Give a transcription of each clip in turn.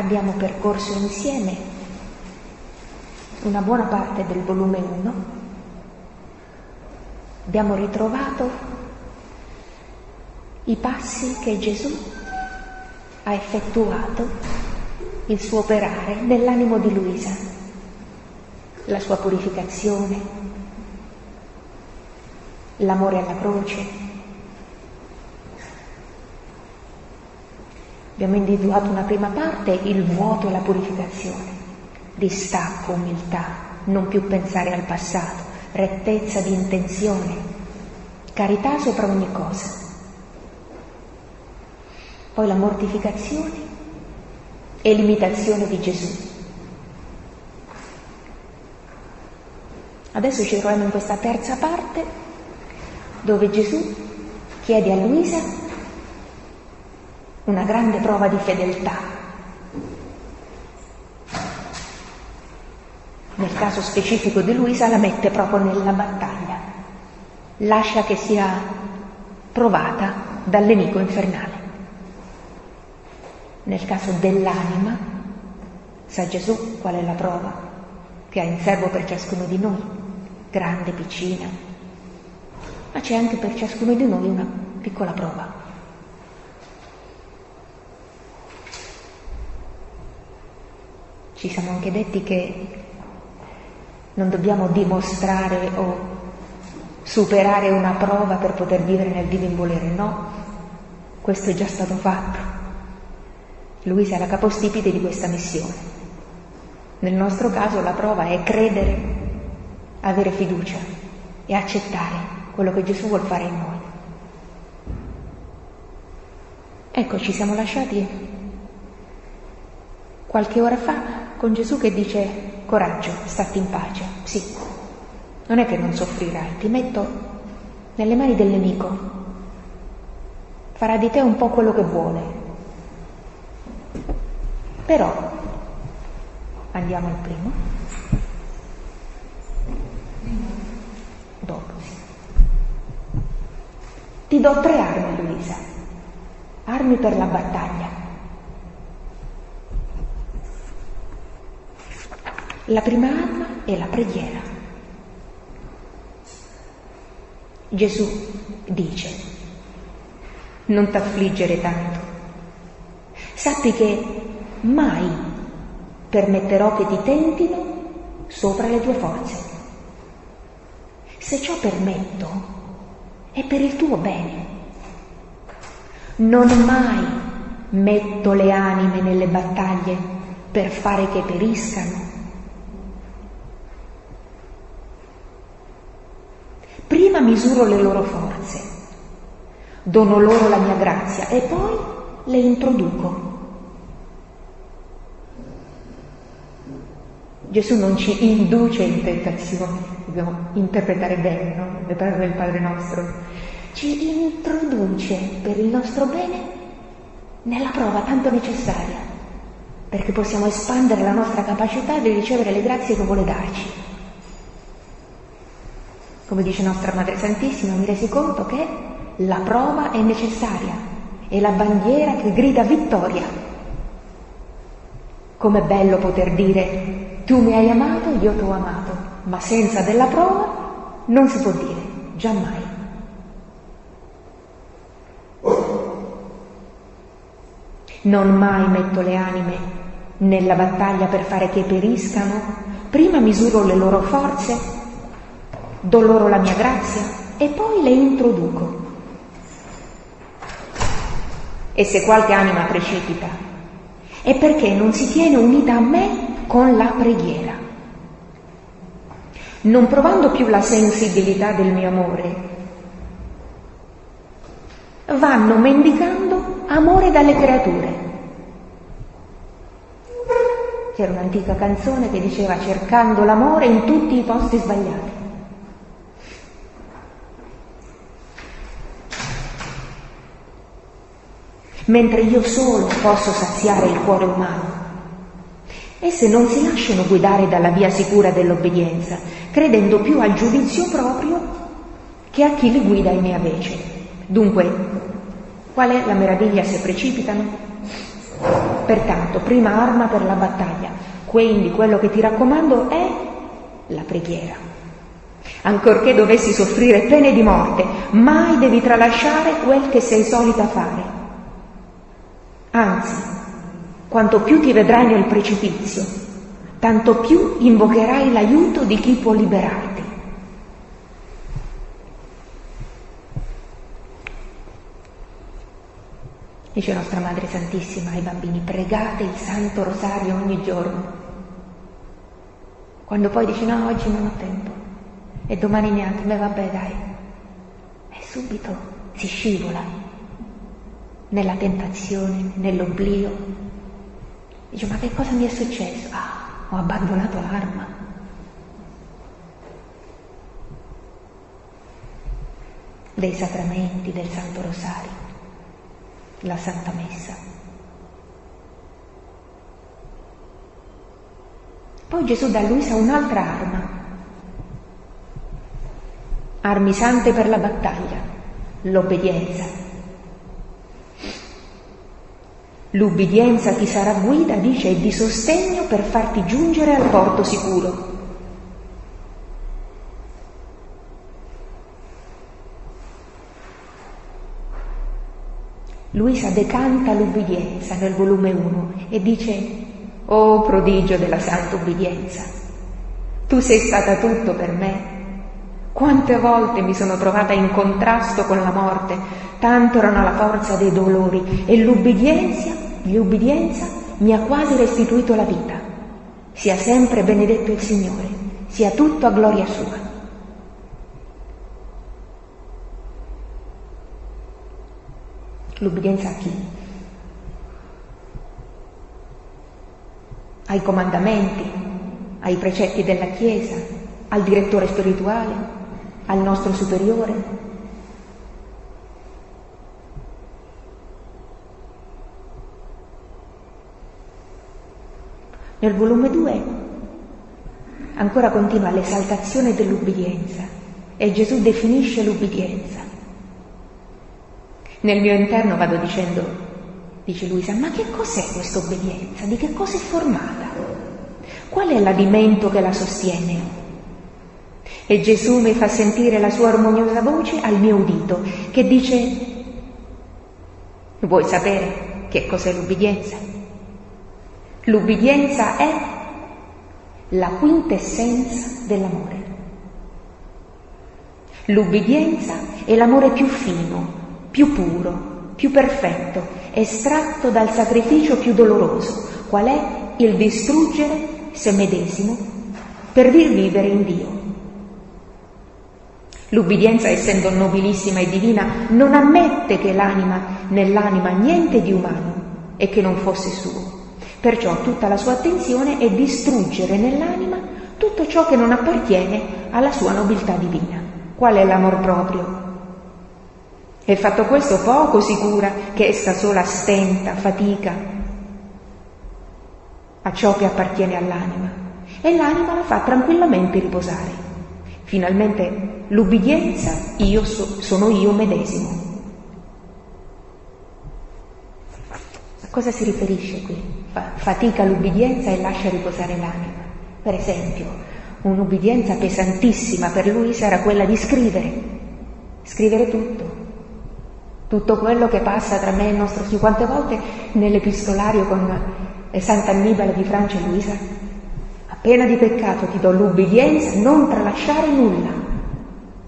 abbiamo percorso insieme una buona parte del volume 1, abbiamo ritrovato i passi che Gesù ha effettuato, il suo operare nell'animo di Luisa, la sua purificazione, l'amore alla croce, Abbiamo individuato una prima parte, il vuoto e la purificazione, distacco, umiltà, non più pensare al passato, rettezza di intenzione, carità sopra ogni cosa. Poi la mortificazione e l'imitazione di Gesù. Adesso ci troviamo in questa terza parte dove Gesù chiede a Luisa una grande prova di fedeltà. Nel caso specifico di Luisa la mette proprio nella battaglia, lascia che sia provata dal nemico infernale. Nel caso dell'anima, sa Gesù qual è la prova che ha in serbo per ciascuno di noi, grande, piccina, ma c'è anche per ciascuno di noi una piccola prova. Ci siamo anche detti che non dobbiamo dimostrare o superare una prova per poter vivere nel divin volere, no, questo è già stato fatto. Luisa è la capostipite di questa missione. Nel nostro caso la prova è credere, avere fiducia e accettare quello che Gesù vuole fare in noi. Ecco, ci siamo lasciati qualche ora fa con Gesù che dice coraggio, statti in pace, sì, non è che non soffrirai, ti metto nelle mani del nemico, farà di te un po' quello che vuole, però andiamo al primo, dopo. Ti do tre armi, Luisa, armi per la battaglia. La prima arma è la preghiera. Gesù dice, non t'affliggere tanto. Sappi che mai permetterò che ti tentino sopra le tue forze. Se ciò permetto, è per il tuo bene. Non mai metto le anime nelle battaglie per fare che periscano Prima misuro le loro forze, dono loro la mia grazia e poi le introduco. Gesù non ci induce in tentazione, dobbiamo interpretare bene no? le parole del Padre nostro, ci introduce per il nostro bene nella prova tanto necessaria, perché possiamo espandere la nostra capacità di ricevere le grazie che vuole darci. Come dice nostra Madre Santissima, mi resi conto che la prova è necessaria, è la bandiera che grida vittoria. Com'è bello poter dire tu mi hai amato, io ti ho amato, ma senza della prova non si può dire, giammai. Non mai metto le anime nella battaglia per fare che periscano, prima misuro le loro forze do loro la mia grazia e poi le introduco. E se qualche anima precipita, è perché non si tiene unita a me con la preghiera. Non provando più la sensibilità del mio amore, vanno mendicando amore dalle creature. C'era un'antica canzone che diceva cercando l'amore in tutti i posti sbagliati. Mentre io solo posso saziare il cuore umano. Esse non si lasciano guidare dalla via sicura dell'obbedienza, credendo più al giudizio proprio che a chi li guida in mia vece. Dunque, qual è la meraviglia se precipitano? Pertanto, prima arma per la battaglia. Quindi quello che ti raccomando è la preghiera. Ancorché dovessi soffrire pene di morte, mai devi tralasciare quel che sei solita fare. Anzi, quanto più ti vedrai nel precipizio, tanto più invocherai l'aiuto di chi può liberarti. Dice nostra Madre Santissima ai bambini, pregate il Santo Rosario ogni giorno. Quando poi dici no, oggi non ho tempo e domani neanche, beh vabbè dai, e subito si scivola nella tentazione, nell'oblio. Dice ma che cosa mi è successo? Ah, ho abbandonato l'arma. Dei sacramenti, del Santo Rosario la Santa Messa. Poi Gesù dà a Luisa un'altra arma, armi sante per la battaglia, l'obbedienza. L'ubbidienza ti sarà guida, dice, e di sostegno per farti giungere al porto sicuro. Luisa decanta l'ubbidienza nel volume 1 e dice, oh prodigio della santa ubbidienza, tu sei stata tutto per me. Quante volte mi sono trovata in contrasto con la morte, tanto erano la forza dei dolori e l'ubbidienza, l'ubbidienza mi ha quasi restituito la vita. Sia sempre benedetto il Signore, sia tutto a gloria sua. L'ubbidienza a chi? Ai comandamenti, ai precetti della Chiesa, al direttore spirituale, al nostro superiore. Nel volume 2 ancora continua l'esaltazione dell'ubbidienza e Gesù definisce l'ubbidienza. Nel mio interno vado dicendo, dice Luisa, ma che cos'è questa obbedienza? Di che cosa è formata? Qual è l'alimento che la sostiene? E Gesù mi fa sentire la sua armoniosa voce al mio udito, che dice, vuoi sapere che cos'è l'ubbidienza? L'ubbidienza è la quintessenza dell'amore. L'ubbidienza è l'amore più fino, più puro, più perfetto, estratto dal sacrificio più doloroso, qual è il distruggere se medesimo per vivere in Dio. L'ubbidienza, essendo nobilissima e divina, non ammette che l'anima nell'anima niente di umano e che non fosse suo. Perciò tutta la sua attenzione è distruggere nell'anima tutto ciò che non appartiene alla sua nobiltà divina. Qual è l'amor proprio? E fatto questo poco si cura che essa sola stenta, fatica a ciò che appartiene all'anima e l'anima la fa tranquillamente riposare. Finalmente l'ubbidienza io so, sono io medesimo. A cosa si riferisce qui? Fatica l'ubbidienza e lascia riposare l'anima. Per esempio, un'ubbidienza pesantissima per lui sarà quella di scrivere, scrivere tutto, tutto quello che passa tra me e il nostro figlio. Quante volte nell'epistolario con eh, Sant'Annibale di Francia e Luisa, appena di peccato ti do l'ubbidienza, non tralasciare nulla.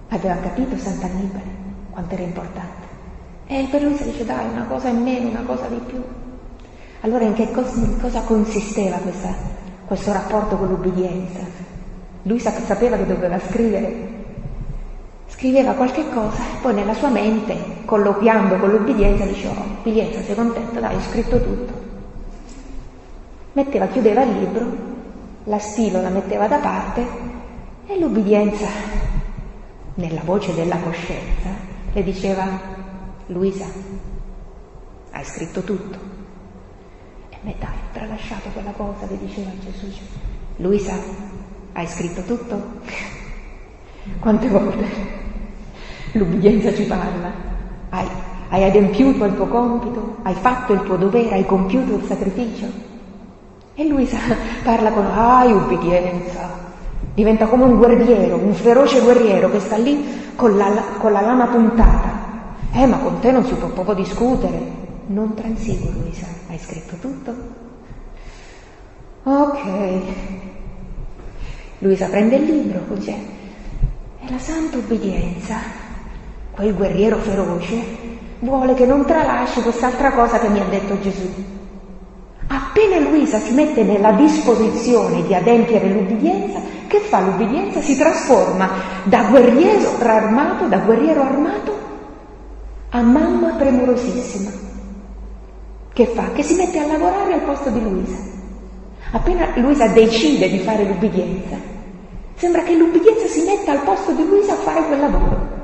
Aveva capito Sant'Annibale quanto era importante. E per Luisa dice dai, una cosa in meno, una cosa di più. Allora in che cosa, in cosa consisteva questa, questo rapporto con l'ubbidienza? Luisa sapeva che doveva scrivere scriveva qualche cosa e poi nella sua mente, colloquiando con l'ubbidienza, diceva, oh, ubbidienza, sei contenta? Dai, ho scritto tutto. Metteva, chiudeva il libro, la stilo la metteva da parte e l'ubbidienza, nella voce della coscienza, le diceva, Luisa, hai scritto tutto. E me dai, ho tralasciato quella cosa, le diceva Gesù. Luisa, hai scritto tutto? Quante volte? L'ubbidienza ci parla. Hai, Hai adempiuto il tuo compito? Hai fatto il tuo dovere? Hai compiuto il sacrificio? E Luisa parla con ah, ubbidienza. Diventa come un guerriero, un feroce guerriero che sta lì con la, con la lama puntata. Eh, ma con te non si può proprio discutere. Non transigo, Luisa. Hai scritto tutto? Ok. Luisa prende il libro, dice, è la santa obbedienza. Quel guerriero feroce vuole che non tralasci quest'altra cosa che mi ha detto Gesù. Appena Luisa si mette nella disposizione di adempiere l'ubbidienza, che fa l'ubbidienza? Si trasforma da guerriero armato, da guerriero armato a mamma premurosissima. Che fa? Che si mette a lavorare al posto di Luisa. Appena Luisa decide di fare l'ubbidienza, sembra che l'ubbidienza si metta al posto di Luisa a fare quel lavoro.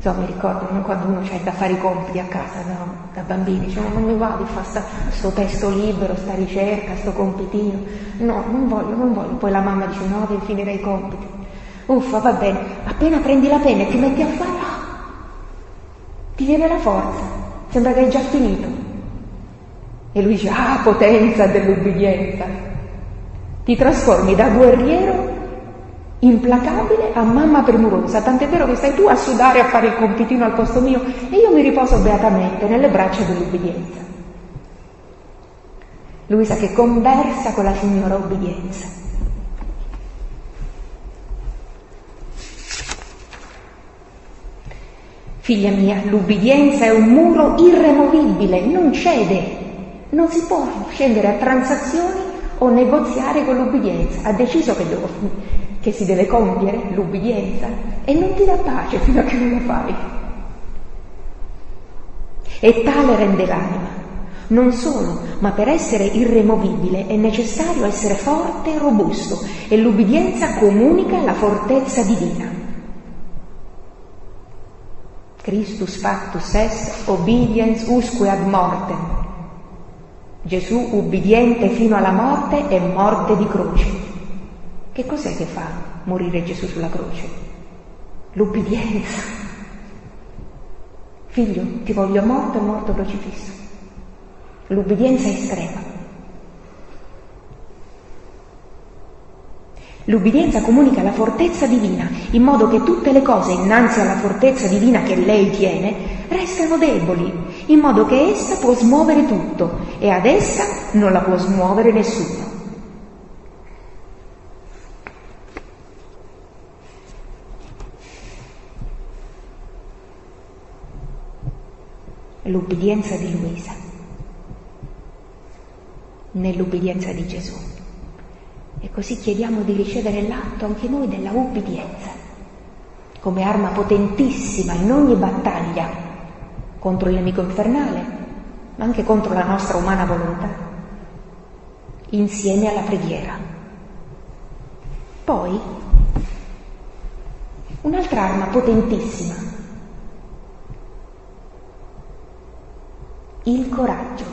So, mi ricordo quando uno c'è da fare i compiti a casa, no? da bambini, dice non mi va di fare questo testo libero, sta ricerca, sto compitino, no, non voglio, non voglio, poi la mamma dice no, devi finire i compiti, uffa, va bene, appena prendi la penna e ti metti a fare, oh, ti viene la forza, sembra che hai già finito. E lui dice, ah, potenza dell'ubbidienza, ti trasformi da guerriero implacabile a mamma premurosa, tant'è vero che stai tu a sudare a fare il compitino al posto mio e io mi riposo beatamente nelle braccia dell'ubbidienza. Luisa che conversa con la signora obbedienza. Figlia mia, l'ubbidienza è un muro irremovibile, non cede, non si può scendere a transazioni o negoziare con l'ubbidienza. Ha deciso che devo che si deve compiere, l'ubbidienza, e non ti dà pace fino a che non lo fai. E tale rende l'anima. Non solo, ma per essere irremovibile è necessario essere forte e robusto e l'ubbidienza comunica la fortezza divina. Christus factus est obediens usque ad mortem. Gesù ubbidiente fino alla morte e morte di croce. Che cos'è che fa morire Gesù sulla croce? L'ubbidienza. Figlio, ti voglio morto e morto crocifisso. L'ubbidienza estrema. L'ubbidienza comunica la fortezza divina, in modo che tutte le cose innanzi alla fortezza divina che lei tiene restano deboli, in modo che essa può smuovere tutto e ad essa non la può smuovere nessuno. L'ubbidienza di Luisa, nell'ubbidienza di Gesù. E così chiediamo di ricevere l'atto anche noi della ubbidienza, come arma potentissima in ogni battaglia. Contro il nemico infernale, ma anche contro la nostra umana volontà, insieme alla preghiera. Poi, un'altra arma potentissima il coraggio.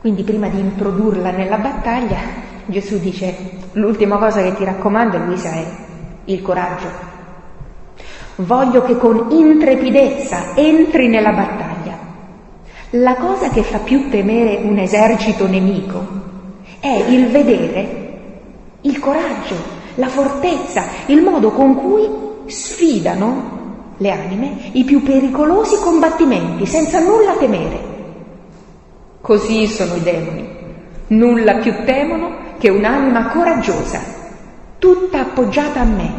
Quindi prima di introdurla nella battaglia, Gesù dice, l'ultima cosa che ti raccomando, Luisa, è il coraggio. Voglio che con intrepidezza entri nella battaglia. La cosa che fa più temere un esercito nemico è il vedere il coraggio, la fortezza, il modo con cui sfidano le anime i più pericolosi combattimenti senza nulla temere. Così sono i demoni. Nulla più temono che un'anima coraggiosa, tutta appoggiata a me.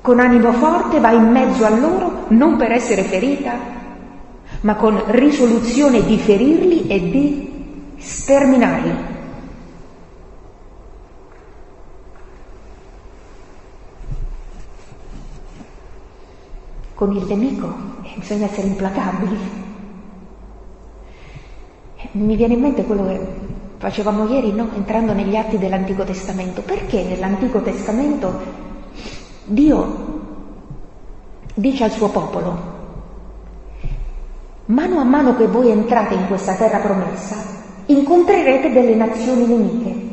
Con animo forte va in mezzo a loro non per essere ferita, ma con risoluzione di ferirli e di sterminarli. Con il nemico bisogna essere implacabili. Mi viene in mente quello che facevamo ieri, no? entrando negli atti dell'Antico Testamento. Perché nell'Antico Testamento Dio dice al suo popolo, mano a mano che voi entrate in questa terra promessa, incontrerete delle nazioni nemiche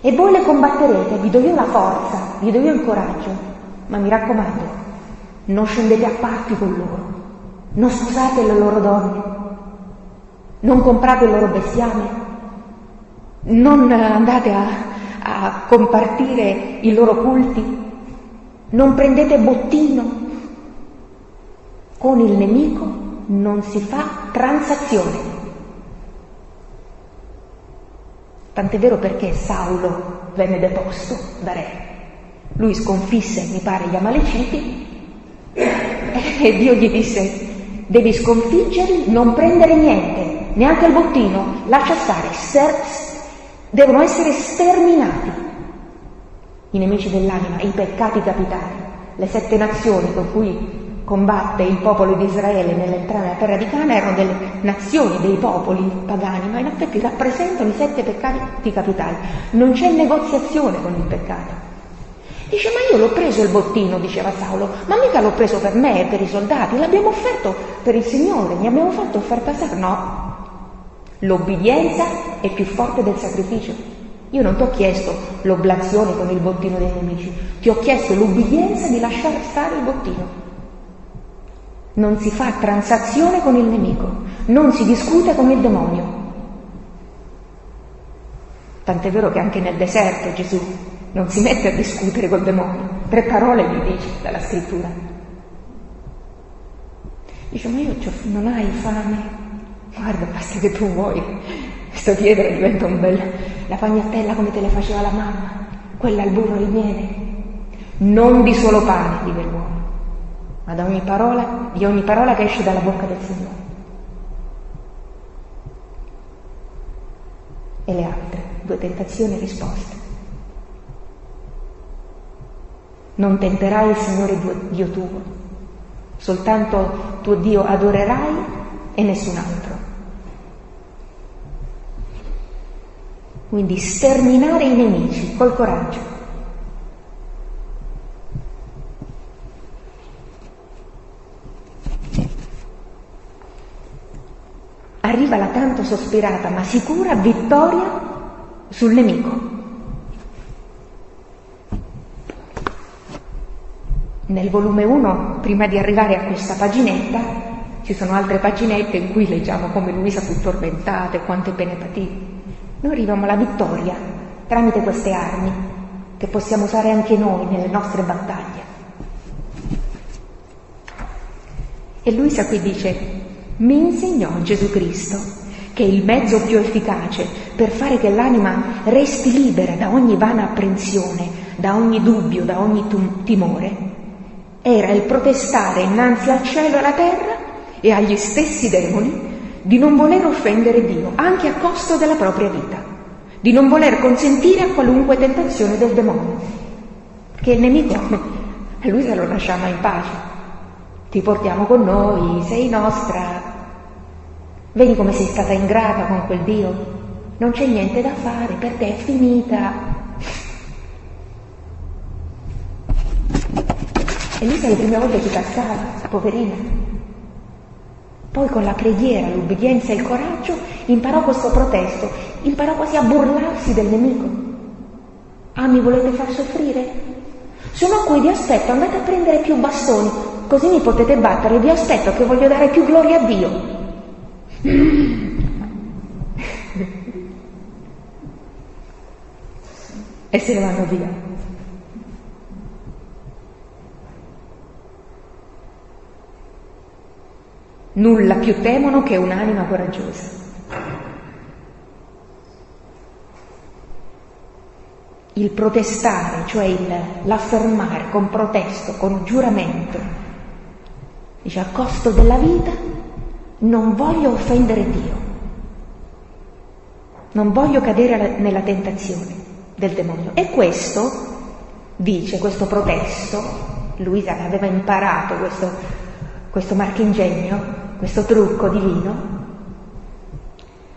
e voi le combatterete, vi do io la forza, vi do io il coraggio, ma mi raccomando, non scendete a patti con loro, non sposate le loro donne, non comprate il loro bestiame, non andate a, a compartire i loro culti, non prendete bottino. Con il nemico non si fa transazione. Tant'è vero perché Saulo venne deposto da re. Lui sconfisse, mi pare, gli Amaleciti e Dio gli disse, devi sconfiggerli, non prendere niente, neanche il bottino, lascia stare, ser- devono essere sterminati. I nemici dell'anima, i peccati capitali, le sette nazioni con cui combatte il popolo di Israele nell'entrare nella terra di Cana erano delle nazioni, dei popoli pagani, ma in effetti rappresentano i sette peccati capitali. Non c'è negoziazione con il peccato. Dice, ma io l'ho preso il bottino, diceva Saulo, ma mica l'ho preso per me e per i soldati, l'abbiamo offerto per il Signore, mi abbiamo fatto offerta sacra. No, l'obbedienza è più forte del sacrificio. Io non ti ho chiesto l'oblazione con il bottino dei nemici, ti ho chiesto l'ubbidienza di lasciare stare il bottino. Non si fa transazione con il nemico, non si discute con il demonio. Tant'è vero che anche nel deserto Gesù non si mette a discutere col demonio. Tre parole gli dice dalla scrittura. Dice, ma io non hai fame? Guarda, basta che tu vuoi. Questa pietra diventa un bel... La pagnatella come te le faceva la mamma, quella al burro il miele. Non di solo pane, vive l'uomo ma da ogni parola, di ogni parola che esce dalla bocca del Signore. E le altre, due tentazioni risposte. Non tenterai il Signore Dio tuo, soltanto tuo Dio adorerai e nessun altro. Quindi sterminare i nemici col coraggio. arriva la tanto sospirata ma sicura vittoria sul nemico. Nel volume 1, prima di arrivare a questa paginetta, ci sono altre paginette in cui leggiamo come Luisa fu tormentata e quante pene patì. Noi arriviamo alla vittoria tramite queste armi che possiamo usare anche noi nelle nostre battaglie. E Luisa qui dice, mi insegnò Gesù Cristo che il mezzo più efficace per fare che l'anima resti libera da ogni vana apprensione, da ogni dubbio, da ogni tum- timore, era il protestare innanzi al cielo e alla terra e agli stessi demoni di non voler offendere Dio, anche a costo della propria vita, di non voler consentire a qualunque tentazione del demonio, che il nemico lui se lo lasciamo in pace. Ti portiamo con noi, sei nostra, Vedi come sei stata ingrata con quel Dio? Non c'è niente da fare, per te è finita. E Lisa le prime volte ci cascava, poverina. Poi con la preghiera, l'obbedienza e il coraggio imparò questo protesto, imparò quasi a burlarsi del nemico. Ah, mi volete far soffrire? Sono qui, vi aspetto, andate a prendere più bastoni, così mi potete battere, vi aspetto che voglio dare più gloria a Dio. e se ne vanno via. Nulla più temono che un'anima coraggiosa. Il protestare, cioè il, l'affermare con protesto, con giuramento, dice a costo della vita, non voglio offendere Dio, non voglio cadere nella tentazione del demonio. E questo, dice, questo protesto, Luisa aveva imparato questo, questo marchingegno, questo trucco divino,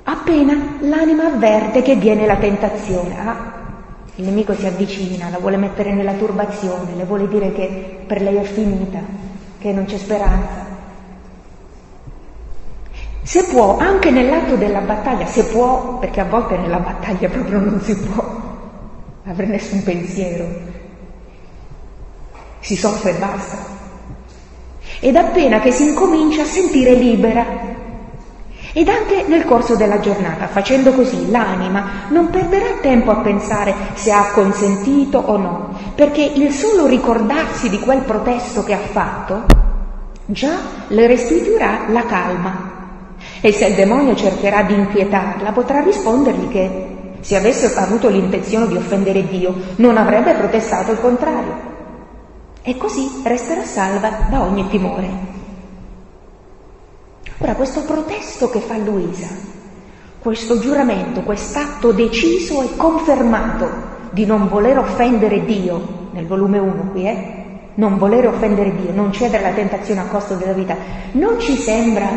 appena l'anima avverte che viene la tentazione, ah, il nemico si avvicina, la vuole mettere nella turbazione, le vuole dire che per lei è finita, che non c'è speranza, se può, anche nell'atto della battaglia, se può, perché a volte nella battaglia proprio non si può avere nessun pensiero, si soffre e basta. Ed appena che si incomincia a sentire libera. Ed anche nel corso della giornata, facendo così, l'anima non perderà tempo a pensare se ha consentito o no, perché il solo ricordarsi di quel protesto che ha fatto già le restituirà la calma. E se il demonio cercherà di inquietarla, potrà rispondergli che se avesse avuto l'intenzione di offendere Dio, non avrebbe protestato il contrario e così resterà salva da ogni timore. Ora questo protesto che fa Luisa, questo giuramento, quest'atto deciso e confermato di non voler offendere Dio, nel volume 1 qui, eh? non volere offendere Dio, non cedere alla tentazione a costo della vita, non ci sembra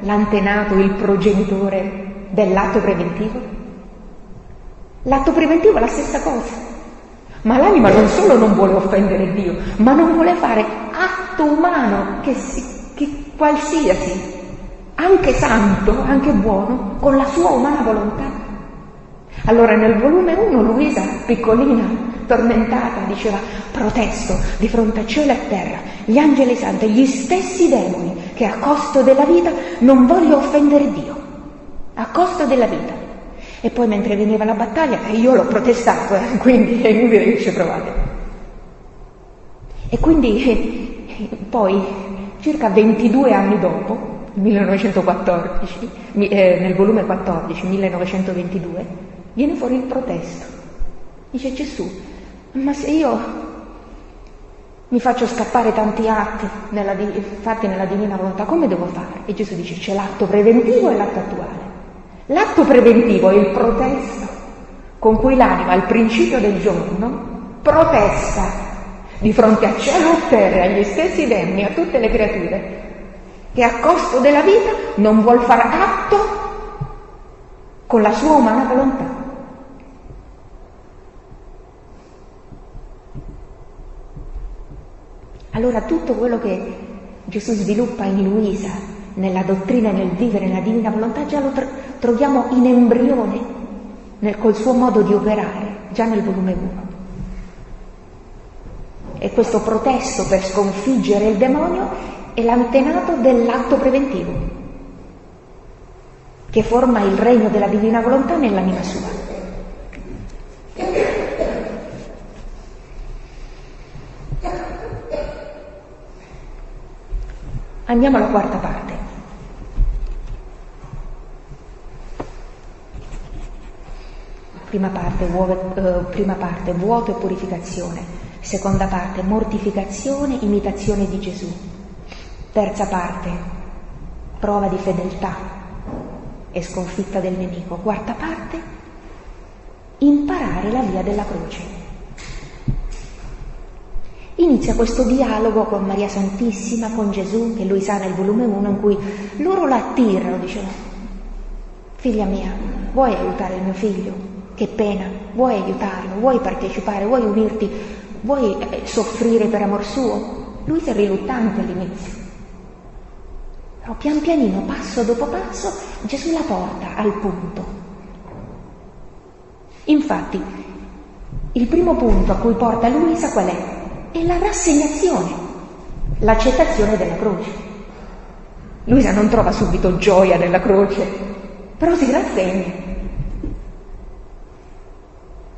l'antenato, il progenitore dell'atto preventivo? L'atto preventivo è la stessa cosa. Ma l'anima non solo non vuole offendere Dio, ma non vuole fare atto umano che, che qualsiasi, anche santo, anche buono, con la sua umana volontà. Allora nel volume 1 Luisa, piccolina, tormentata, diceva protesto di fronte a cielo e terra, gli angeli santi, gli stessi demoni che a costo della vita non voglio offendere Dio, a costo della vita. E poi mentre veniva la battaglia, io l'ho protestato, eh, quindi è inutile che ci provate. E quindi eh, poi, circa 22 anni dopo, 1914, eh, nel volume 14, 1922, viene fuori il protesto. Dice Gesù, ma se io mi faccio scappare tanti atti nella, fatti nella divina volontà, come devo fare? E Gesù dice c'è l'atto preventivo e l'atto attuale. L'atto preventivo è il protesto con cui l'anima al principio del giorno protesta di fronte a cielo e terra, agli stessi demoni, a tutte le creature, che a costo della vita non vuol far atto con la sua umana volontà. Allora tutto quello che Gesù sviluppa in Luisa nella dottrina e nel vivere nella divina volontà già lo tro- troviamo in embrione nel, col suo modo di operare, già nel volume 1. E questo protesto per sconfiggere il demonio è l'antenato dell'atto preventivo, che forma il regno della divina volontà nell'anima sua. Andiamo alla quarta parte. Prima parte, eh, prima parte, vuoto e purificazione. Seconda parte, mortificazione, imitazione di Gesù. Terza parte, prova di fedeltà e sconfitta del nemico. Quarta parte, imparare la via della croce. Inizia questo dialogo con Maria Santissima, con Gesù, che lui sa nel volume 1, in cui loro la attirano, dicono, figlia mia, vuoi aiutare il mio figlio? Che pena, vuoi aiutarlo, vuoi partecipare, vuoi unirti, vuoi eh, soffrire per amor suo? Lui si è riluttante all'inizio. Però pian pianino, passo dopo passo, Gesù la porta al punto. Infatti, il primo punto a cui porta Luisa qual è? è la rassegnazione, l'accettazione della croce. Luisa non trova subito gioia nella croce, però si rassegna.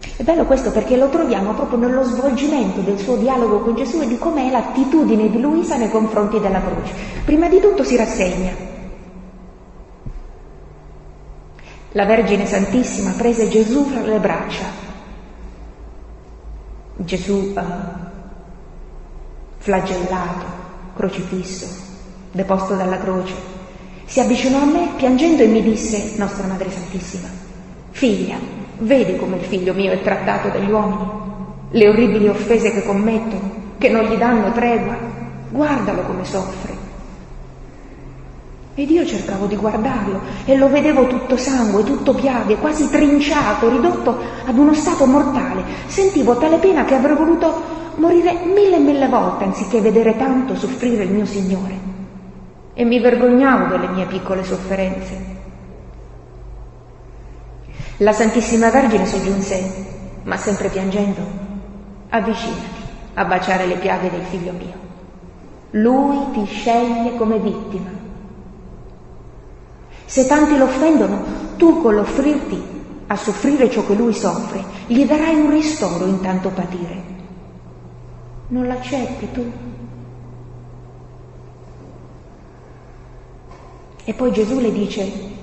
È bello questo perché lo troviamo proprio nello svolgimento del suo dialogo con Gesù e di com'è l'attitudine di Luisa nei confronti della croce. Prima di tutto si rassegna. La Vergine Santissima prese Gesù fra le braccia. Gesù uh, flagellato, crocifisso, deposto dalla croce, si avvicinò a me piangendo e mi disse, nostra Madre Santissima, figlia, vedi come il figlio mio è trattato dagli uomini, le orribili offese che commettono, che non gli danno tregua, guardalo come soffre. Ed io cercavo di guardarlo e lo vedevo tutto sangue, tutto piaghe, quasi trinciato, ridotto ad uno stato mortale. Sentivo tale pena che avrei voluto morire mille e mille volte anziché vedere tanto soffrire il mio Signore. E mi vergognavo delle mie piccole sofferenze. La Santissima Vergine soggiunse, ma sempre piangendo, avvicinati, a baciare le piaghe del figlio mio. Lui ti sceglie come vittima. Se tanti lo offendono, tu con l'offrirti a soffrire ciò che lui soffre, gli darai un ristoro in tanto patire. Non l'accetti tu? E poi Gesù le dice,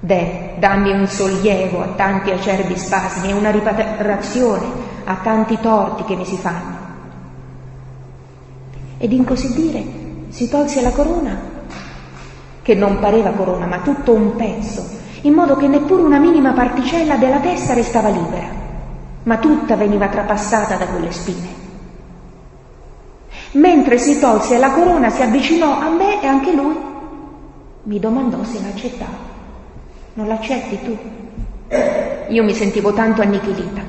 Deh, dammi un sollievo a tanti acerbi spasmi e una riparazione a tanti torti che mi si fanno. Ed in così dire si tolse la corona, che non pareva corona, ma tutto un pezzo, in modo che neppure una minima particella della testa restava libera, ma tutta veniva trapassata da quelle spine. Mentre si tolse la corona si avvicinò a me e anche lui mi domandò se l'accettavo. Non l'accetti tu? Io mi sentivo tanto annichilita.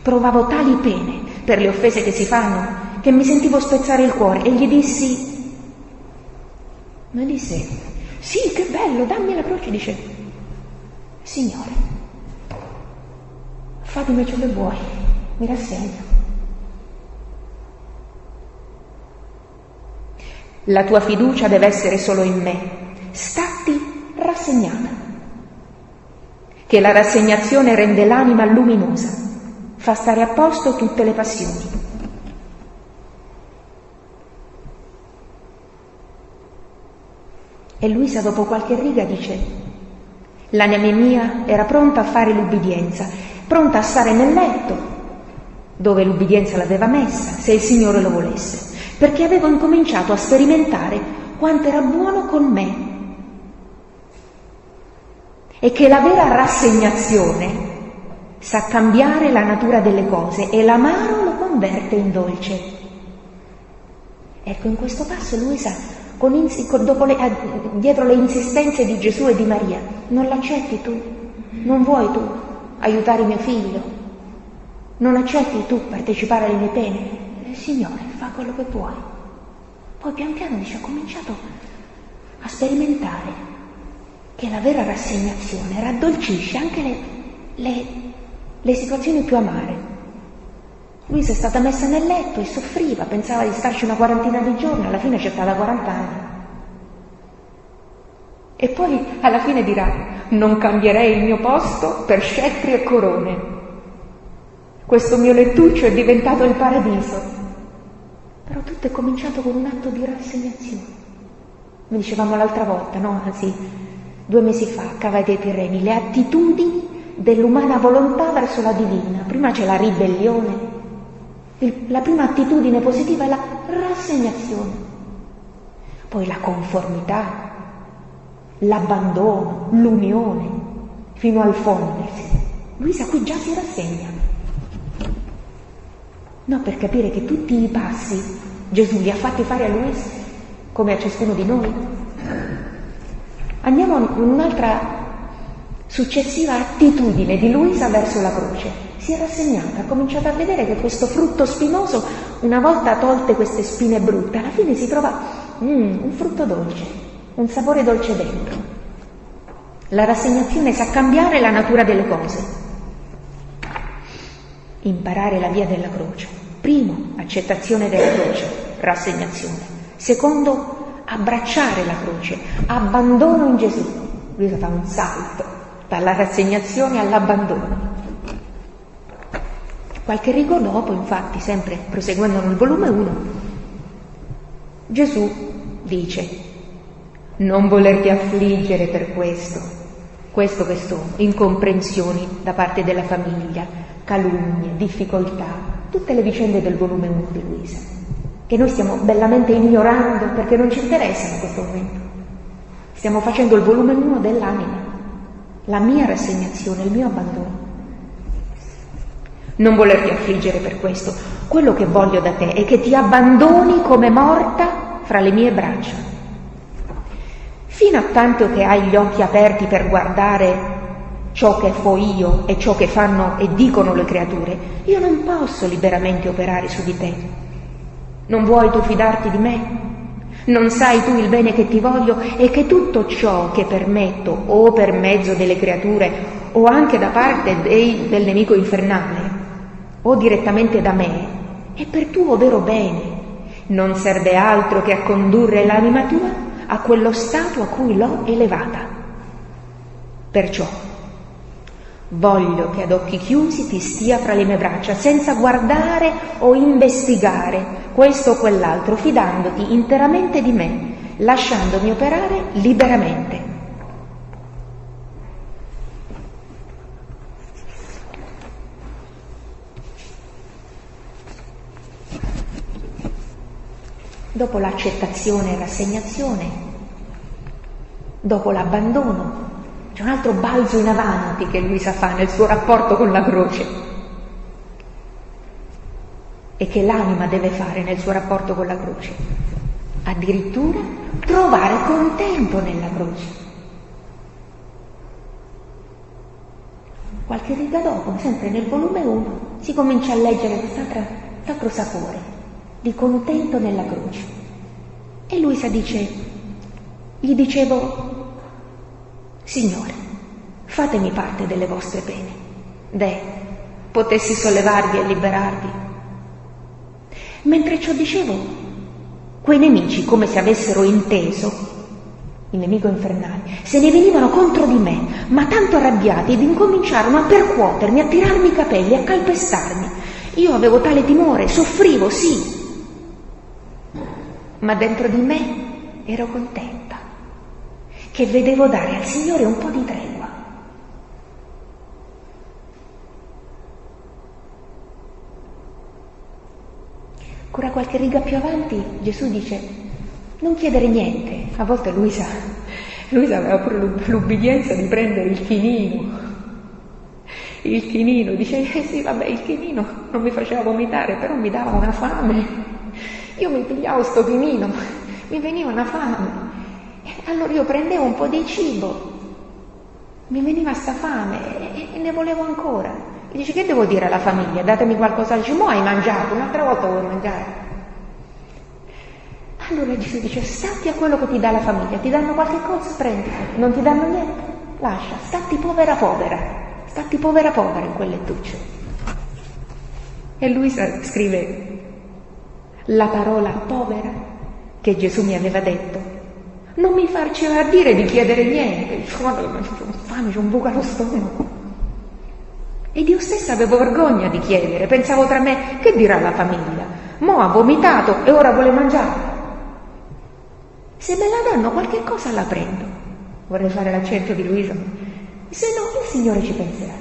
Provavo tali pene per le offese che si fanno che mi sentivo spezzare il cuore e gli dissi, mi disse, sì, che bello, dammi la croce, dice, Signore, fatemi ciò che vuoi, mi rassegno. La tua fiducia deve essere solo in me, statti rassegnata, che la rassegnazione rende l'anima luminosa, fa stare a posto tutte le passioni. E Luisa dopo qualche riga dice, l'anima mia era pronta a fare l'ubbidienza, pronta a stare nel letto dove l'ubbidienza l'aveva messa, se il Signore lo volesse, perché avevo incominciato a sperimentare quanto era buono con me e che la vera rassegnazione sa cambiare la natura delle cose e l'amaro lo converte in dolce. Ecco, in questo passo Luisa con, dopo le, dietro le insistenze di Gesù e di Maria. Non l'accetti tu? Non vuoi tu aiutare mio figlio? Non accetti tu partecipare alle mie pene? Il Signore fa quello che puoi. Poi pian piano dice, ho cominciato a sperimentare che la vera rassegnazione raddolcisce anche le, le, le situazioni più amare. Luisa è stata messa nel letto e soffriva, pensava di starci una quarantina di giorni, alla fine c'è stata 40 anni. E poi alla fine dirà, non cambierei il mio posto per scettri e corone. Questo mio lettuccio è diventato il paradiso. Però tutto è cominciato con un atto di rassegnazione. Come dicevamo l'altra volta, no? Anzi, due mesi fa, Cava dei Tirreni, le attitudini dell'umana volontà verso la divina. Prima c'è la ribellione, la prima attitudine positiva è la rassegnazione, poi la conformità, l'abbandono, l'unione, fino al fondersi. Luisa qui già si rassegna. No, per capire che tutti i passi Gesù li ha fatti fare a Luisa come a ciascuno di noi. Andiamo in un'altra successiva attitudine di Luisa verso la croce si è rassegnata, ha cominciato a vedere che questo frutto spinoso, una volta tolte queste spine brutte, alla fine si trova mm, un frutto dolce, un sapore dolce dentro. La rassegnazione sa cambiare la natura delle cose. Imparare la via della croce. Primo, accettazione della croce, rassegnazione. Secondo, abbracciare la croce, abbandono in Gesù. Lui fa un salto dalla rassegnazione all'abbandono. Qualche rigo dopo, infatti, sempre proseguendo nel volume 1, Gesù dice, non volerti affliggere per questo, questo che sono, incomprensioni da parte della famiglia, calunnie, difficoltà, tutte le vicende del volume 1 di Luisa, che noi stiamo bellamente ignorando perché non ci interessano in questo momento. Stiamo facendo il volume 1 dell'anima, la mia rassegnazione, il mio abbandono. Non volerti affliggere per questo. Quello che voglio da te è che ti abbandoni come morta fra le mie braccia. Fino a tanto che hai gli occhi aperti per guardare ciò che fo io e ciò che fanno e dicono le creature, io non posso liberamente operare su di te. Non vuoi tu fidarti di me? Non sai tu il bene che ti voglio e che tutto ciò che permetto o per mezzo delle creature o anche da parte dei, del nemico infernale o direttamente da me, è per tuo vero bene. Non serve altro che a condurre l'anima tua a quello stato a cui l'ho elevata. Perciò voglio che ad occhi chiusi ti stia fra le mie braccia, senza guardare o investigare questo o quell'altro, fidandoti interamente di me, lasciandomi operare liberamente. dopo l'accettazione e rassegnazione, dopo l'abbandono, c'è un altro balzo in avanti che Luisa fa nel suo rapporto con la croce e che l'anima deve fare nel suo rapporto con la croce. Addirittura trovare contento nella croce. Qualche riga dopo, sempre nel volume 1, si comincia a leggere quest'altro sapore di contento nella croce. E Luisa dice, gli dicevo, Signore, fatemi parte delle vostre pene. Deh, potessi sollevarvi e liberarvi. Mentre ciò dicevo, quei nemici, come se avessero inteso, il nemico infernale, se ne venivano contro di me, ma tanto arrabbiati ed incominciarono a percuotermi, a tirarmi i capelli, a calpestarmi. Io avevo tale timore, soffrivo, sì, ma dentro di me ero contenta, che vedevo dare al Signore un po' di tregua. Ancora qualche riga più avanti Gesù dice, non chiedere niente. A volte Luisa, Luisa aveva pure l'ubbidienza di prendere il chinino. Il chinino, dice, eh sì, vabbè, il chinino non mi faceva vomitare, però mi dava una fame. Io mi pigliavo sto pinino, mi veniva una fame. Allora io prendevo un po' di cibo, mi veniva sta fame e, e ne volevo ancora. E dice che devo dire alla famiglia? Datemi qualcosa. Dice, mo hai mangiato, un'altra volta vuoi mangiare. Allora Gesù dice, statti a quello che ti dà la famiglia, ti danno qualche cosa, prendi, non ti danno niente, lascia, statti povera povera, statti povera povera in quel lettuccio. E lui scrive, la parola povera che Gesù mi aveva detto. Non mi farci a dire di chiedere niente, ho fame, c'è un buco allo stomaco. Ed io stessa avevo vergogna di chiedere, pensavo tra me, che dirà la famiglia? Mo ha vomitato e ora vuole mangiare. Se me la danno qualche cosa la prendo. Vorrei fare l'accento di Luisa. Se no, il Signore ci penserà.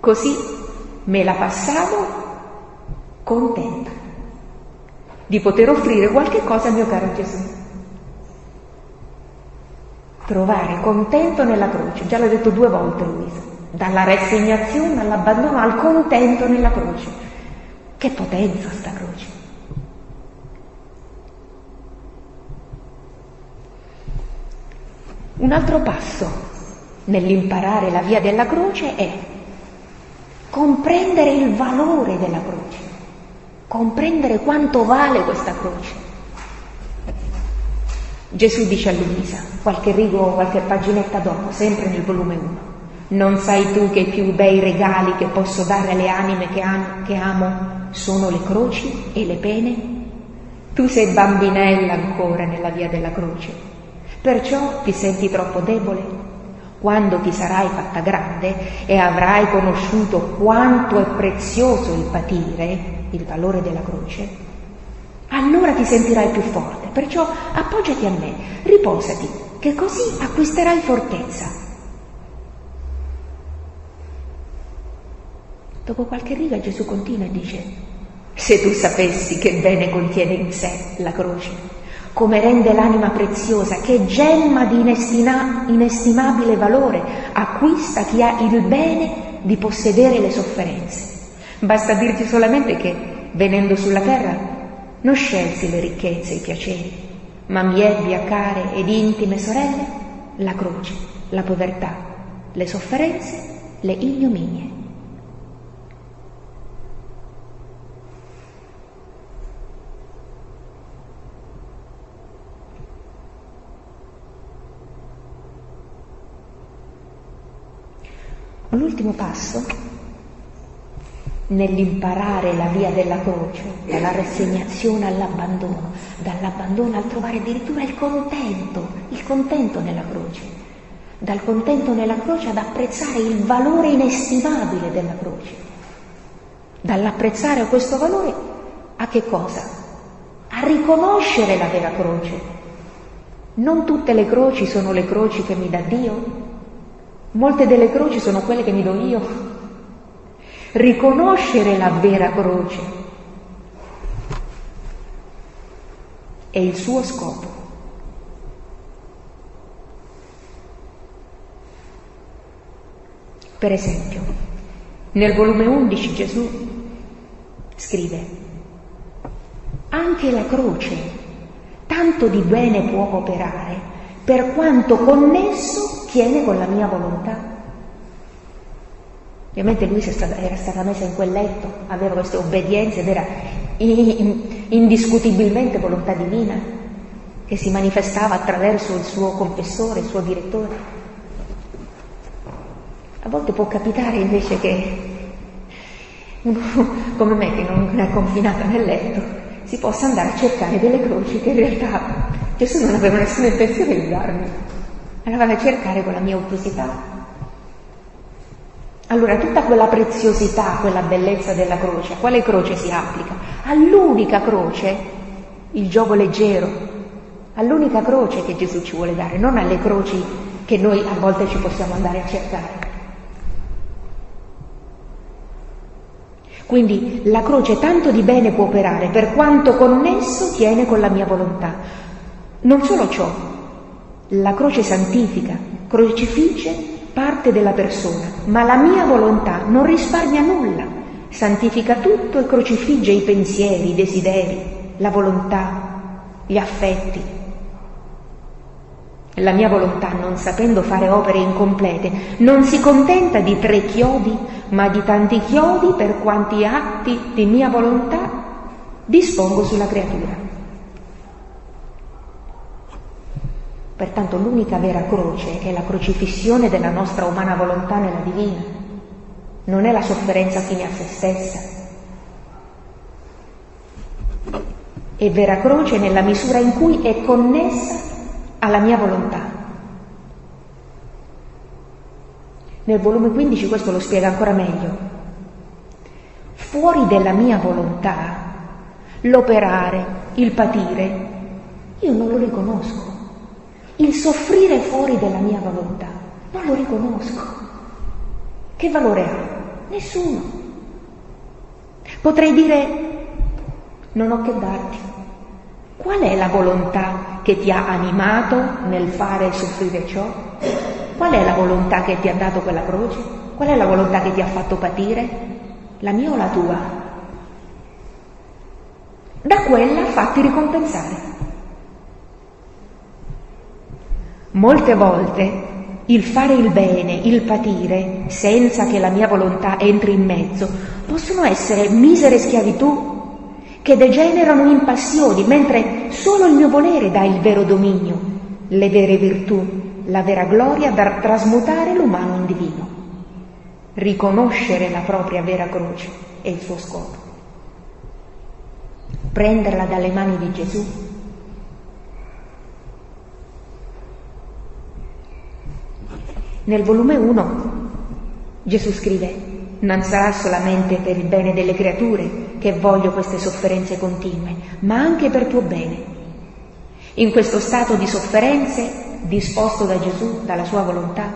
Così me la passavo contenta di poter offrire qualche cosa al mio caro Gesù. Trovare contento nella croce, già l'ho detto due volte Luisa, dalla rassegnazione all'abbandono al contento nella croce. Che potenza sta croce. Un altro passo nell'imparare la via della croce è comprendere il valore della croce comprendere quanto vale questa croce. Gesù dice a Luisa, qualche rigo, qualche paginetta dopo, sempre nel volume 1, non sai tu che i più bei regali che posso dare alle anime che, am- che amo sono le croci e le pene? Tu sei bambinella ancora nella via della croce, perciò ti senti troppo debole. Quando ti sarai fatta grande e avrai conosciuto quanto è prezioso il patire, il valore della croce, allora ti sentirai più forte. Perciò appoggiati a me, riposati, che così acquisterai fortezza. Dopo qualche riga Gesù continua e dice, se tu sapessi che bene contiene in sé la croce, come rende l'anima preziosa, che gemma di inestima, inestimabile valore acquista chi ha il bene di possedere le sofferenze. Basta dirti solamente che, venendo sulla terra, non scelsi le ricchezze e i piaceri, ma mi ebbi a care ed intime sorelle la croce, la povertà, le sofferenze, le ignominie. L'ultimo passo nell'imparare la via della croce, dalla rassegnazione all'abbandono, dall'abbandono al trovare addirittura il contento, il contento nella croce, dal contento nella croce ad apprezzare il valore inestimabile della croce, dall'apprezzare questo valore a che cosa? A riconoscere la vera croce. Non tutte le croci sono le croci che mi dà Dio, molte delle croci sono quelle che mi do io, riconoscere la vera croce è il suo scopo. Per esempio, nel volume 11 Gesù scrive, anche la croce tanto di bene può operare per quanto connesso tiene con la mia volontà. Ovviamente lui era stata messa in quel letto, aveva queste obbedienze ed era indiscutibilmente volontà divina che si manifestava attraverso il suo confessore, il suo direttore. A volte può capitare invece che uno come me che non è confinata nel letto si possa andare a cercare delle croci che in realtà Gesù non aveva nessuna intenzione di darmi. Andava a cercare con la mia ottusità, allora tutta quella preziosità, quella bellezza della croce, a quale croce si applica? All'unica croce, il gioco leggero, all'unica croce che Gesù ci vuole dare, non alle croci che noi a volte ci possiamo andare a cercare. Quindi la croce tanto di bene può operare per quanto connesso tiene con la mia volontà. Non solo ciò, la croce santifica, crocifigge parte della persona, ma la mia volontà non risparmia nulla, santifica tutto e crocifigge i pensieri, i desideri, la volontà, gli affetti. La mia volontà, non sapendo fare opere incomplete, non si contenta di tre chiodi, ma di tanti chiodi per quanti atti di mia volontà dispongo sulla creatura. Pertanto l'unica vera croce è la crocifissione della nostra umana volontà nella divina, non è la sofferenza fine a se stessa. È vera croce nella misura in cui è connessa alla mia volontà. Nel volume 15 questo lo spiega ancora meglio. Fuori della mia volontà, l'operare, il patire, io non lo riconosco il soffrire fuori della mia volontà. Non lo riconosco. Che valore ha? Nessuno. Potrei dire, non ho che darti. Qual è la volontà che ti ha animato nel fare soffrire ciò? Qual è la volontà che ti ha dato quella croce? Qual è la volontà che ti ha fatto patire? La mia o la tua? Da quella fatti ricompensare. Molte volte il fare il bene, il patire, senza che la mia volontà entri in mezzo, possono essere misere schiavitù che degenerano in passioni, mentre solo il mio volere dà il vero dominio, le vere virtù, la vera gloria da trasmutare l'umano in divino. Riconoscere la propria vera croce è il suo scopo. Prenderla dalle mani di Gesù Nel volume 1 Gesù scrive, non sarà solamente per il bene delle creature che voglio queste sofferenze continue, ma anche per tuo bene. In questo stato di sofferenze, disposto da Gesù, dalla sua volontà,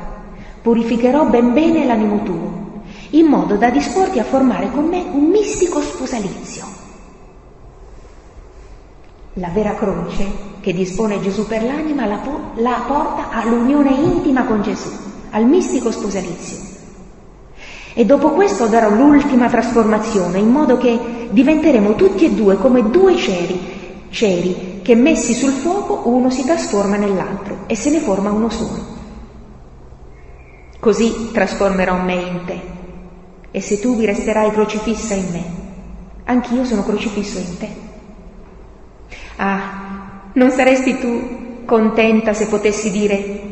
purificherò ben bene l'animo tuo, in modo da disporti a formare con me un mistico sposalizio. La vera croce che dispone Gesù per l'anima la, po- la porta all'unione intima con Gesù al mistico sposalizio. E dopo questo darò l'ultima trasformazione, in modo che diventeremo tutti e due come due ceri, ceri che messi sul fuoco uno si trasforma nell'altro e se ne forma uno solo. Così trasformerò me in te, e se tu vi resterai crocifissa in me, anch'io sono crocifisso in te. Ah, non saresti tu contenta se potessi dire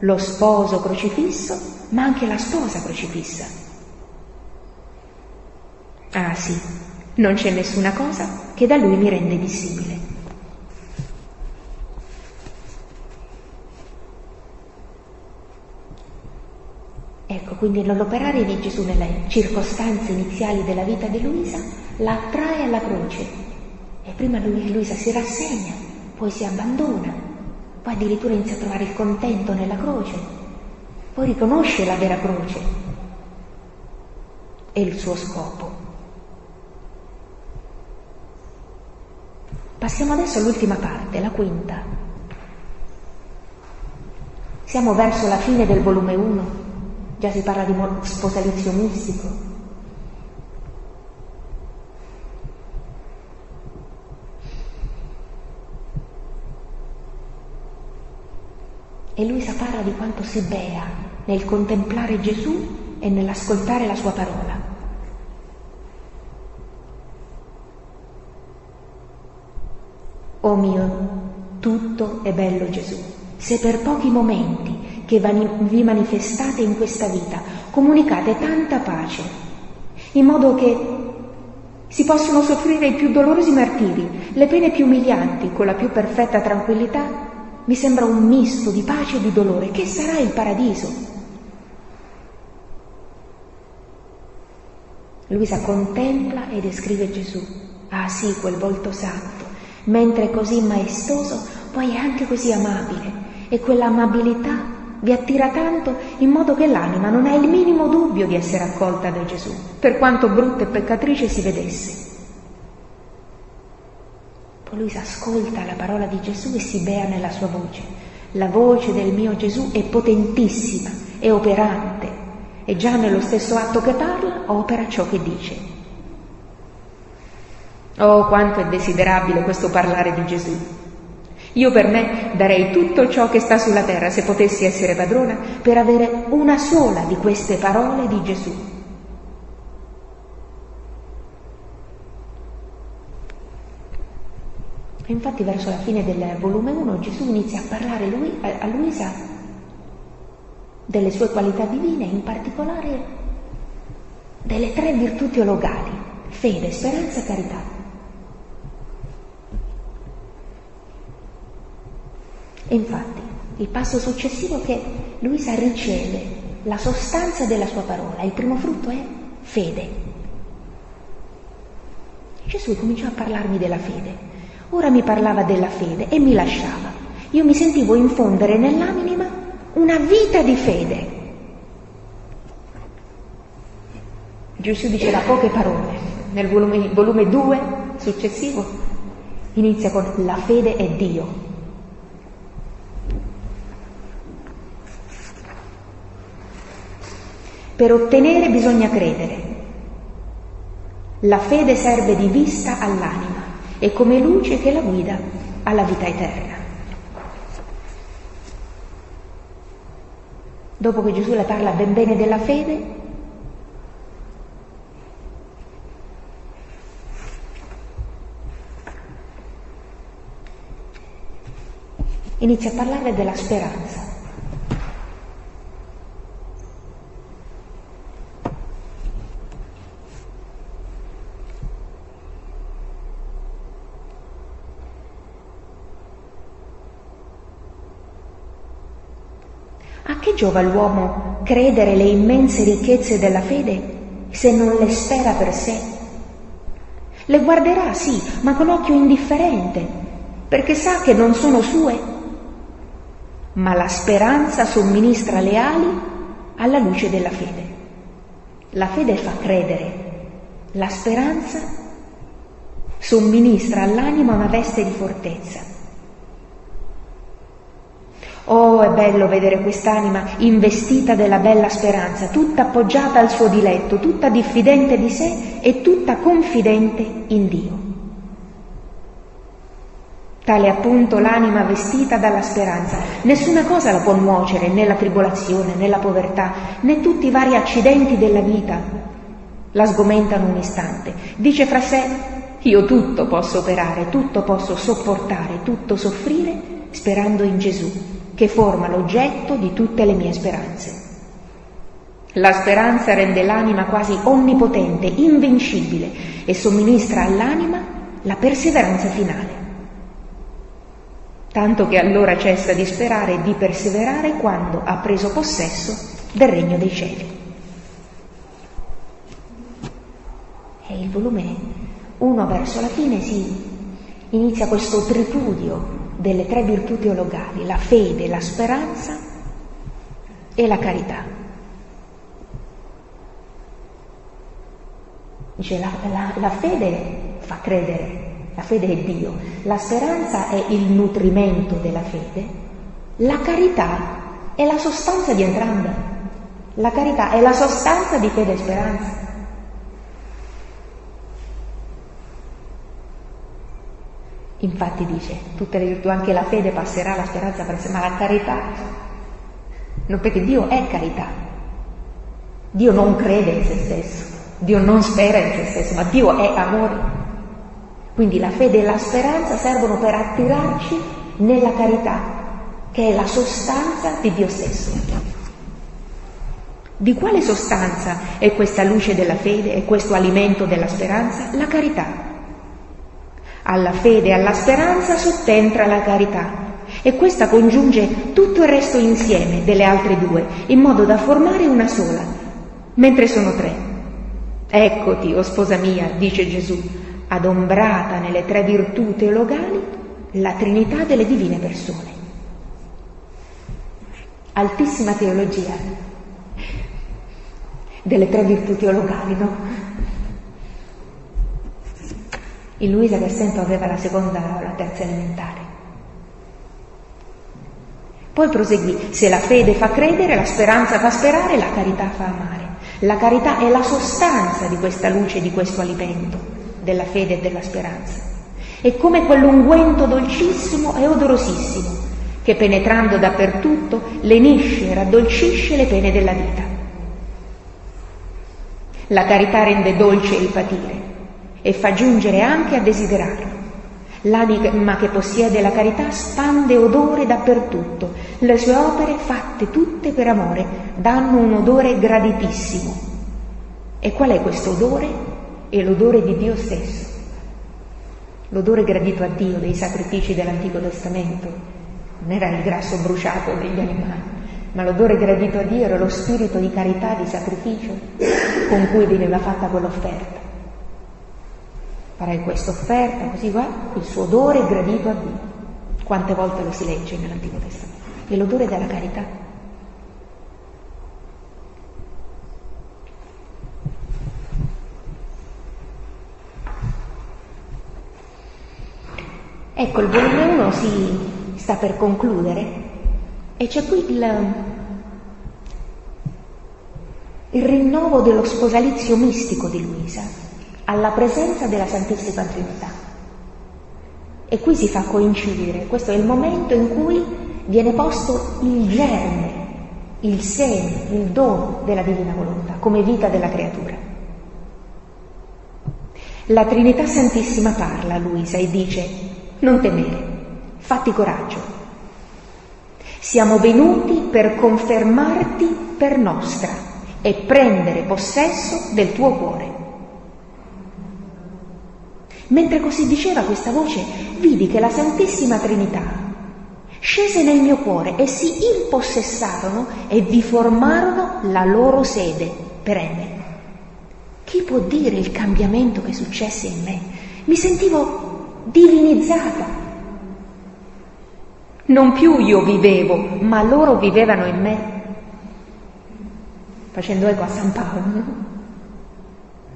lo sposo crocifisso, ma anche la sposa crocifissa. Ah sì, non c'è nessuna cosa che da lui mi rende dissimile. Ecco, quindi nell'operare di Gesù nelle circostanze iniziali della vita di Luisa, la attrae alla croce. E prima Luisa si rassegna, poi si abbandona, poi addirittura inizia a trovare il contento nella croce, poi riconosce la vera croce e il suo scopo. Passiamo adesso all'ultima parte, la quinta. Siamo verso la fine del volume 1 Già si parla di sposalizio mistico. E Luisa parla di quanto si bea nel contemplare Gesù e nell'ascoltare la sua parola. Oh mio, tutto è bello Gesù, se per pochi momenti che vi manifestate in questa vita, comunicate tanta pace, in modo che si possono soffrire i più dolorosi martiri, le pene più umilianti, con la più perfetta tranquillità, mi sembra un misto di pace e di dolore. Che sarà il paradiso? Luisa contempla e descrive Gesù. Ah sì, quel volto santo, mentre così maestoso, poi è anche così amabile. E quell'amabilità vi attira tanto in modo che l'anima non ha il minimo dubbio di essere accolta da Gesù, per quanto brutta e peccatrice si vedesse. Poi lui ascolta la parola di Gesù e si bea nella sua voce. La voce del mio Gesù è potentissima, è operante e già nello stesso atto che parla opera ciò che dice. Oh, quanto è desiderabile questo parlare di Gesù, io per me darei tutto ciò che sta sulla terra, se potessi essere padrona, per avere una sola di queste parole di Gesù. Infatti verso la fine del volume 1 Gesù inizia a parlare lui, a Luisa delle sue qualità divine, in particolare delle tre virtù teologali, fede, speranza e carità. E infatti il passo successivo è che Luisa riceve la sostanza della sua parola, il primo frutto è fede. Gesù cominciò a parlarmi della fede. Ora mi parlava della fede e mi lasciava. Io mi sentivo infondere nell'anima una vita di fede. Gesù diceva poche parole. Nel volume, volume 2 successivo inizia con la fede è Dio. Per ottenere bisogna credere. La fede serve di vista all'anima e come luce che la guida alla vita eterna. Dopo che Gesù le parla ben bene della fede, inizia a parlare della speranza. Giova all'uomo credere le immense ricchezze della fede se non le spera per sé? Le guarderà, sì, ma con occhio indifferente, perché sa che non sono sue. Ma la speranza somministra le ali alla luce della fede. La fede fa credere, la speranza somministra all'anima una veste di fortezza. Oh, è bello vedere quest'anima investita della bella speranza, tutta appoggiata al suo diletto, tutta diffidente di sé e tutta confidente in Dio. Tale appunto l'anima vestita dalla speranza. Nessuna cosa la può nuocere, né la tribolazione, né la povertà, né tutti i vari accidenti della vita la sgomentano un istante. Dice fra sé, io tutto posso operare, tutto posso sopportare, tutto soffrire, sperando in Gesù che forma l'oggetto di tutte le mie speranze. La speranza rende l'anima quasi onnipotente, invincibile e somministra all'anima la perseveranza finale. Tanto che allora cessa di sperare e di perseverare quando ha preso possesso del regno dei cieli. E il volume 1 verso la fine si inizia questo tripudio delle tre virtù teologali, la fede, la speranza e la carità. Dice la, la, la fede fa credere, la fede è Dio, la speranza è il nutrimento della fede, la carità è la sostanza di entrambe. La carità è la sostanza di fede e speranza. Infatti dice, tutte le virtù, anche la fede passerà, la speranza passerà, ma la carità, non perché Dio è carità. Dio non crede in se stesso. Dio non spera in se stesso, ma Dio è amore. Quindi la fede e la speranza servono per attirarci nella carità, che è la sostanza di Dio stesso. Di quale sostanza è questa luce della fede e questo alimento della speranza? La carità. Alla fede e alla speranza sottentra la carità e questa congiunge tutto il resto insieme delle altre due in modo da formare una sola, mentre sono tre. Eccoti, o sposa mia, dice Gesù, adombrata nelle tre virtù teologali, la Trinità delle divine persone. Altissima teologia delle tre virtù teologali, no? In Luisa Cassento aveva la seconda o la terza elementare. Poi proseguì, se la fede fa credere, la speranza fa sperare, la carità fa amare. La carità è la sostanza di questa luce, di questo alimento, della fede e della speranza. È come quell'unguento dolcissimo e odorosissimo che penetrando dappertutto lenisce e raddolcisce le pene della vita. La carità rende dolce il patire e fa giungere anche a desiderarlo. L'anima che possiede la carità spande odore dappertutto. Le sue opere, fatte tutte per amore, danno un odore graditissimo. E qual è questo odore? È l'odore di Dio stesso. L'odore gradito a Dio dei sacrifici dell'Antico Testamento non era il grasso bruciato degli animali, ma l'odore gradito a Dio era lo spirito di carità, di sacrificio con cui veniva fatta quell'offerta farai questa offerta, così va, il suo odore è gradito a Dio. Quante volte lo si legge nell'Antico Testamento? È l'odore della carità. Ecco, il volume 1 si sta per concludere e c'è qui il, il rinnovo dello sposalizio mistico di Luisa alla presenza della Santissima Trinità. E qui si fa coincidere, questo è il momento in cui viene posto il germe, il seme, il dono della divina volontà come vita della creatura. La Trinità Santissima parla a Luisa e dice, non temere, fatti coraggio. Siamo venuti per confermarti per nostra e prendere possesso del tuo cuore. Mentre così diceva questa voce, vidi che la Santissima Trinità scese nel mio cuore e si impossessarono e vi formarono la loro sede perenne. Chi può dire il cambiamento che successe in me? Mi sentivo divinizzata. Non più io vivevo, ma loro vivevano in me. Facendo eco a San Paolo,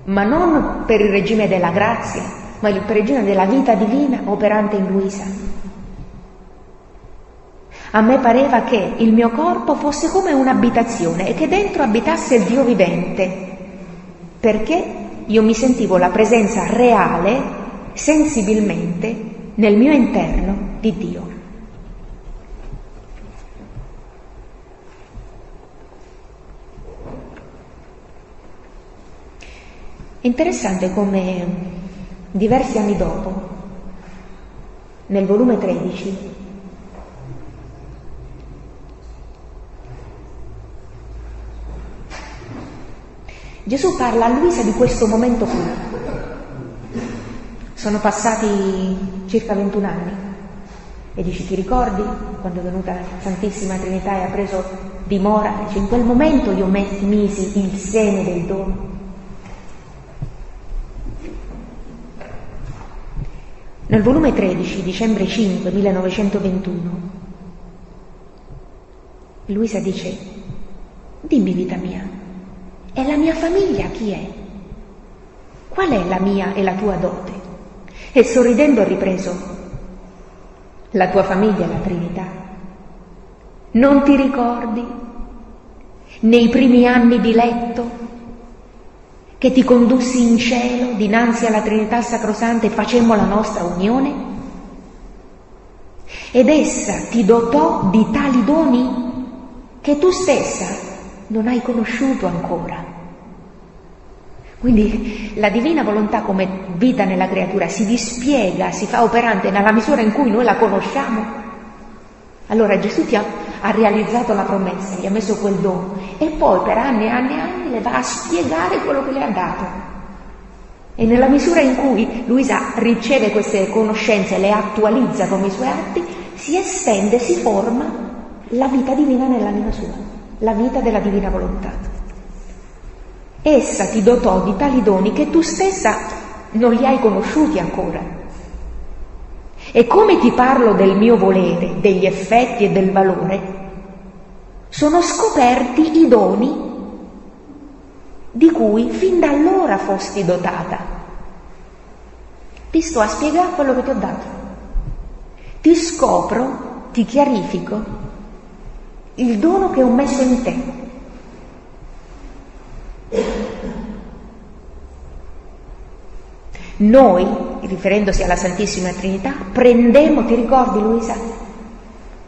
ma non per il regime della grazia, ma il pregino della vita divina operante in Luisa. A me pareva che il mio corpo fosse come un'abitazione e che dentro abitasse Dio vivente, perché io mi sentivo la presenza reale, sensibilmente, nel mio interno di Dio. Interessante come diversi anni dopo, nel volume 13, Gesù parla a Luisa di questo momento qui. Sono passati circa 21 anni e dice ti ricordi quando è venuta la Santissima Trinità e ha preso dimora? Dice in quel momento io misi il seme del dono. Nel volume 13, dicembre 5, 1921, Luisa dice, dimmi vita mia, e la mia famiglia chi è? Qual è la mia e la tua dote? E sorridendo ha ripreso, la tua famiglia è la Trinità. Non ti ricordi nei primi anni di letto che ti condussi in cielo dinanzi alla Trinità Sacrosanta e facemmo la nostra unione? Ed essa ti dotò di tali doni che tu stessa non hai conosciuto ancora. Quindi la divina volontà come vita nella creatura si dispiega, si fa operante nella misura in cui noi la conosciamo. Allora Gesù ti ha, ha realizzato la promessa, gli ha messo quel dono e poi per anni e anni e anni le va a spiegare quello che le ha dato. E nella misura in cui Luisa riceve queste conoscenze, le attualizza come i suoi atti, si estende, si forma la vita divina nell'anima sua la vita della divina volontà. Essa ti dotò di tali doni che tu stessa non li hai conosciuti ancora. E come ti parlo del mio volere, degli effetti e del valore, sono scoperti i doni di cui fin da allora fosti dotata. Ti sto a spiegare quello che ti ho dato. Ti scopro, ti chiarifico il dono che ho messo in te. Noi, riferendosi alla Santissima Trinità, prendemo, ti ricordi Luisa?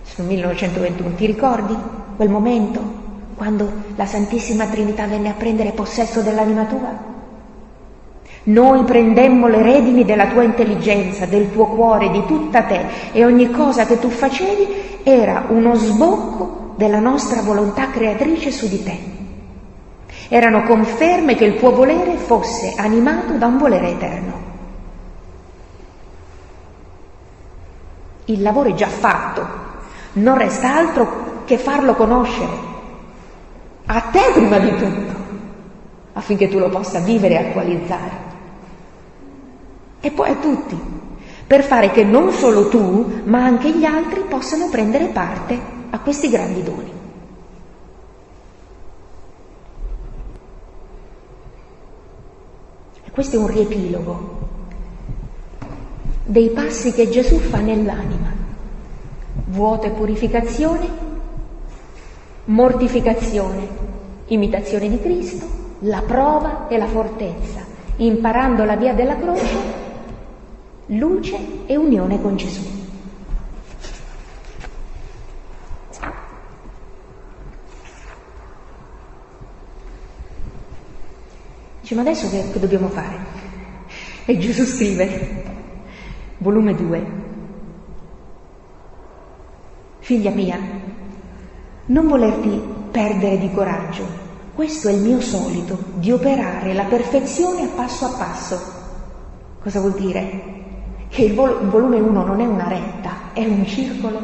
Sul 1921, ti ricordi quel momento quando la Santissima Trinità venne a prendere possesso dell'anima tua? Noi prendemmo le redini della tua intelligenza, del tuo cuore, di tutta te e ogni cosa che tu facevi era uno sbocco della nostra volontà creatrice su di te. Erano conferme che il tuo volere fosse animato da un volere eterno. Il lavoro è già fatto, non resta altro che farlo conoscere, a te prima di tutto, affinché tu lo possa vivere e attualizzare. E poi a tutti, per fare che non solo tu, ma anche gli altri possano prendere parte a questi grandi doni. E questo è un riepilogo dei passi che Gesù fa nell'anima. Vuoto e purificazione, mortificazione, imitazione di Cristo, la prova e la fortezza, imparando la via della croce, luce e unione con Gesù. Dice, ma adesso che, che dobbiamo fare? E Gesù scrive, volume 2, figlia mia, non volerti perdere di coraggio, questo è il mio solito, di operare la perfezione a passo a passo. Cosa vuol dire? Che il, vol- volume 1 non è una retta, è un circolo.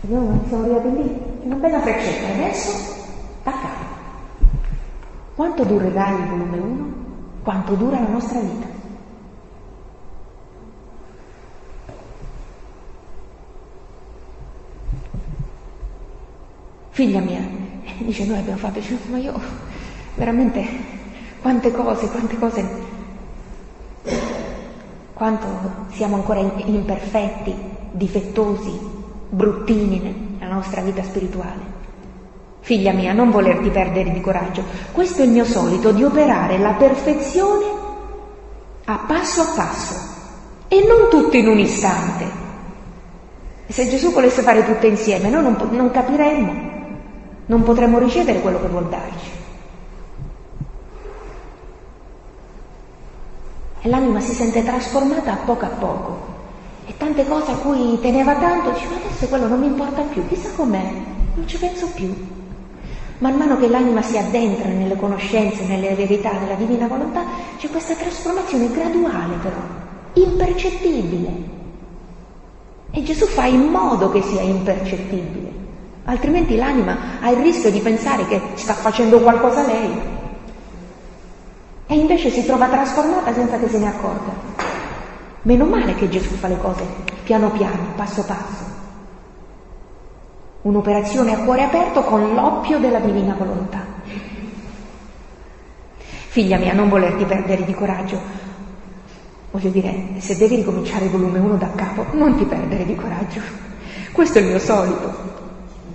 Noi siamo arrivati lì, una bella freccetta, adesso attaccato. Quanto durerà il volume 1? Quanto dura la nostra vita? Figlia mia, dice noi abbiamo fatto, dice, ma io veramente quante cose, quante cose, quanto siamo ancora imperfetti, difettosi, bruttini nella nostra vita spirituale. Figlia mia, non volerti perdere di coraggio. Questo è il mio solito, di operare la perfezione a passo a passo e non tutto in un istante. Se Gesù volesse fare tutto insieme, noi non, non capiremmo, non potremmo ricevere quello che vuol darci. E l'anima si sente trasformata a poco a poco. E tante cose a cui teneva tanto, dice, ma adesso quello non mi importa più, chissà com'è, non ci penso più. man mano che l'anima si addentra nelle conoscenze, nelle verità della divina volontà, c'è questa trasformazione graduale però, impercettibile. E Gesù fa in modo che sia impercettibile, altrimenti l'anima ha il rischio di pensare che sta facendo qualcosa lei e invece si trova trasformata senza che se ne accorga. Meno male che Gesù fa le cose piano piano, passo passo. Un'operazione a cuore aperto con l'oppio della divina volontà. Figlia mia, non volerti perdere di coraggio. Voglio dire, se devi ricominciare il volume 1 da capo, non ti perdere di coraggio. Questo è il mio solito,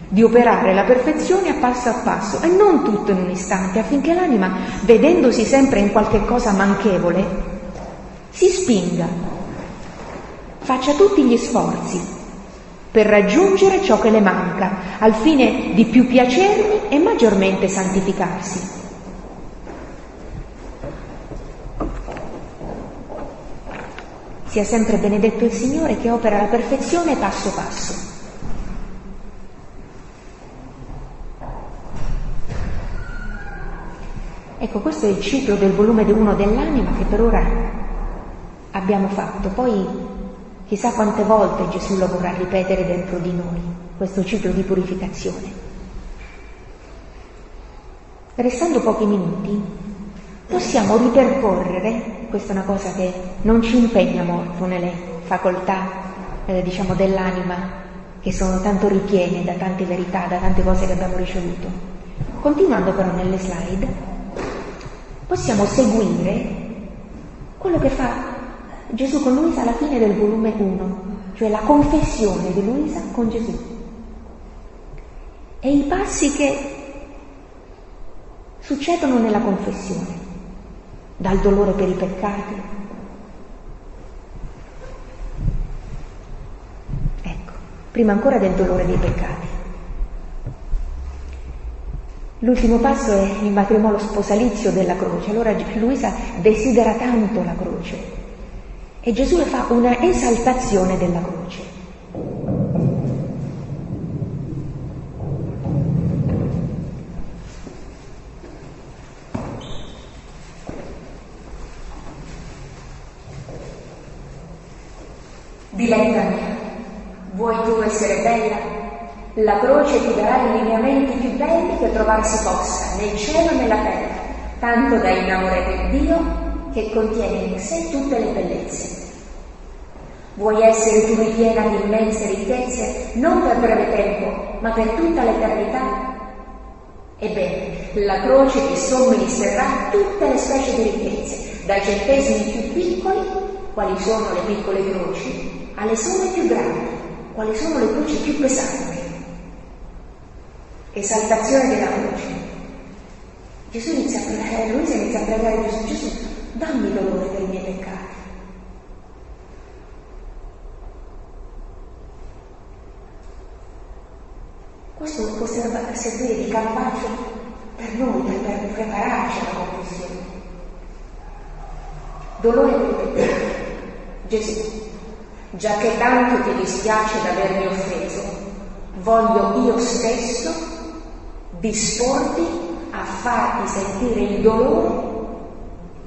di operare la perfezione a passo a passo e non tutto in un istante, affinché l'anima, vedendosi sempre in qualche cosa manchevole, si spinga, faccia tutti gli sforzi per raggiungere ciò che le manca, al fine di più piacermi e maggiormente santificarsi. Sia sempre benedetto il Signore che opera la perfezione passo passo. Ecco, questo è il ciclo del volume 1 dell'anima che per ora abbiamo fatto. Poi Chissà quante volte Gesù lo vorrà ripetere dentro di noi, questo ciclo di purificazione. Restando pochi minuti, possiamo ripercorrere, questa è una cosa che non ci impegna molto nelle facoltà, eh, diciamo, dell'anima, che sono tanto ripiene da tante verità, da tante cose che abbiamo ricevuto. Continuando però nelle slide, possiamo seguire quello che fa Gesù con Luisa alla fine del volume 1, cioè la confessione di Luisa con Gesù. E i passi che succedono nella confessione, dal dolore per i peccati. Ecco, prima ancora del dolore dei peccati. L'ultimo passo è il matrimonio sposalizio della croce. Allora Luisa desidera tanto la croce e Gesù le fa una esaltazione della croce. Diletta mia, vuoi tu essere bella? La croce ti darà i lineamenti più belli che trovarsi possa nel cielo e nella terra, tanto da innamorare Dio che contiene in sé tutte le bellezze Vuoi essere tu ripiena di immense ricchezze, non per breve tempo, ma per tutta l'eternità? Ebbene, la croce ti somministrerà tutte le specie di ricchezze, dai centesimi più piccoli, quali sono le piccole croci, alle somme più grandi, quali sono le croci più pesanti. Esaltazione della croce. Gesù inizia a pregare, Luisa inizia a pregare Gesù, Gesù, dammi dolore per i miei peccati. Questo può servire di campagna per noi, per prepararci alla confessione. Dolore per te, Gesù, già che tanto ti dispiace d'avermi offeso, voglio io stesso disporti a farti sentire il dolore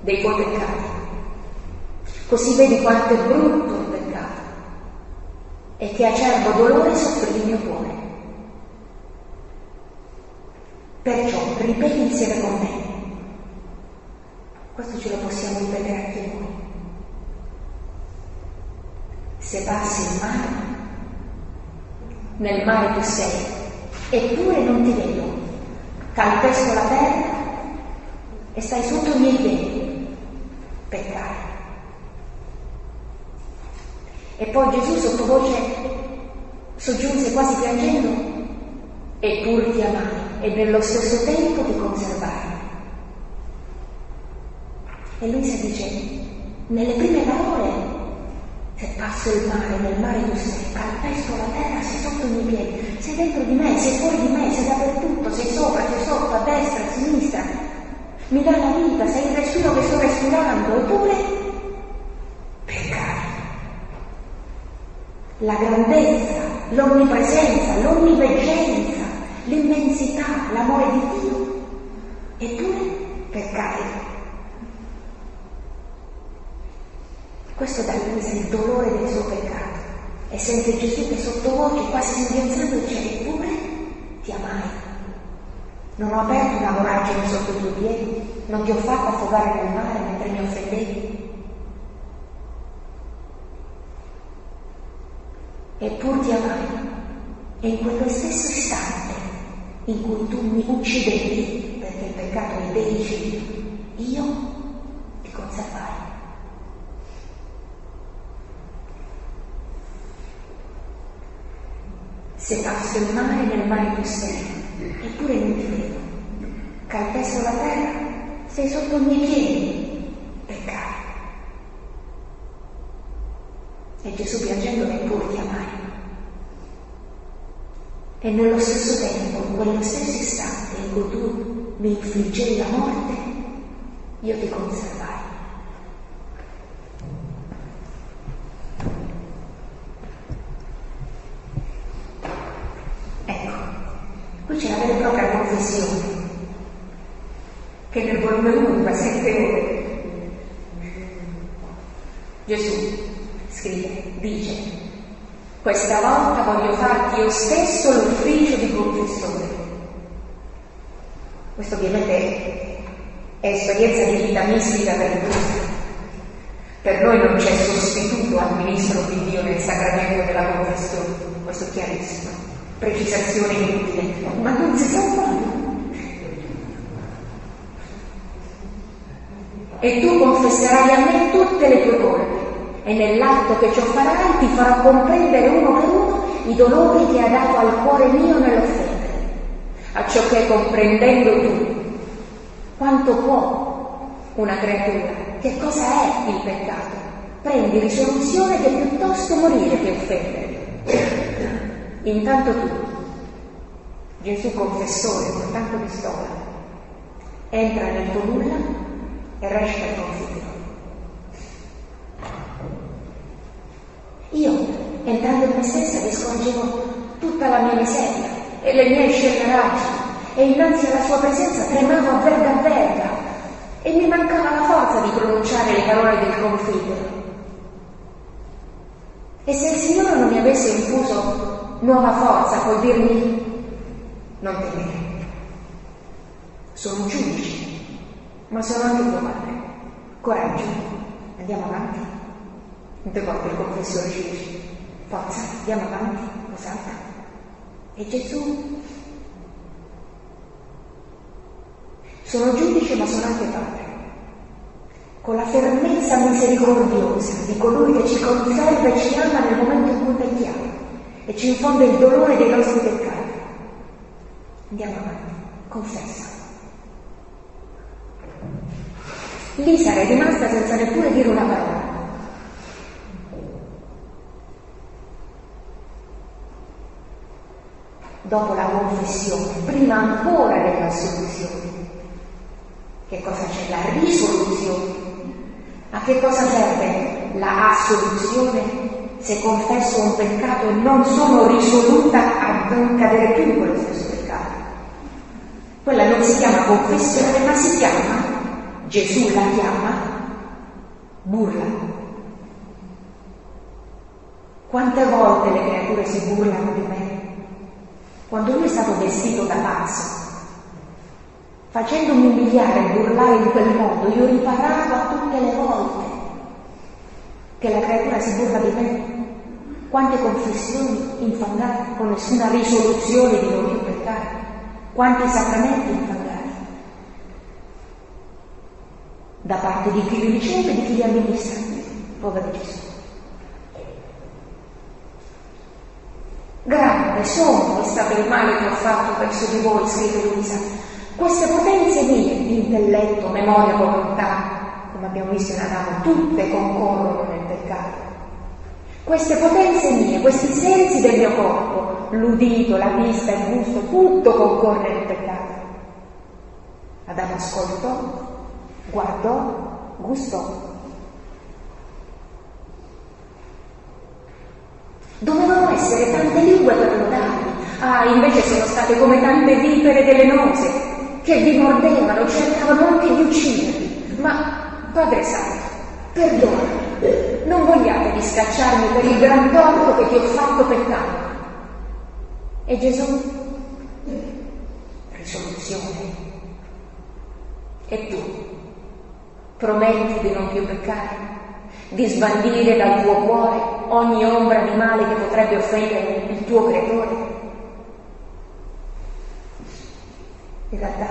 dei tuoi peccati. Così vedi quanto è brutto il peccato e che acerbo dolore soffre il mio cuore. Perciò ripeti insieme con me. Questo ce lo possiamo ripetere anche noi. Se passi il mare, nel mare tu sei, eppure non ti vedo. Calpesto la terra e stai sotto i miei piedi. Peccare. E poi Gesù sottovoce soggiunse quasi piangendo, eppur ti amai e nello stesso tempo di conservare. E lui si dice, nelle prime parole, se passo il mare, nel mare tu sei, calpesto la terra, sei sotto i miei piedi, sei dentro di me, sei fuori di me, sei dappertutto, sei sopra, sei sotto, a destra, a sinistra, mi dà la vita, sei il respiro che sto respirando, eppure peccare. La grandezza, l'onnipresenza, l'onniveggenza, l'immensità, l'amore di Dio, eppure peccai. Questo Luisa il dolore del suo peccato e sente Gesù che sottovoce, quasi singhiozzando, dice eppure ti amai. Non ho aperto una voragine sotto i tuoi piedi, non ti ho fatto affogare nel mare mentre mi offendevi. Eppur ti amai. E in quello stesso istante in cui tu mi uccidevi, perché il peccato è deicidi, io ti conservai. Se passo il mare nel mare sei, eppure non ti vedo. Calpesto la terra, sei sotto i miei piedi, peccare. E Gesù piangendo neppure ti amai. E nello stesso tempo, in quello stesso istante in cui tu mi infliggevi la morte, io ti conservai. Ecco, qui c'è la vera e propria confessione, che nel volume 1 dura sette ore. Gesù scrive, dice, questa volta voglio farti io stesso l'ufficio di confessore. Questo ovviamente è esperienza di vita mistica per tutti. Per noi non c'è sostituto al ministro di Dio nel sacramento della confessione, questo è chiarissimo, precisazione inutile, ma non si sa quando. E tu confesserai a me tutte le tue colpe. E nell'atto che ciò farai ti farò comprendere uno per uno i dolori che ha dato al cuore mio nell'offendere, a ciò che comprendendo tu quanto può una creatura, che cosa è il peccato, prendi risoluzione che piuttosto morire che offendere. Intanto tu, Gesù confessore con tanto pistola, entra nel tuo nulla e resta confidente. Io, entrando in me stessa, riscongevo tutta la mia miseria e le mie scelleraggi e innanzi alla sua presenza tremavo a verga a verga e mi mancava la forza di pronunciare le parole del confidere. E se il Signore non mi avesse infuso nuova forza, puoi dirmi non temere. Sono giudice, ma sono anche tuo padre. Coraggio, andiamo avanti. Molte volte il confessore ci forza, andiamo avanti, osata. E Gesù, sono giudice ma sono anche padre. Con la fermezza misericordiosa di colui che ci conserva e ci ama nel momento in cui pecchiamo e ci infonde il dolore dei nostri peccati. Andiamo avanti, confessa. Lì sarei rimasta senza neppure dire una parola. dopo la confessione, prima ancora dell'assoluzione. Che cosa c'è? La risoluzione. A che cosa serve la assoluzione se confesso un peccato e non sono risoluta a non cadere più in quello stesso peccato? Quella non si chiama confessione, ma si chiama, Gesù la chiama, burla. Quante volte le creature si burlano di me? quando lui è stato vestito da pazzo, facendomi umiliare e burlare in quel modo, io riparavo tutte le volte che la creatura si burla di me. Quante confessioni infangate con nessuna risoluzione di non più peccare, quanti sacramenti infangati da parte di chi li riceve e di chi li amministra. Povero Gesù. Grande sono è stato il male che ho fatto verso di voi, scrive Luisa. Queste potenze mie, intelletto, memoria, volontà, come abbiamo visto in Adamo, tutte concorrono nel. Queste potenze mie, questi sensi del mio corpo, l'udito, la vista, il gusto, tutto concorre nel peccato. Adamo ascoltò, guardò, gustò, Dovevano essere tante lingue per lodarmi, Ah, invece sono state come tante vipere velenose che vi mordevano, cercavano anche di uccidervi. Ma, Padre Santo, perdonami, non vogliate di scacciarmi per il gran torto che ti ho fatto peccare. E Gesù, risoluzione. E tu, prometti di non più peccare? di sbandire dal tuo cuore ogni ombra di male che potrebbe offendere il tuo creatore? In realtà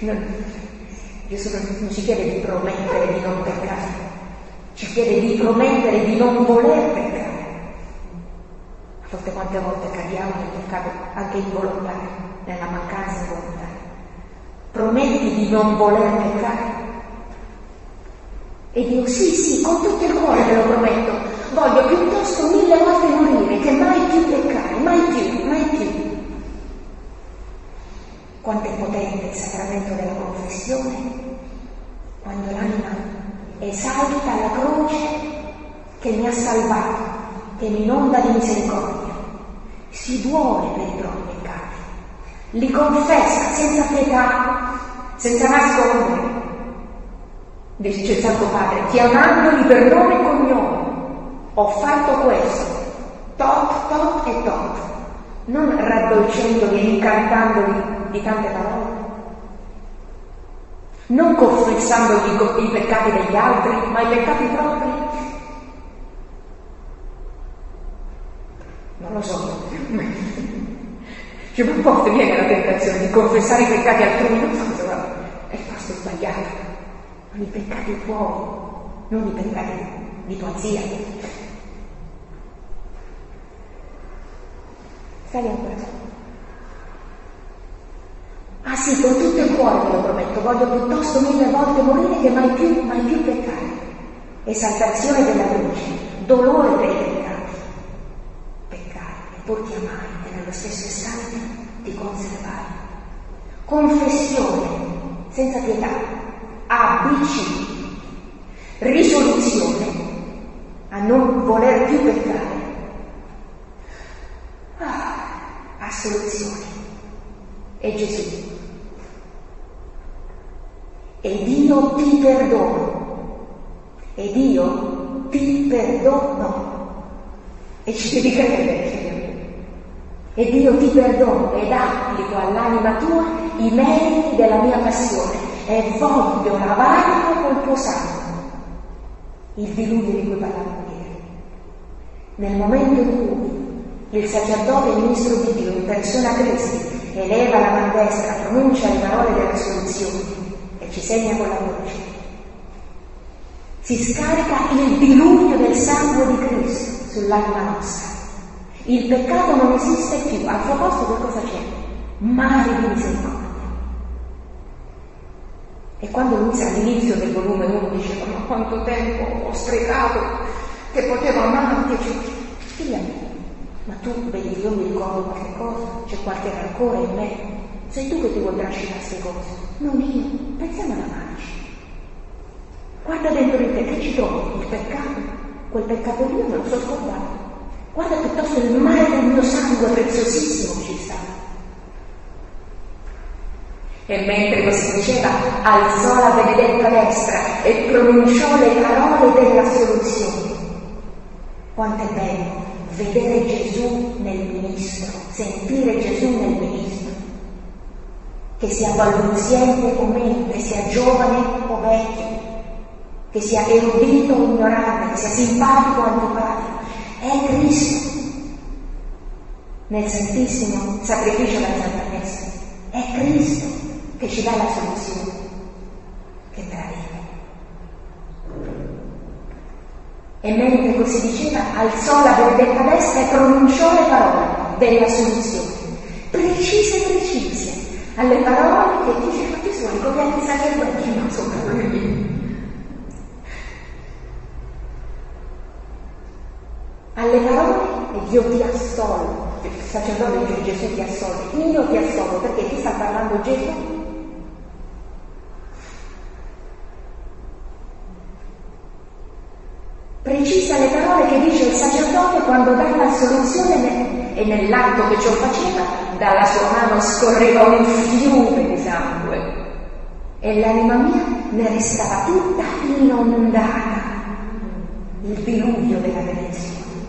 non, Gesù non ci chiede di promettere di non peccare, ci chiede di promettere di non voler peccare. A volte quante volte cadiamo nel peccato anche involontario, nella mancanza involontaria. Prometti di non voler peccare e Dio, sì, sì, con tutto il cuore te lo prometto, voglio piuttosto mille volte morire che mai più peccare, mai più, mai più. Quanto è potente il sacramento della confessione quando l'anima esalta la croce che mi ha salvato, che mi inonda di misericordia, si duole per i propri peccati, li confessa senza pietà, senza nascondere, dice il Santo Padre, chiamandoli per nome e cognome. Ho fatto questo, tot, tot e tot, non raddolcendoli e incantandoli di tante parole, non confessandogli i peccati degli altri, ma i peccati propri. Non lo so, cioè, un po' viene la tentazione di confessare i peccati altrui, non so se è il passo sbagliato non i peccati tuoi, non i peccati di tua zia. Stai ancora. Ah sì, con tutto il cuore te lo prometto, voglio piuttosto mille volte morire che mai più, mai più peccare. Esaltazione della luce, dolore per i peccati. Peccare, eppur ti amai e nello stesso istante ti conservai. Confessione, senza pietà, ABC, risoluzione a non voler più peccare. Ah, assoluzione. E Gesù. Ed io ti perdono. Ed io ti perdono. E ci devi credere, Ed io ti perdono ed applico all'anima tua i meriti della mia passione e voglio lavarlo col tuo sangue. Il diluvio di cui parlavamo ieri. Nel momento in cui il sacerdote il ministro di Dio in persona Cristi eleva la mano destra, pronuncia le parole della soluzione ci segna con la voce, si scarica il diluvio del sangue di Cristo sull'anima nostra. Il peccato non esiste più, al suo posto che cosa c'è? Mare di misericordia. E quando lui all'inizio del volume 1 diceva ma quanto tempo ho sprecato che potevo amarti, figlia mia, ma tu vedi io mi ricordo qualche cosa, c'è qualche rancore in me, sei tu che ti vuoi trascinare queste cose, non io, pensiamo ad amarci. Guarda dentro di te che ci trovi, il peccato, quel peccato lì me lo so scordato. Guarda piuttosto il mare del mio sangue preziosissimo ci sta. E mentre così diceva, alzò la benedetta destra e pronunciò le parole della soluzione. Quanto è bello vedere Gesù nel ministro, sentire Gesù nel ministro, che sia balbuziente o meno, che sia giovane o vecchio, che sia erudito o ignorante, che sia simpatico o antipatico, è Cristo nel santissimo sacrificio della Santa Messa, è Cristo che ci dà la soluzione. Che meraviglia. E mentre così diceva, alzò la benedetta destra e pronunciò le parole della soluzione, precise precise, alle parole che dice suoi come i sacerdoti, non sopra lui. Alle parole e Dio ti assolve, il sacerdote dice Gesù ti assolve, io ti assolvo perché chi sta parlando Gesù? Precisa le parole che dice il sacerdote quando dà l'assoluzione e nell'atto che ciò faceva, dalla sua mano scorreva un fiume di sangue e l'anima mia ne restava tutta inondata. Il diluvio della redenzione,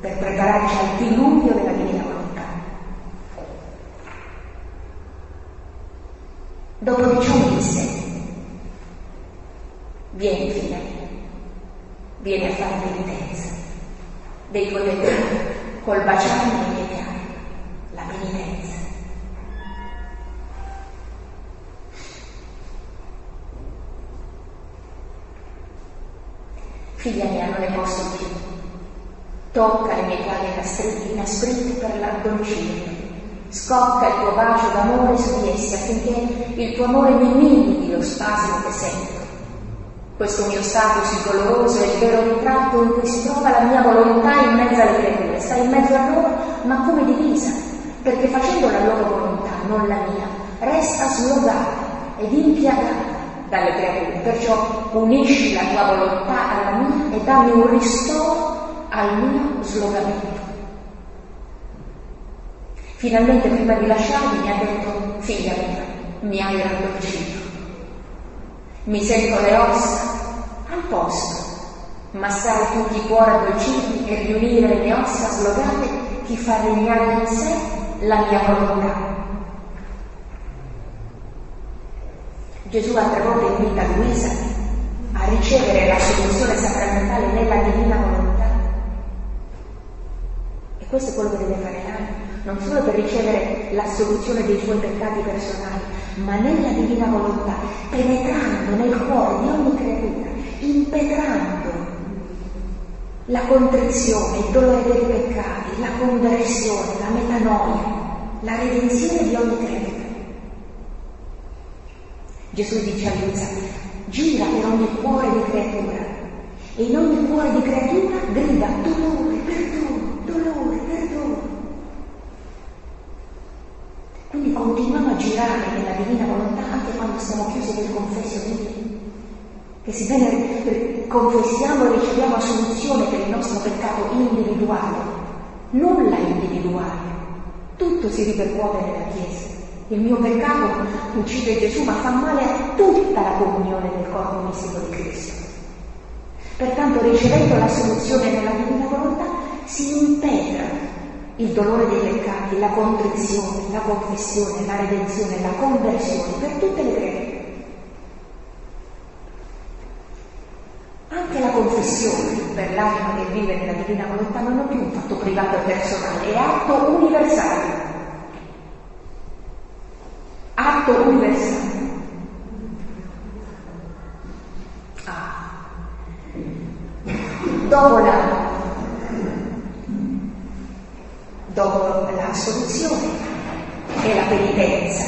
per prepararci al diluvio della divina volontà. Dopo di ciò disse, vieni figlia vieni a fare penitenza dei tuoi col baciare nei miei la penitenza. Figlia mia, non ne posso più. Tocca le mie piaghe inasprite per l'addolcirmi. Scocca il tuo bacio d'amore su di essi affinché il tuo amore mi mimiti lo spasimo che sento. Questo mio stato così doloroso è il vero ritratto in cui si trova la mia volontà in mezzo alle creature. Sta in mezzo a loro, ma come divisa, perché facendo la loro volontà, non la mia, resta slogata ed impiagata dalle creature. Perciò unisci la tua volontà alla mia e dammi un ristoro al mio slogamento. Finalmente, prima di lasciarmi, mi ha detto, figlia mia, mi hai raddolcito. Mi sento le ossa al posto, ma sai tu chi può raddolcirmi e riunire le ossa slogate, chi fa regnare in sé la mia volontà. Gesù altre volte invita Luisa a ricevere la soluzione sacramentale nella divina volontà. E questo è quello che deve fare l'anima, non solo per ricevere la soluzione dei suoi peccati personali, ma nella divina volontà, penetrando nel cuore di ogni creatura, impetrando la contrizione, il dolore dei peccati, la conversione, la metanoia, la redenzione di ogni creatura. Gesù dice a Luisa, gira per ogni cuore di creatura e in ogni cuore di creatura grida dolore, perdono, dolore, perdono. Quindi continuiamo a girare nella divina volontà anche quando siamo chiusi nel confessio di che sebbene confessiamo e riceviamo soluzione per il nostro peccato individuale, nulla individuale, tutto si ripercuote nella Chiesa. Il mio peccato uccide Gesù, ma fa male a tutta la comunione del corpo mistico di Cristo. Pertanto, ricevendo la soluzione nella divina volontà, si impetra il dolore dei peccati, la contrizione, la confessione, la redenzione, la conversione per tutte le creature. Anche la confessione per l'anima che vive nella divina volontà non è più un fatto privato e personale, è atto universale atto universale. Ah. Dopo la, dopo la soluzione e la penitenza,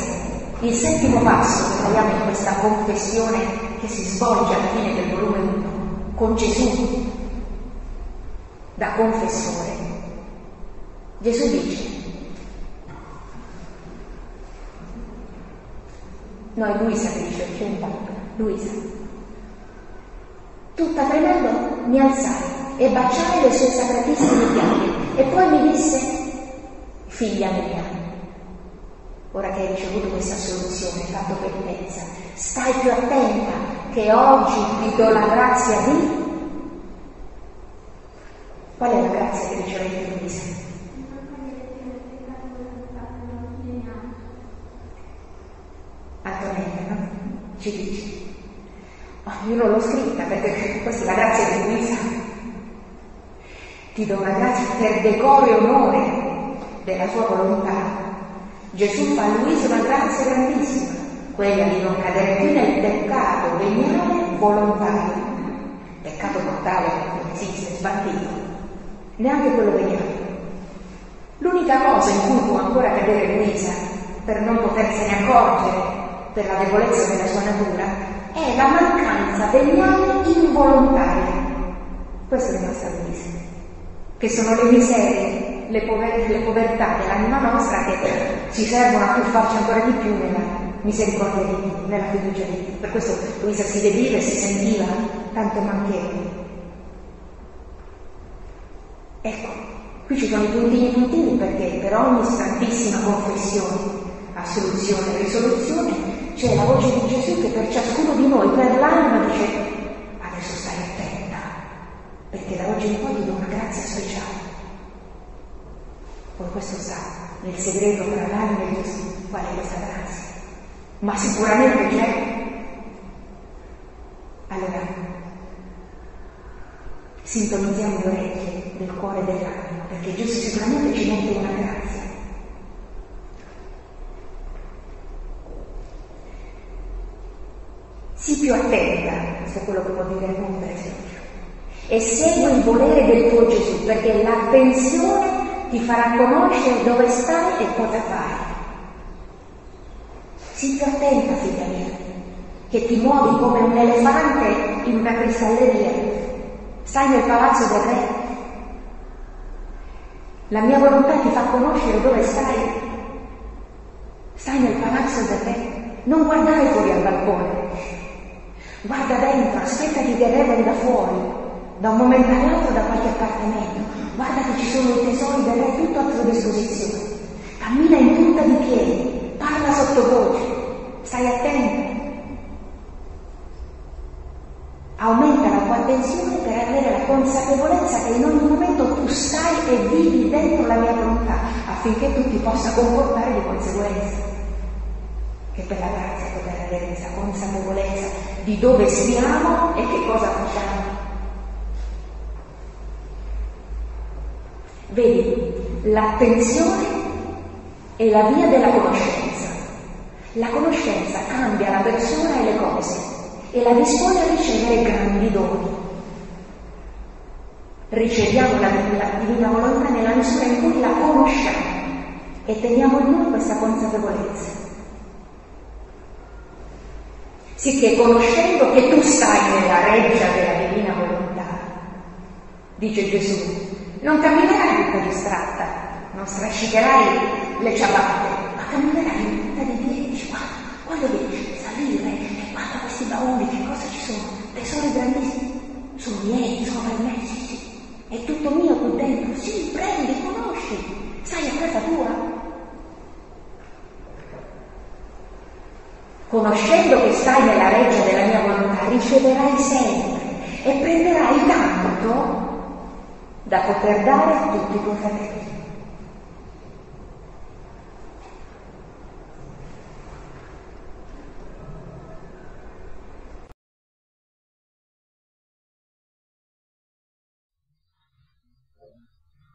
il settimo passo che troviamo in questa confessione che si svolge alla fine del volume 1 con Gesù da confessore, Gesù dice No, è Luisa che dice, c'è un tanto, Luisa. Tutta tremando mi alzai e baciai le sue sacratissime piaghe e poi mi disse, figlia mia, ora che hai ricevuto questa soluzione, fatto penitenza, stai più attenta che oggi ti do la grazia di... Qual è la grazia che ricevete Luisa? Antonella, no? Ci dice. Oh, io non l'ho scritta perché questa è la grazia di Luisa. Ti do la grazia per decoro e onore della sua volontà. Gesù fa a Luisa una grazia grandissima, quella di non cadere più nel peccato veniale volontario. Peccato mortale non esiste, sbandito. Neanche quello veniale. L'unica cosa in cui può ancora cadere Luisa per non potersene accorgere per la debolezza della sua natura, è la mancanza del male involontario. Questo è il nostro Luisa, che sono le miserie, le, pover- le povertà dell'anima nostra che ci servono a tuffarci ancora di più nella misericordia di Dio, nella fiducia di Dio. Per questo Luisa si vediva e si sentiva tanto manchevole. Ecco, qui ci sono i puntini puntini perché per ogni santissima confessione, assoluzione risoluzione c'è la voce di Gesù che per ciascuno di noi, per l'anima, dice adesso stai attenta, perché da oggi in poi ti do una grazia speciale. Poi questo sta nel segreto tra l'anima e Gesù, qual è questa grazia. Ma sicuramente c'è. Allora, sintonizziamo le orecchie del cuore e dell'anima, perché Gesù sicuramente ci mette una grazia. Sii più attenta, questo è quello che può dire il mondo, per esempio, e segui il volere del tuo Gesù, perché l'attenzione ti farà conoscere dove stai e cosa fai. Sii più attenta, figlia mia, che ti muovi come un elefante in una cristalleria. Stai nel palazzo del re. La mia volontà ti fa conoscere dove stai. Stai nel palazzo del re. Non guardare fuori al balcone. Guarda dentro, aspettati che il re venga fuori, da un momento all'altro da qualche appartamento. Guarda che ci sono i tesori del re tutto a tua disposizione. Cammina in punta di piedi, parla sottovoce, stai attento. Aumenta la tua attenzione per avere la consapevolezza che in ogni momento tu stai e vivi dentro la mia volontà affinché tu ti possa comportare di conseguenza. Che per la grazia poter avere questa consapevolezza di dove siamo e che cosa facciamo. Vedi, l'attenzione è la via della conoscenza. La conoscenza cambia la persona e le cose e la dispone a ricevere grandi doni. Riceviamo la, la divina volontà nella misura in cui la conosciamo e teniamo in noi questa consapevolezza. Sicché conoscendo che tu stai nella reggia della divina volontà, dice Gesù, non camminerai tutta distratta, non strascicherai le ciabatte, ma camminerai in punta di piedi, guarda, quando vedi salire e guarda questi bauli, che cosa ci sono? Tesori grandissimi, sono miei, sono permessi, sì. È tutto mio qui dentro, sì, prendi, conosci, sai a casa tua. Conoscendo che stai nella reggia della mia volontà, riceverai sempre e prenderai tanto da poter dare a tutti i fratelli.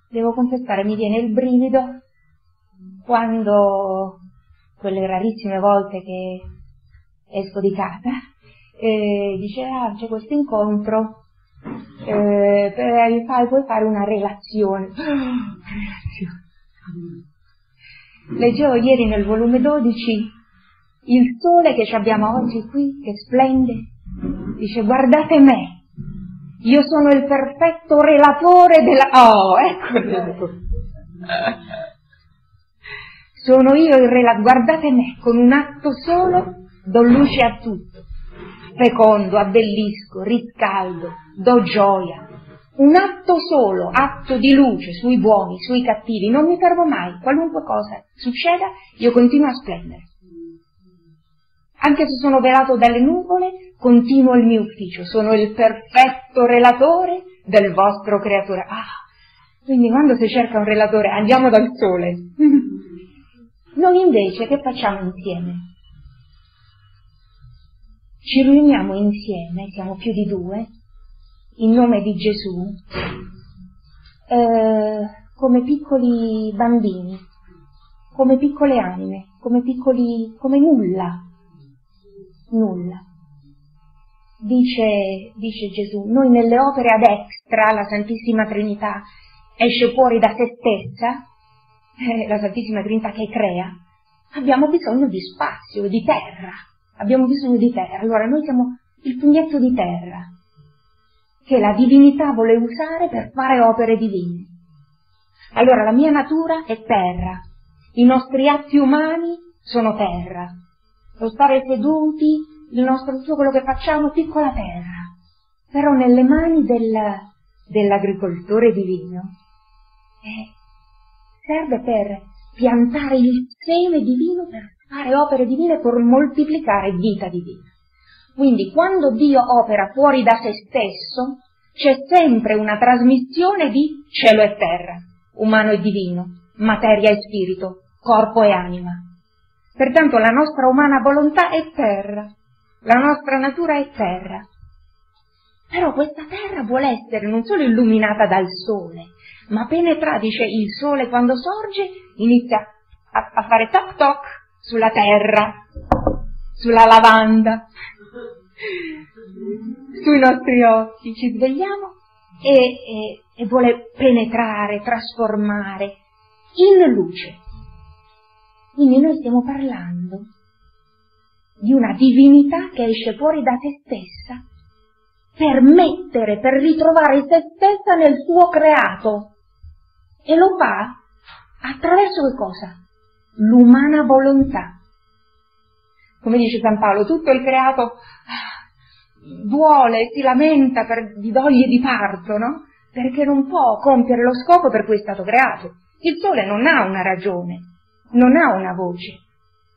Devo confessare, mi viene il brivido quando, quelle rarissime volte che esco di casa, eh, dice, ah, c'è questo incontro eh, per, fai, puoi fare una relazione. Leggevo ieri nel volume 12 il sole che abbiamo oggi qui, che splende, dice guardate me, io sono il perfetto relatore della... Oh, ecco. Sono io il relatore, guardate me, con un atto solo do luce a tutto. Fecondo, abbellisco, riscaldo, do gioia. Un atto solo, atto di luce sui buoni, sui cattivi, non mi fermo mai, qualunque cosa succeda, io continuo a splendere. Anche se sono velato dalle nuvole, continuo il mio ufficio, sono il perfetto relatore del vostro creatore. Ah, quindi quando si cerca un relatore andiamo dal sole. Noi invece che facciamo insieme? ci riuniamo insieme, siamo più di due, in nome di Gesù, eh, come piccoli bambini, come piccole anime, come piccoli, come nulla, nulla. Dice, dice Gesù, noi nelle opere ad extra, la Santissima Trinità esce fuori da se stessa, eh, la Santissima Trinità che crea, abbiamo bisogno di spazio, di terra abbiamo bisogno di terra. Allora noi siamo il pugnetto di terra che la divinità vuole usare per fare opere divine. Allora la mia natura è terra, i nostri atti umani sono terra, lo stare seduti, il nostro, tutto quello che facciamo, piccola terra, però nelle mani del, dell'agricoltore divino eh, serve per piantare il seme divino, per fare opere divine, per moltiplicare vita divina. Quindi quando Dio opera fuori da se stesso, c'è sempre una trasmissione di cielo e terra, umano e divino, materia e spirito, corpo e anima. Pertanto la nostra umana volontà è terra, la nostra natura è terra. Però questa terra vuole essere non solo illuminata dal sole, ma penetra, dice, il sole quando sorge inizia a, a fare toc toc sulla terra, sulla lavanda, sui nostri occhi, ci svegliamo e, e, e vuole penetrare, trasformare in luce. Quindi noi stiamo parlando di una divinità che esce fuori da se stessa per mettere, per ritrovare se stessa nel suo creato. E lo fa attraverso che cosa? L'umana volontà. Come dice San Paolo, tutto il creato duole, si lamenta per, di doglie di parto, no? Perché non può compiere lo scopo per cui è stato creato. Il sole non ha una ragione, non ha una voce.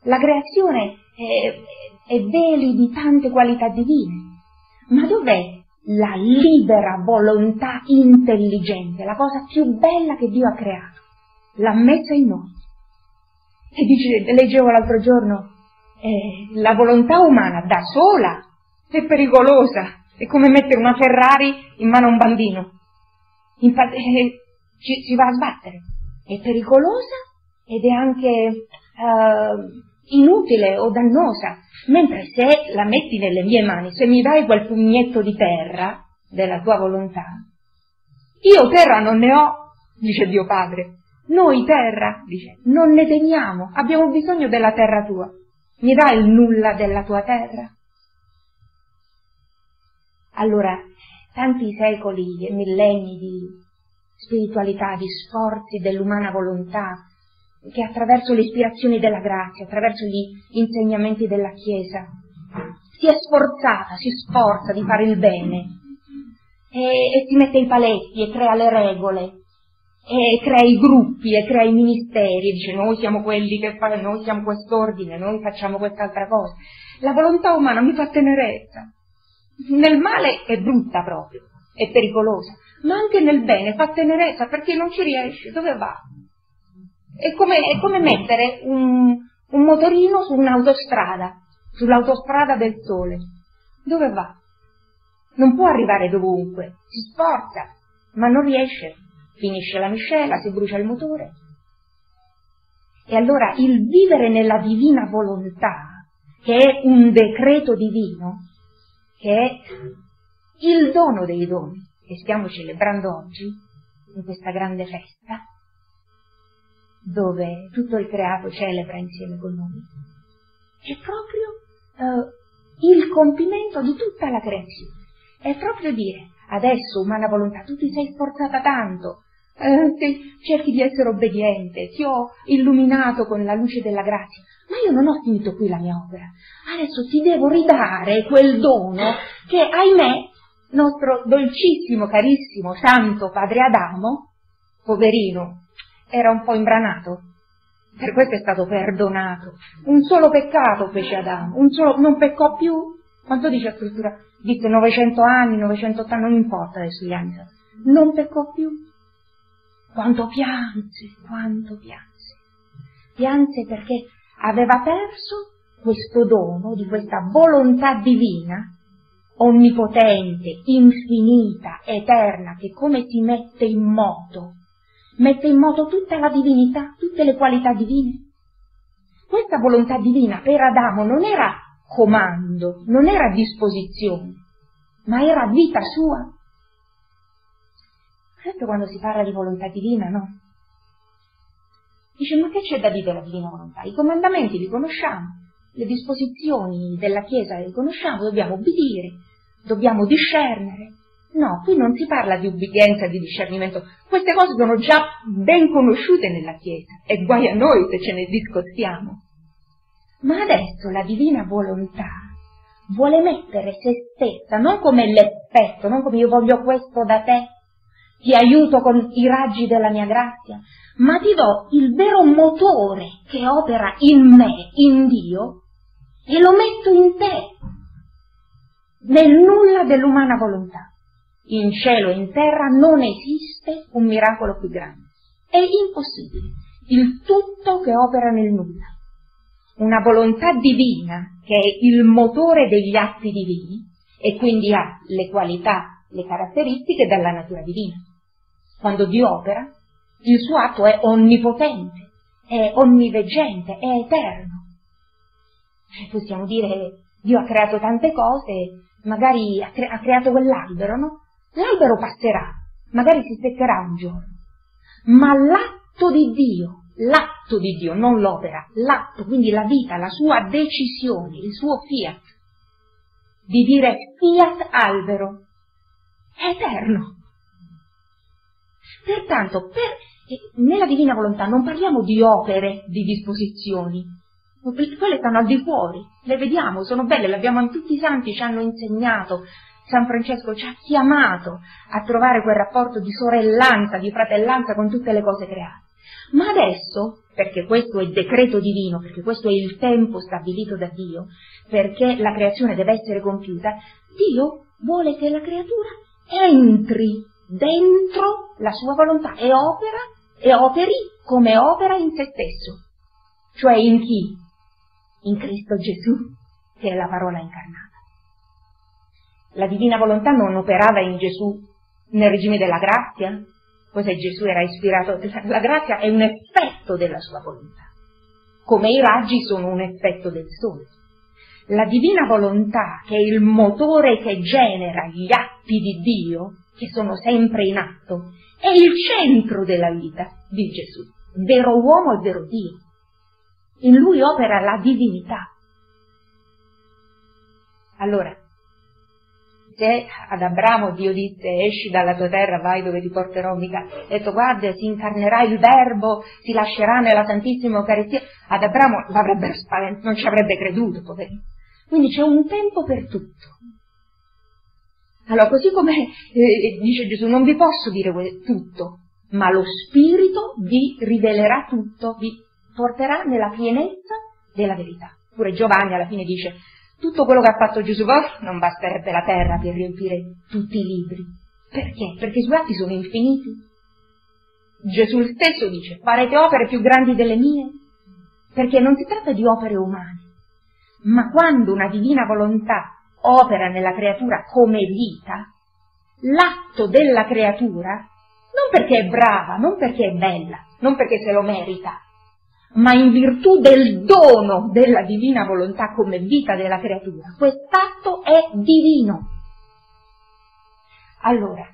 La creazione è, è veli di tante qualità divine. Ma dov'è la libera volontà intelligente, la cosa più bella che Dio ha creato? L'ha messa in noi. E dice, leggevo l'altro giorno, eh, la volontà umana da sola è pericolosa, è come mettere una Ferrari in mano a un bambino. Infatti, eh, ci, ci, va a sbattere. È pericolosa ed è anche eh, inutile o dannosa, mentre se la metti nelle mie mani, se mi dai quel pugnetto di terra della tua volontà, io terra non ne ho, dice Dio Padre. Noi terra, dice, non ne teniamo, abbiamo bisogno della terra tua. Mi dai il nulla della tua terra? Allora, tanti secoli e millenni di spiritualità, di sforzi dell'umana volontà, che attraverso le ispirazioni della grazia, attraverso gli insegnamenti della Chiesa, si è sforzata, si sforza di fare il bene e, e si mette i paletti e crea le regole e crea i gruppi e crea i ministeri, dice noi siamo quelli che fanno, noi siamo quest'ordine, noi facciamo quest'altra cosa. La volontà umana mi fa tenerezza. Nel male è brutta proprio, è pericolosa, ma anche nel bene fa tenerezza perché non ci riesce, dove va? È come, è come mettere un, un motorino su un'autostrada, sull'autostrada del sole. Dove va? Non può arrivare dovunque, si sforza, ma non riesce. Finisce la miscela, si brucia il motore. E allora il vivere nella divina volontà, che è un decreto divino, che è il dono dei doni che stiamo celebrando oggi, in questa grande festa, dove tutto il creato celebra insieme con noi, è proprio uh, il compimento di tutta la creazione. È proprio dire, adesso, umana volontà, tu ti sei sforzata tanto, eh, cerchi di essere obbediente, ti ho illuminato con la luce della grazia, ma io non ho finito qui la mia opera. Adesso ti devo ridare quel dono che, ahimè, nostro dolcissimo, carissimo, santo padre Adamo, poverino, era un po' imbranato. Per questo è stato perdonato. Un solo peccato fece Adamo, solo, non peccò più. Quanto dice la scrittura? Disse 900 anni, 980, non importa adesso gli anni. Non peccò più. Quanto pianse, quanto pianse. Pianse perché aveva perso questo dono di questa volontà divina, onnipotente, infinita, eterna, che come si mette in moto mette in moto tutta la divinità, tutte le qualità divine. Questa volontà divina per Adamo non era comando, non era disposizione, ma era vita sua. Certo quando si parla di volontà divina, no? Dice, ma che c'è da dire della divina volontà? I comandamenti li conosciamo, le disposizioni della Chiesa le conosciamo, dobbiamo obbedire, dobbiamo discernere, No, qui non si parla di ubbidienza, di discernimento. Queste cose sono già ben conosciute nella Chiesa e guai a noi se ce ne discostiamo. Ma adesso la divina volontà vuole mettere se stessa, non come l'effetto, non come io voglio questo da te, ti aiuto con i raggi della mia grazia, ma ti do il vero motore che opera in me, in Dio, e lo metto in te, nel nulla dell'umana volontà. In cielo e in terra non esiste un miracolo più grande. È impossibile. Il tutto che opera nel nulla. Una volontà divina che è il motore degli atti divini e quindi ha le qualità, le caratteristiche della natura divina. Quando Dio opera, il suo atto è onnipotente, è onniveggente, è eterno. Cioè, possiamo dire Dio ha creato tante cose, magari ha, cre- ha creato quell'albero, no? L'albero passerà, magari si seccherà un giorno, ma l'atto di Dio, l'atto di Dio, non l'opera, l'atto, quindi la vita, la sua decisione, il suo fiat, di dire fiat albero, è eterno. Pertanto, per, nella divina volontà non parliamo di opere, di disposizioni, quelle stanno al di fuori, le vediamo, sono belle, le abbiamo tutti i santi, ci hanno insegnato, San Francesco ci ha chiamato a trovare quel rapporto di sorellanza, di fratellanza con tutte le cose create. Ma adesso, perché questo è il decreto divino, perché questo è il tempo stabilito da Dio, perché la creazione deve essere compiuta, Dio vuole che la creatura entri dentro la sua volontà e opera e operi come opera in se stesso. Cioè in chi? In Cristo Gesù, che è la parola incarnata. La divina volontà non operava in Gesù nel regime della grazia, cos'è Gesù era ispirato? La grazia è un effetto della sua volontà, come i raggi sono un effetto del sole. La divina volontà, che è il motore che genera gli atti di Dio, che sono sempre in atto, è il centro della vita di Gesù, vero uomo e vero Dio. In lui opera la divinità. Allora, se ad Abramo Dio disse esci dalla tua terra, vai dove ti porterò, mica, ha detto guarda si incarnerà il verbo, si lascerà nella Santissima Eucaristia, ad Abramo non ci avrebbe creduto, poverino. Quindi c'è un tempo per tutto. Allora, così come eh, dice Gesù, non vi posso dire tutto, ma lo Spirito vi rivelerà tutto, vi porterà nella pienezza della verità. Pure Giovanni alla fine dice, tutto quello che ha fatto Gesù non basterebbe la terra per riempire tutti i libri. Perché? Perché i suoi atti sono infiniti. Gesù stesso dice, farete opere più grandi delle mie? Perché non si tratta di opere umane, ma quando una divina volontà opera nella creatura come vita, l'atto della creatura, non perché è brava, non perché è bella, non perché se lo merita, ma in virtù del dono della divina volontà come vita della creatura. Quest'atto è divino. Allora,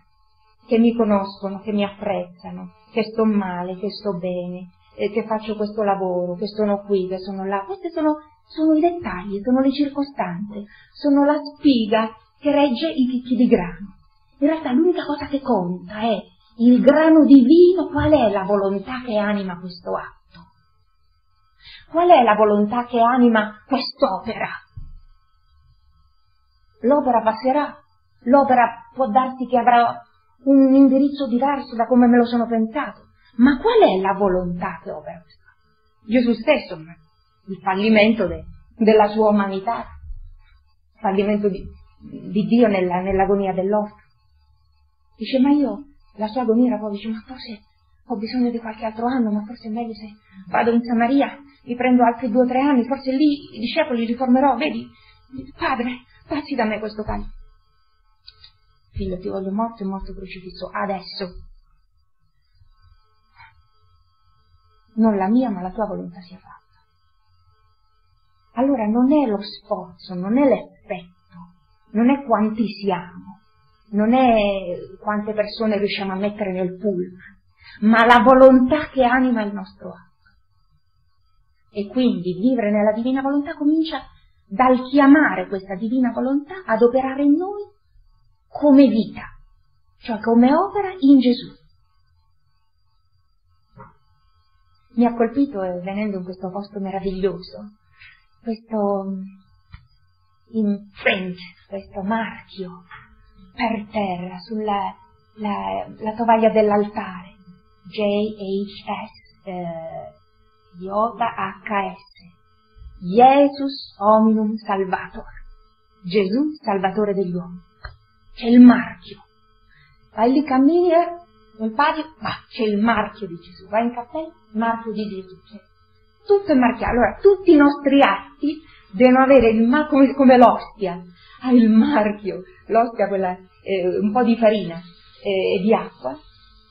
che mi conoscono, che mi apprezzano, che sto male, che sto bene, eh, che faccio questo lavoro, che sono qui, che sono là, questi sono, sono i dettagli, sono le circostanze, sono la spiga che regge i chicchi di grano. In realtà l'unica cosa che conta è il grano divino, qual è la volontà che anima questo atto. Qual è la volontà che anima quest'opera? L'opera passerà, l'opera può darsi che avrà un indirizzo diverso da come me lo sono pensato, ma qual è la volontà che opera? Gesù stesso, il fallimento de, della sua umanità, il fallimento di, di Dio nella, nell'agonia dell'orto. Dice, ma io, la sua agonia, poi dice, ma forse ho bisogno di qualche altro anno, ma forse è meglio se vado in Samaria mi prendo altri due o tre anni, forse lì i discepoli li riformerò, vedi? Padre, passi da me questo calice. Figlio, ti voglio morto e morto crocifisso, adesso. Non la mia, ma la tua volontà sia fatta. Allora non è lo sforzo, non è l'effetto, non è quanti siamo, non è quante persone riusciamo a mettere nel pullman, ma la volontà che anima il nostro atto. E quindi vivere nella divina volontà comincia dal chiamare questa divina volontà ad operare in noi come vita, cioè come opera in Gesù. Mi ha colpito, eh, venendo in questo posto meraviglioso, questo mm, imprint, questo marchio per terra, sulla, la, la tovaglia dell'altare, JHS, eh, JHS, Jesus hominum salvator, Gesù salvatore degli uomini. C'è il marchio. Vai lì, cammini, eh, nel patio, ma c'è il marchio di Gesù. Vai in cappello, marchio di Gesù. C'è. Tutto è marchiato. Allora, tutti i nostri atti devono avere il marchio come, come l'ostia. Ha il marchio, l'ostia quella, eh, un po' di farina e eh, di acqua,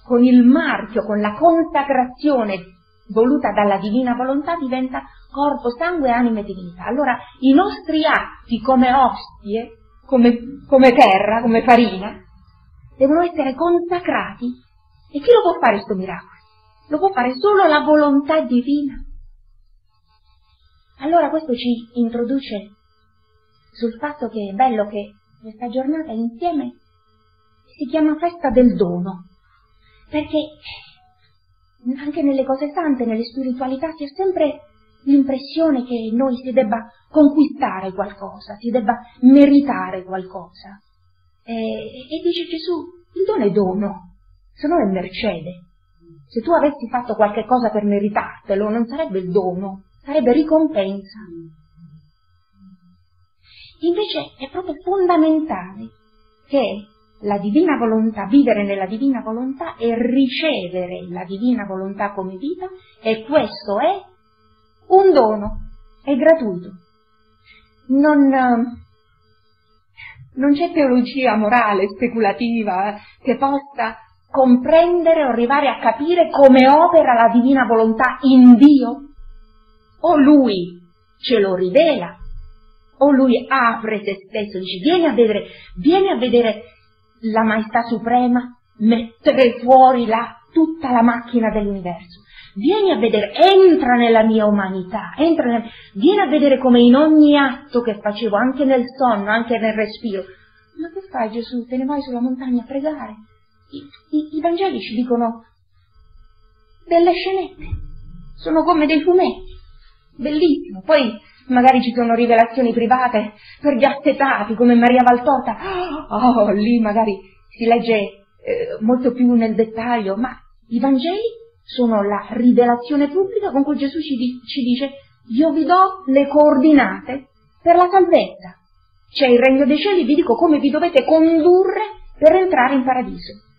con il marchio, con la consacrazione voluta dalla divina volontà diventa corpo, sangue, anima e divinità. Allora i nostri atti come ostie, come, come terra, come farina, devono essere consacrati. E chi lo può fare questo miracolo? Lo può fare solo la volontà divina. Allora questo ci introduce sul fatto che è bello che questa giornata insieme si chiama festa del dono, perché anche nelle cose sante, nelle spiritualità, si ha sempre l'impressione che noi si debba conquistare qualcosa, si debba meritare qualcosa. E, e dice Gesù, il dono è dono, se no è mercede. Se tu avessi fatto qualche cosa per meritartelo, non sarebbe il dono, sarebbe ricompensa. Invece è proprio fondamentale che la divina volontà, vivere nella divina volontà e ricevere la divina volontà come vita e questo è un dono, è gratuito. Non, non c'è teologia morale, speculativa, che possa comprendere o arrivare a capire come opera la divina volontà in Dio. O Lui ce lo rivela, o Lui apre se stesso, dice vieni a vedere, vieni a vedere la maestà suprema, mettere fuori là tutta la macchina dell'universo. Vieni a vedere, entra nella mia umanità, entra nel, vieni a vedere come in ogni atto che facevo, anche nel sonno, anche nel respiro. Ma che fai Gesù? Te ne vai sulla montagna a pregare? I, i, i Vangeli ci dicono delle scenette, sono come dei fumetti, bellissimo. Poi magari ci sono rivelazioni private per gli assetati come Maria Valtorta, oh, lì magari si legge eh, molto più nel dettaglio, ma i Vangeli sono la rivelazione pubblica con cui Gesù ci, di, ci dice io vi do le coordinate per la salvezza. C'è il regno dei cieli, vi dico come vi dovete condurre per entrare in paradiso.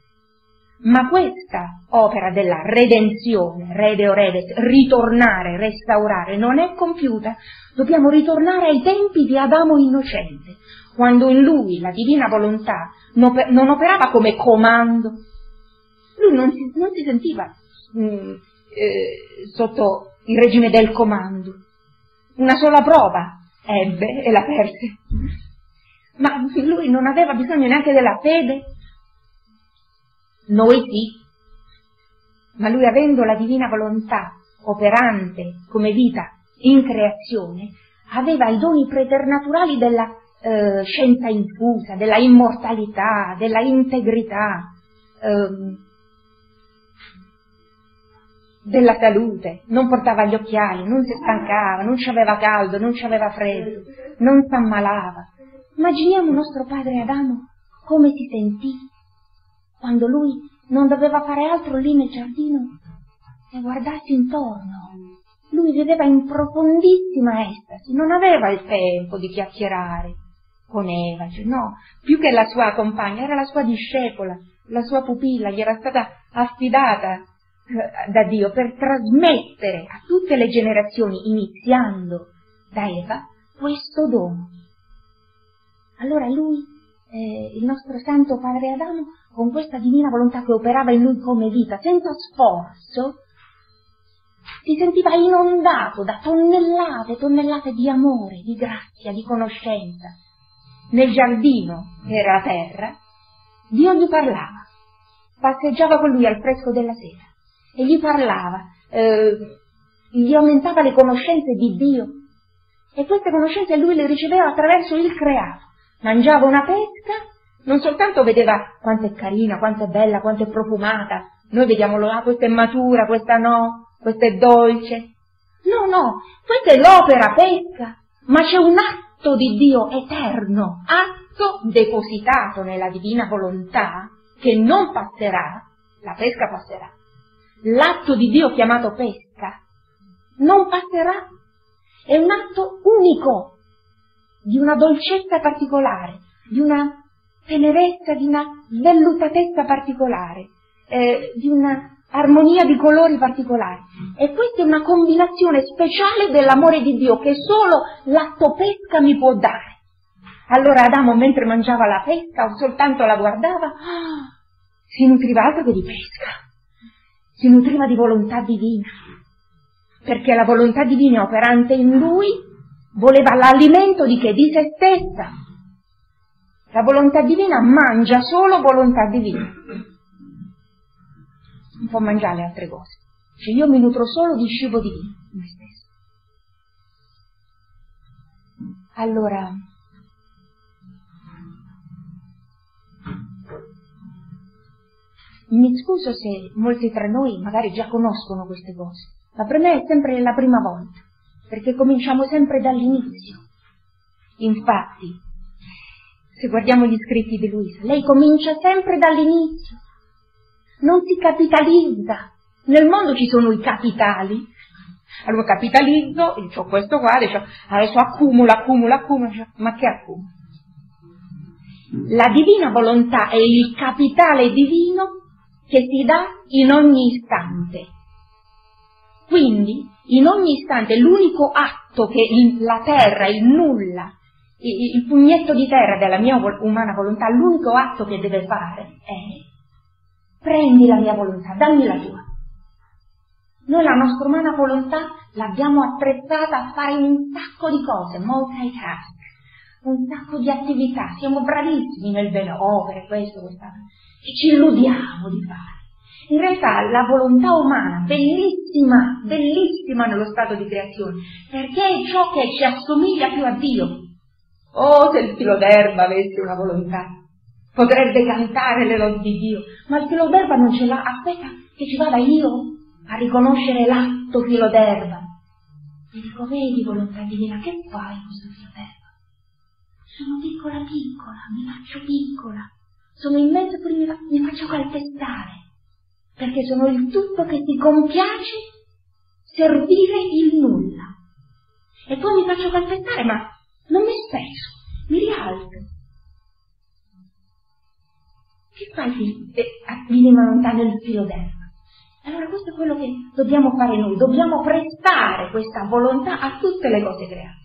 Ma questa opera della redenzione, rede o redes, ritornare, restaurare, non è compiuta. Dobbiamo ritornare ai tempi di Adamo innocente, quando in lui la divina volontà non operava come comando. Lui non si, non si sentiva mh, mm, eh, sotto il regime del comando. Una sola prova ebbe e la perse. Ma lui non aveva bisogno neanche della fede, noi sì, ma lui avendo la divina volontà operante come vita in creazione, aveva i doni preternaturali della eh, scienza infusa, della immortalità, della integrità, ehm, della salute, non portava gli occhiali, non si stancava, non ci aveva caldo, non ci aveva freddo, non si ammalava. Immaginiamo nostro padre Adamo come si sentì quando lui non doveva fare altro lì nel giardino che guardarsi intorno. Lui viveva in profondissima estasi, non aveva il tempo di chiacchierare con Eva, cioè no, più che la sua compagna, era la sua discepola, la sua pupilla, gli era stata affidata eh, da Dio per trasmettere a tutte le generazioni, iniziando da Eva, questo dono. Allora lui, eh, il nostro santo padre Adamo, con questa divina volontà che operava in lui come vita, senza sforzo, si sentiva inondato da tonnellate e tonnellate di amore, di grazia, di conoscenza. Nel giardino, che era la terra, Dio gli parlava, passeggiava con lui al fresco della sera e gli parlava, eh, gli aumentava le conoscenze di Dio e queste conoscenze lui le riceveva attraverso il creato. Mangiava una pesca non soltanto vedeva quanto è carina, quanto è bella, quanto è profumata, noi vediamo là, questa è matura, questa no, questa è dolce. No, no, questa è l'opera pesca, ma c'è un atto di Dio eterno, atto depositato nella divina volontà, che non passerà, la pesca passerà. L'atto di Dio chiamato pesca non passerà. È un atto unico, di una dolcezza particolare, di una tenerezza, di una vellutatezza particolare, eh, di una armonia di colori particolari. E questa è una combinazione speciale dell'amore di Dio che solo l'atto pesca mi può dare. Allora Adamo mentre mangiava la pesca o soltanto la guardava, si nutriva altro che di pesca, si nutriva di volontà divina, perché la volontà divina operante in lui voleva l'alimento di che? Di se stessa. La volontà divina mangia solo volontà divina non può mangiare altre cose. Cioè io mi nutro solo di cibo divino, me stesso. Allora, mi scuso se molti tra noi magari già conoscono queste cose, ma per me è sempre la prima volta, perché cominciamo sempre dall'inizio. Infatti, se guardiamo gli scritti di Luisa, lei comincia sempre dall'inizio, non si capitalizza. Nel mondo ci sono i capitali. Allora capitalizzo, ho questo qua, adesso accumulo, accumulo, accumulo, ma che accumulo? La divina volontà è il capitale divino che si dà in ogni istante. Quindi, in ogni istante, l'unico atto che la terra, il nulla, il, pugnetto di terra della mia umana volontà, l'unico atto che deve fare è prendi la mia volontà, dammi la tua. Noi la nostra umana volontà l'abbiamo attrezzata a fare un sacco di cose, multitask, un sacco di attività, siamo bravissimi nel benopere, questo, quest'altro, e ci illudiamo di fare. In realtà la volontà umana, bellissima, bellissima nello stato di creazione, perché è ciò che ci assomiglia più a Dio. Oh, se il filo d'erba avesse una volontà, potrebbe cantare le lodi di Dio, ma il filo d'erba non ce l'ha, aspetta che ci vada io a riconoscere l'atto filo d'erba. E dico, vedi volontà divina, che fai questo filo d'erba? Sono piccola piccola, mi faccio piccola, sono in mezzo pure mi, mi faccio calpestare, perché sono il tutto che ti compiace servire il nulla. E poi mi faccio calpestare, ma non mi spesso, mi rialzo, che fai a minima lontano il filo d'erba? Allora questo è quello che dobbiamo fare noi, dobbiamo prestare questa volontà a tutte le cose create.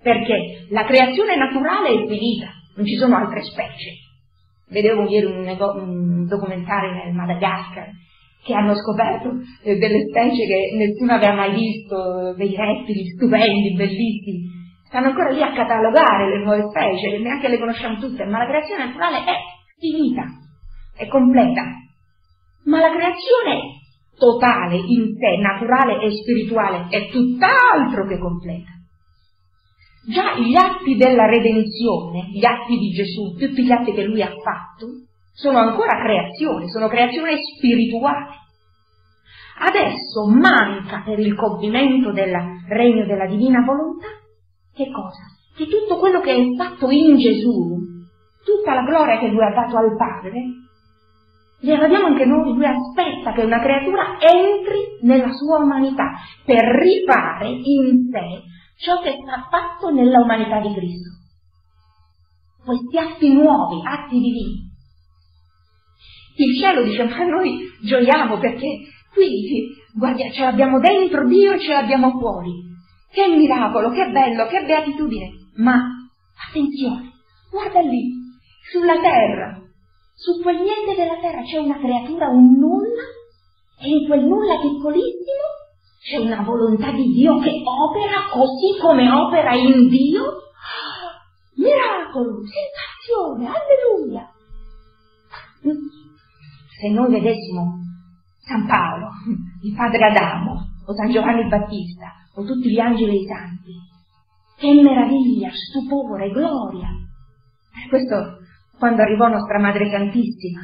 Perché la creazione naturale è finita, non ci sono altre specie. Vedevo ieri un, un documentario nel Madagascar che hanno scoperto eh, delle specie che nessuno aveva mai visto, dei rettili stupendi, bellissimi. Stanno ancora lì a catalogare le nuove specie, che neanche le conosciamo tutte, ma la creazione naturale è finita, è completa. Ma la creazione totale, in sé, naturale e spirituale, è tutt'altro che completa. Già gli atti della redenzione, gli atti di Gesù, tutti gli atti che lui ha fatto, sono ancora creazione, sono creazione spirituale. Adesso manca per il compimento del regno della divina volontà che cosa? Che tutto quello che è fatto in Gesù tutta la gloria che lui ha dato al Padre, gliela diamo anche noi, lui aspetta che una creatura entri nella sua umanità per rifare in sé ciò che sta fatto nella umanità di Cristo. Questi atti nuovi, atti divini. Il cielo dice, ma noi gioiamo perché qui, guarda, ce l'abbiamo dentro Dio e ce l'abbiamo fuori. Che miracolo, che bello, che beatitudine. Ma, attenzione, guarda lì, sulla terra. Su quel niente della terra c'è una creatura, un nulla, e in quel nulla piccolissimo c'è una volontà di Dio che opera così come opera in Dio. Miracolo, sensazione, alleluia. Se noi vedessimo San Paolo, il padre Adamo, o San Giovanni Battista, o tutti gli angeli e i santi, che meraviglia, stupore, gloria. Questo quando arrivò Nostra Madre Santissima,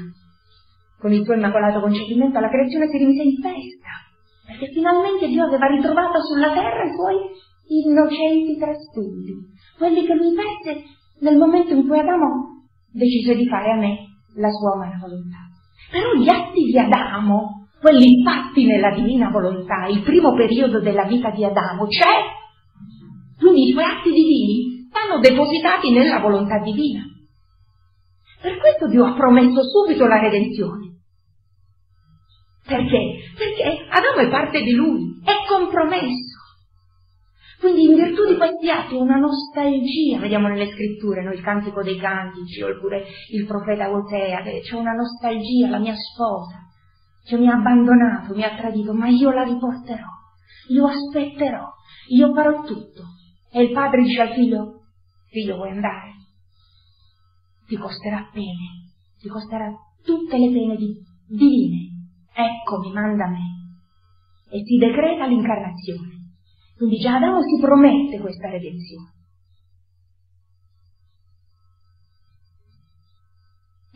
con il suo immacolato concepimento, la creazione si rimise in festa, perché finalmente Dio aveva ritrovato sulla terra i suoi innocenti trastulli, quelli che lui fece nel momento in cui Adamo decise di fare a me la sua umana volontà. Però gli atti di Adamo, quelli fatti nella divina volontà, il primo periodo della vita di Adamo, c'è. Quindi i suoi atti divini stanno depositati nella volontà divina. Per questo Dio ha promesso subito la redenzione. Perché? Perché Adamo è parte di lui, è compromesso. Quindi in virtù di questi atti una nostalgia, vediamo nelle scritture, no? il cantico dei cantici, oppure il profeta Osea, c'è una nostalgia, la mia sposa, cioè mi ha abbandonato, mi ha tradito, ma io la riporterò, io aspetterò, io farò tutto. E il padre dice al figlio, figlio vuoi andare? Ti costerà pene, ti costerà tutte le pene di, divine. Ecco mi manda a me. E si decreta l'incarnazione. Quindi già Adamo si promette questa redenzione.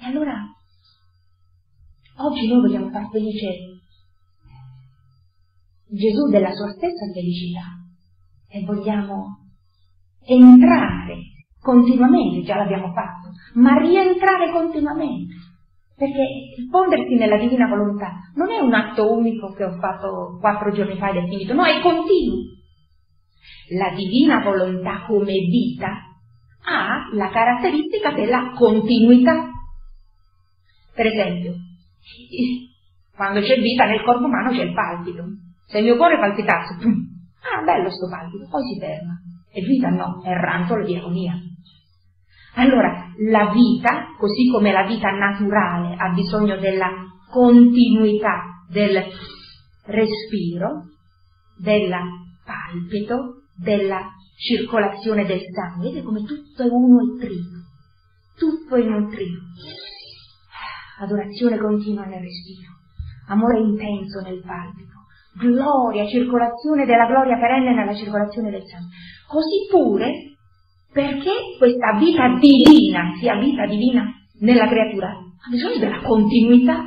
E allora, oggi noi vogliamo far felice Gesù della sua stessa felicità e vogliamo entrare continuamente, già l'abbiamo fatto, ma rientrare continuamente. Perché il fondersi nella divina volontà non è un atto unico che ho fatto quattro giorni fa ed è finito, no, è continuo la divina volontà come vita ha la caratteristica della continuità. Per esempio, quando c'è vita nel corpo umano c'è il palpito. Se il mio cuore palpitasse, ah bello sto palpito, poi si ferma. E vita no, è rantolo di agonia. Allora, la vita, così come la vita naturale ha bisogno della continuità del respiro, del palpito, della circolazione del sangue, vedete come tutto è uno e trio, tutto è in un trio. Adorazione continua nel respiro, amore intenso nel palpito, gloria, circolazione della gloria perenne nella circolazione del sangue. Così pure perché questa vita divina sia vita divina nella creatura ha bisogno della continuità.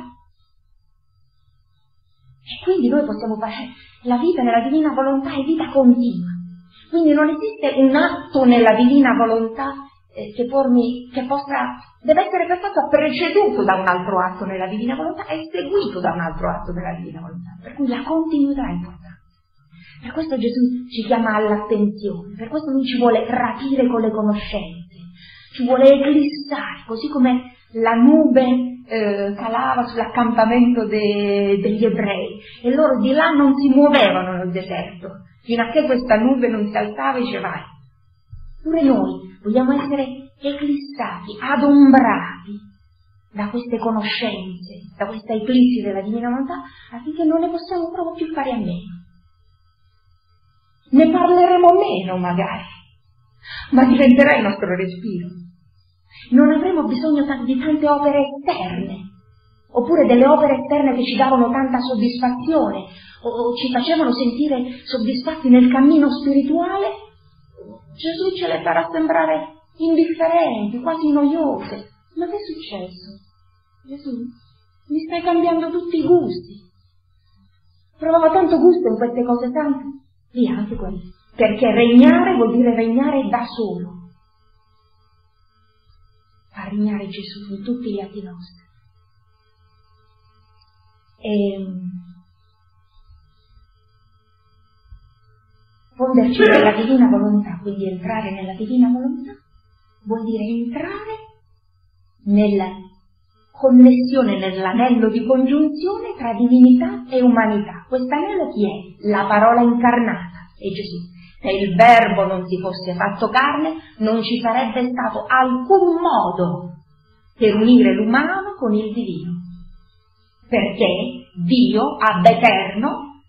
E quindi noi possiamo fare la vita nella divina volontà è vita continua. Quindi non esiste un atto nella divina volontà eh, che, formi, che possa, deve essere per forza preceduto da un altro atto nella divina volontà e seguito da un altro atto nella divina volontà. Per cui la continuità è importante. Per questo Gesù ci chiama all'attenzione, per questo non ci vuole rapire con le conoscenze, ci vuole eclissare, così come la nube eh, calava sull'accampamento de, degli ebrei e loro di là non si muovevano nel deserto, fino a che questa nube non si alzava e diceva vai. Pure noi vogliamo essere eclissati, adombrati da queste conoscenze, da questa eclissi della divina volontà, affinché non ne possiamo proprio più fare a meno. Ne parleremo meno magari, ma diventerà il nostro respiro. Non avremo bisogno di tante opere esterne, oppure delle opere esterne che ci davano tanta soddisfazione, o ci facevano sentire soddisfatti nel cammino spirituale, Gesù ce le farà sembrare indifferenti, quasi noiose. Ma che è successo? Gesù, mi stai cambiando tutti i gusti. Provava tanto gusto in queste cose tante. Via anche quelli. Perché regnare vuol dire regnare da solo. Fa regnare Gesù in tutti gli atti nostri. E ehm, fonderci nella divina volontà, quindi entrare nella divina volontà, vuol dire entrare nella connessione, nell'anello di congiunzione tra divinità e umanità. Quest'anello chi è? La parola incarnata, è Gesù. Se il verbo non si fosse fatto carne, non ci sarebbe stato alcun modo per unire l'umano con il divino. Perché Dio, ab eterno,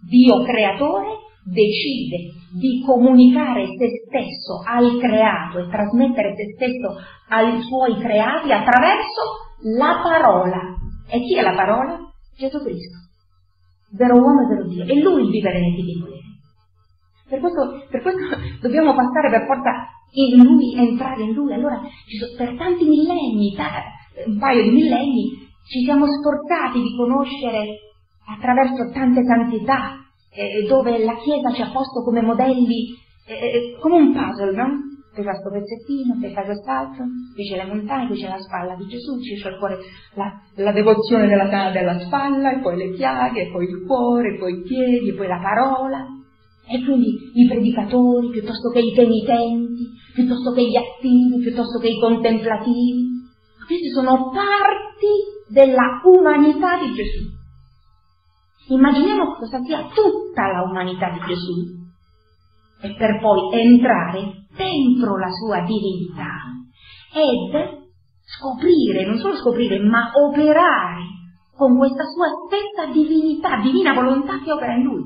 Dio creatore, decide di comunicare se stesso al creato e trasmettere se stesso ai suoi creati attraverso la parola. E chi è la parola? Gesù Cristo, vero uomo e vero Dio. E lui vive nei figli volere. Per questo, per questo dobbiamo passare per forza in lui, entrare in lui. Allora, per tanti millenni, un paio di millenni, ci siamo sforzati di conoscere attraverso tante santità, eh, dove la Chiesa ci ha posto come modelli, eh, come un puzzle, no? poi fa sto pezzettino, poi fa quest'altro, qui c'è le montagne, qui c'è la spalla di Gesù, ci c'è il cuore, la, la devozione della, della spalla, e poi le piaghe, e poi il cuore, e poi i piedi, e poi la parola. E quindi i predicatori, piuttosto che i penitenti, piuttosto che gli attivi, piuttosto che i contemplativi. Questi sono parti della umanità di Gesù. Immaginiamo cosa sia tutta la umanità di Gesù e per poi entrare dentro la sua divinità ed scoprire, non solo scoprire, ma operare con questa sua stessa divinità, divina volontà che opera in lui.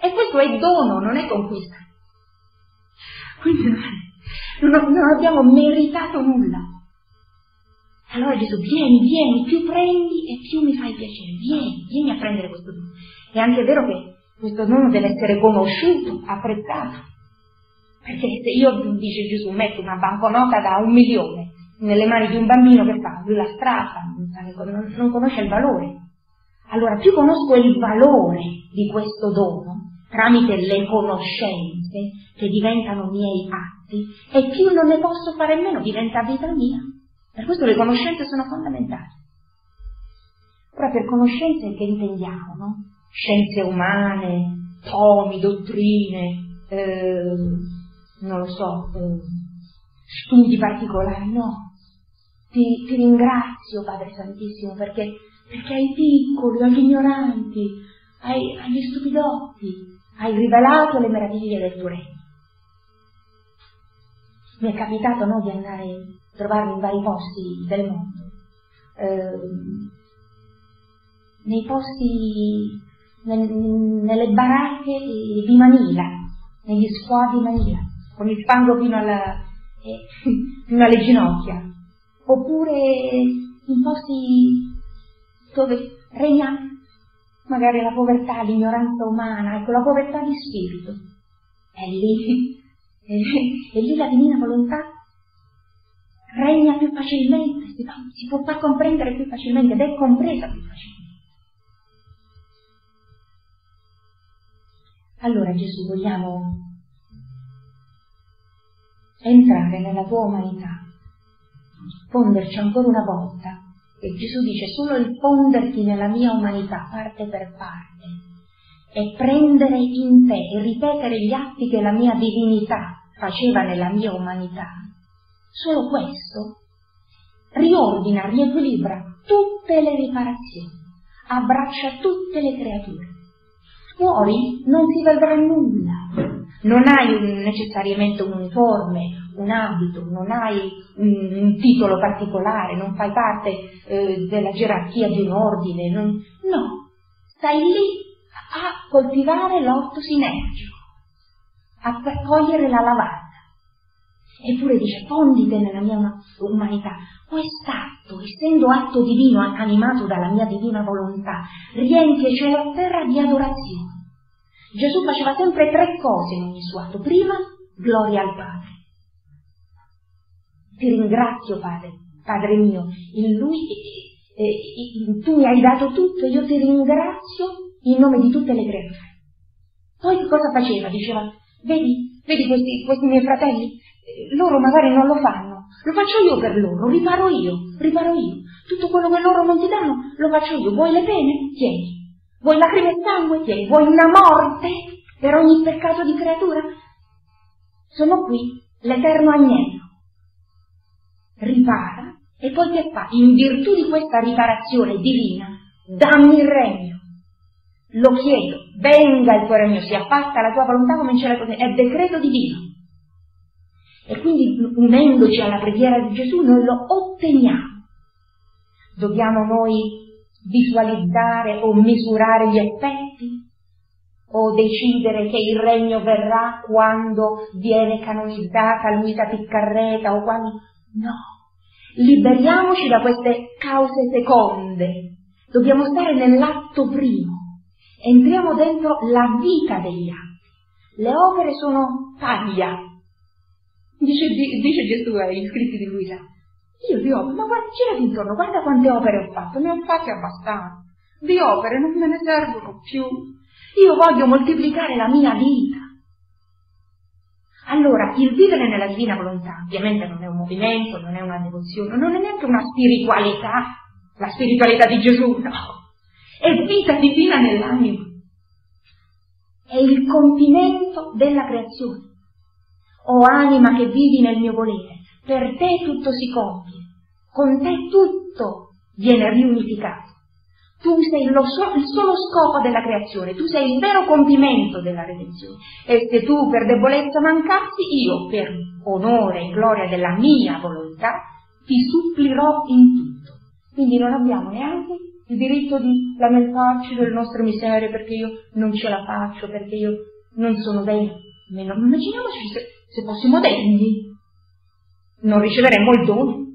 E questo è dono, non è conquista. Quindi non, non abbiamo meritato nulla. Allora Gesù, vieni, vieni, più prendi e più mi fai piacere. Vieni, vieni a prendere questo dono. È anche vero che questo dono deve essere conosciuto, apprezzato. Perché se io, dice Gesù, metto una banconota da un milione nelle mani di un bambino che fa? La strappa, non conosce il valore. Allora più conosco il valore di questo dono, tramite le conoscenze che diventano miei atti, e più non ne posso fare meno, diventa vita mia. Per questo le conoscenze sono fondamentali. Ora per conoscenze che intendiamo, no? Scienze umane, tomi, dottrine, eh, non lo so, eh, studi particolari, no. Ti, ti, ringrazio, Padre Santissimo, perché, perché ai piccoli, agli ignoranti, ai, agli stupidotti, hai rivelato le meraviglie del tuo regno. Mi è capitato no, di andare a trovarmi in vari posti del mondo, eh, nei posti, nel, nelle baracche di Manila, negli squadri di Manila, con il fango fino, alla, eh, fino alle ginocchia, oppure in posti dove regna magari la povertà, l'ignoranza umana, ecco la povertà di spirito. E lì, e lì la divina volontà regna più facilmente, si, si può far comprendere più facilmente ed è compresa più facilmente. Allora Gesù vogliamo entrare nella tua umanità, fonderci ancora una volta, e Gesù dice solo il fonderti nella mia umanità parte per parte e prendere in te e ripetere gli atti che la mia divinità faceva nella mia umanità, solo questo riordina, riequilibra tutte le riparazioni, abbraccia tutte le creature. Fuori non si vedrà nulla, non hai un, necessariamente un uniforme, un abito, non hai un, un titolo particolare, non fai parte eh, della gerarchia di un ordine, non, no, stai lì a coltivare l'orto sinergico, a cogliere la lavanda. Eppure dice, fondite nella mia umanità. Quest'atto, essendo atto divino, animato dalla mia divina volontà, riempie cielo e terra di adorazione. Gesù faceva sempre tre cose in ogni suo atto. Prima, gloria al Padre. Ti ringrazio, Padre, Padre mio, in Lui eh, eh, tu mi hai dato tutto, io ti ringrazio in nome di tutte le creature. Poi che cosa faceva? Diceva, vedi, vedi questi, questi miei fratelli? Loro magari non lo fanno, lo faccio io per loro, riparo io, riparo io. Tutto quello che loro non ti danno, lo faccio io. Vuoi le pene? Tieni. Vuoi lacrime e sangue? Tieni. Vuoi una morte per ogni peccato di creatura? Sono qui, l'eterno agnello. Ripara e poi che fa? In virtù di questa riparazione divina, dammi il regno. Lo chiedo, venga il tuo regno, sia fatta la tua volontà come in cielo. È decreto divino. E quindi unendoci alla preghiera di Gesù noi lo otteniamo. Dobbiamo noi visualizzare o misurare gli effetti o decidere che il regno verrà quando viene canonizzata l'unità piccarreta o quando... No, liberiamoci da queste cause seconde, dobbiamo stare nell'atto primo, entriamo dentro la vita degli atti. Le opere sono taglia. Dice, dice Gesù agli scritti di Luisa, io di opere, ma guarda, girati intorno, guarda quante opere ho fatto, ne ho fatte abbastanza. Di opere non me ne servono più. Io voglio moltiplicare la mia vita. Allora, il vivere nella divina volontà ovviamente non è un movimento, non è una devozione, non è neanche una spiritualità, la spiritualità di Gesù, no, è vita divina nell'anima, è il compimento della creazione. O anima che vivi nel mio volere, per te tutto si compie, con te tutto viene riunificato. Tu sei so, il solo scopo della creazione, tu sei il vero compimento della redenzione. E se tu per debolezza mancassi, io per onore e gloria della mia volontà ti supplirò in tutto. Quindi non abbiamo neanche il diritto di lamentarci del nostro miseria perché io non ce la faccio, perché io non sono degno. Immaginiamoci se, se fossimo degni, non riceveremmo il dono,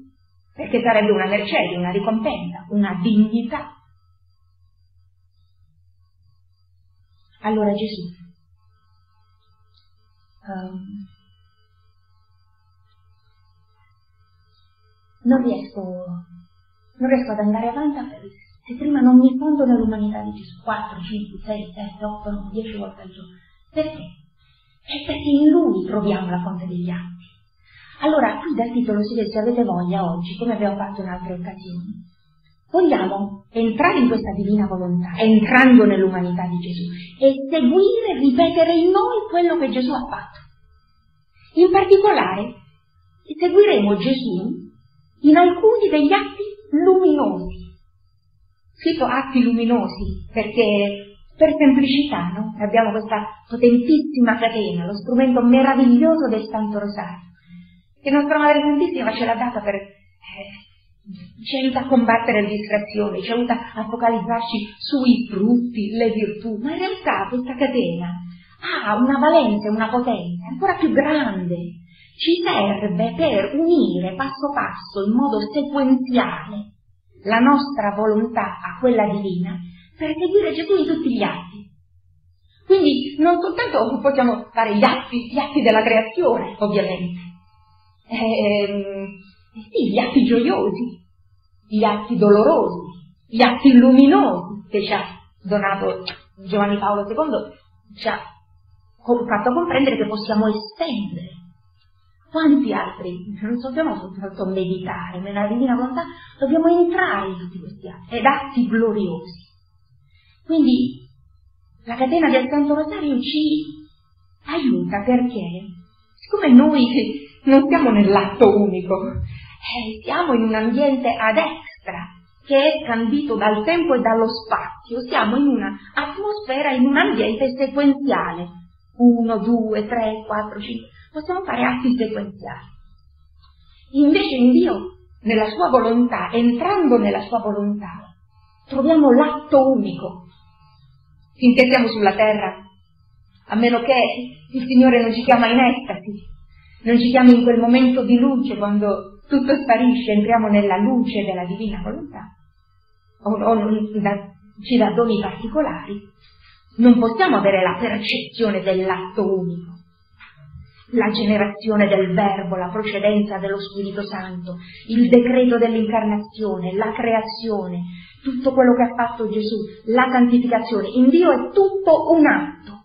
perché sarebbe una mercede, una ricompensa, una dignità. Allora Gesù um, non riesco, non riesco ad andare avanti se prima non mi fondo nell'umanità di Gesù 4, 5, 6, 7, 8, 9, 10 volte al giorno. Perché? È perché in Lui troviamo la fonte degli atti. Allora, qui dal titolo si vede se avete voglia oggi, come abbiamo fatto in altre occasioni, vogliamo entrare in questa divina volontà, entrando nell'umanità di Gesù, e seguire, ripetere in noi quello che Gesù ha fatto. In particolare, seguiremo Gesù in alcuni degli atti luminosi. Scritto atti luminosi, perché per semplicità no? abbiamo questa potentissima catena, lo strumento meraviglioso del Santo Rosario, che nostra Madre Santissima ce l'ha data per eh, ci aiuta a combattere le distrazioni, ci aiuta a focalizzarci sui frutti, le virtù, ma in realtà questa catena ha una valenza, una potenza ancora più grande. Ci serve per unire passo passo, in modo sequenziale, la nostra volontà a quella divina, per seguire Gesù in tutti gli atti. Quindi non soltanto possiamo fare gli atti, gli atti della creazione, ovviamente, eh, sì, gli atti gioiosi, gli atti dolorosi, gli atti luminosi che ci ha donato Giovanni Paolo II, ci ha fatto comprendere che possiamo estendere. Quanti altri? Non dobbiamo soltanto meditare nella divina volontà, dobbiamo entrare in tutti questi atti, ed atti gloriosi. Quindi la catena del Santo Rosario ci aiuta perché, siccome noi non siamo nell'atto unico, eh, siamo in un ambiente ad extra che è scandito dal tempo e dallo spazio, siamo in un'atmosfera, in un ambiente sequenziale. Uno, due, tre, quattro, cinque. Possiamo fare atti sequenziali. Invece in Dio, nella sua volontà, entrando nella sua volontà, troviamo l'atto unico. Finché siamo sulla terra, a meno che il Signore non ci chiama in estasi, non ci chiama in quel momento di luce quando tutto sparisce, entriamo nella luce della divina volontà, o, o da, ci dà doni particolari, non possiamo avere la percezione dell'atto unico, la generazione del Verbo, la procedenza dello Spirito Santo, il decreto dell'incarnazione, la creazione, tutto quello che ha fatto Gesù, la santificazione. In Dio è tutto un atto,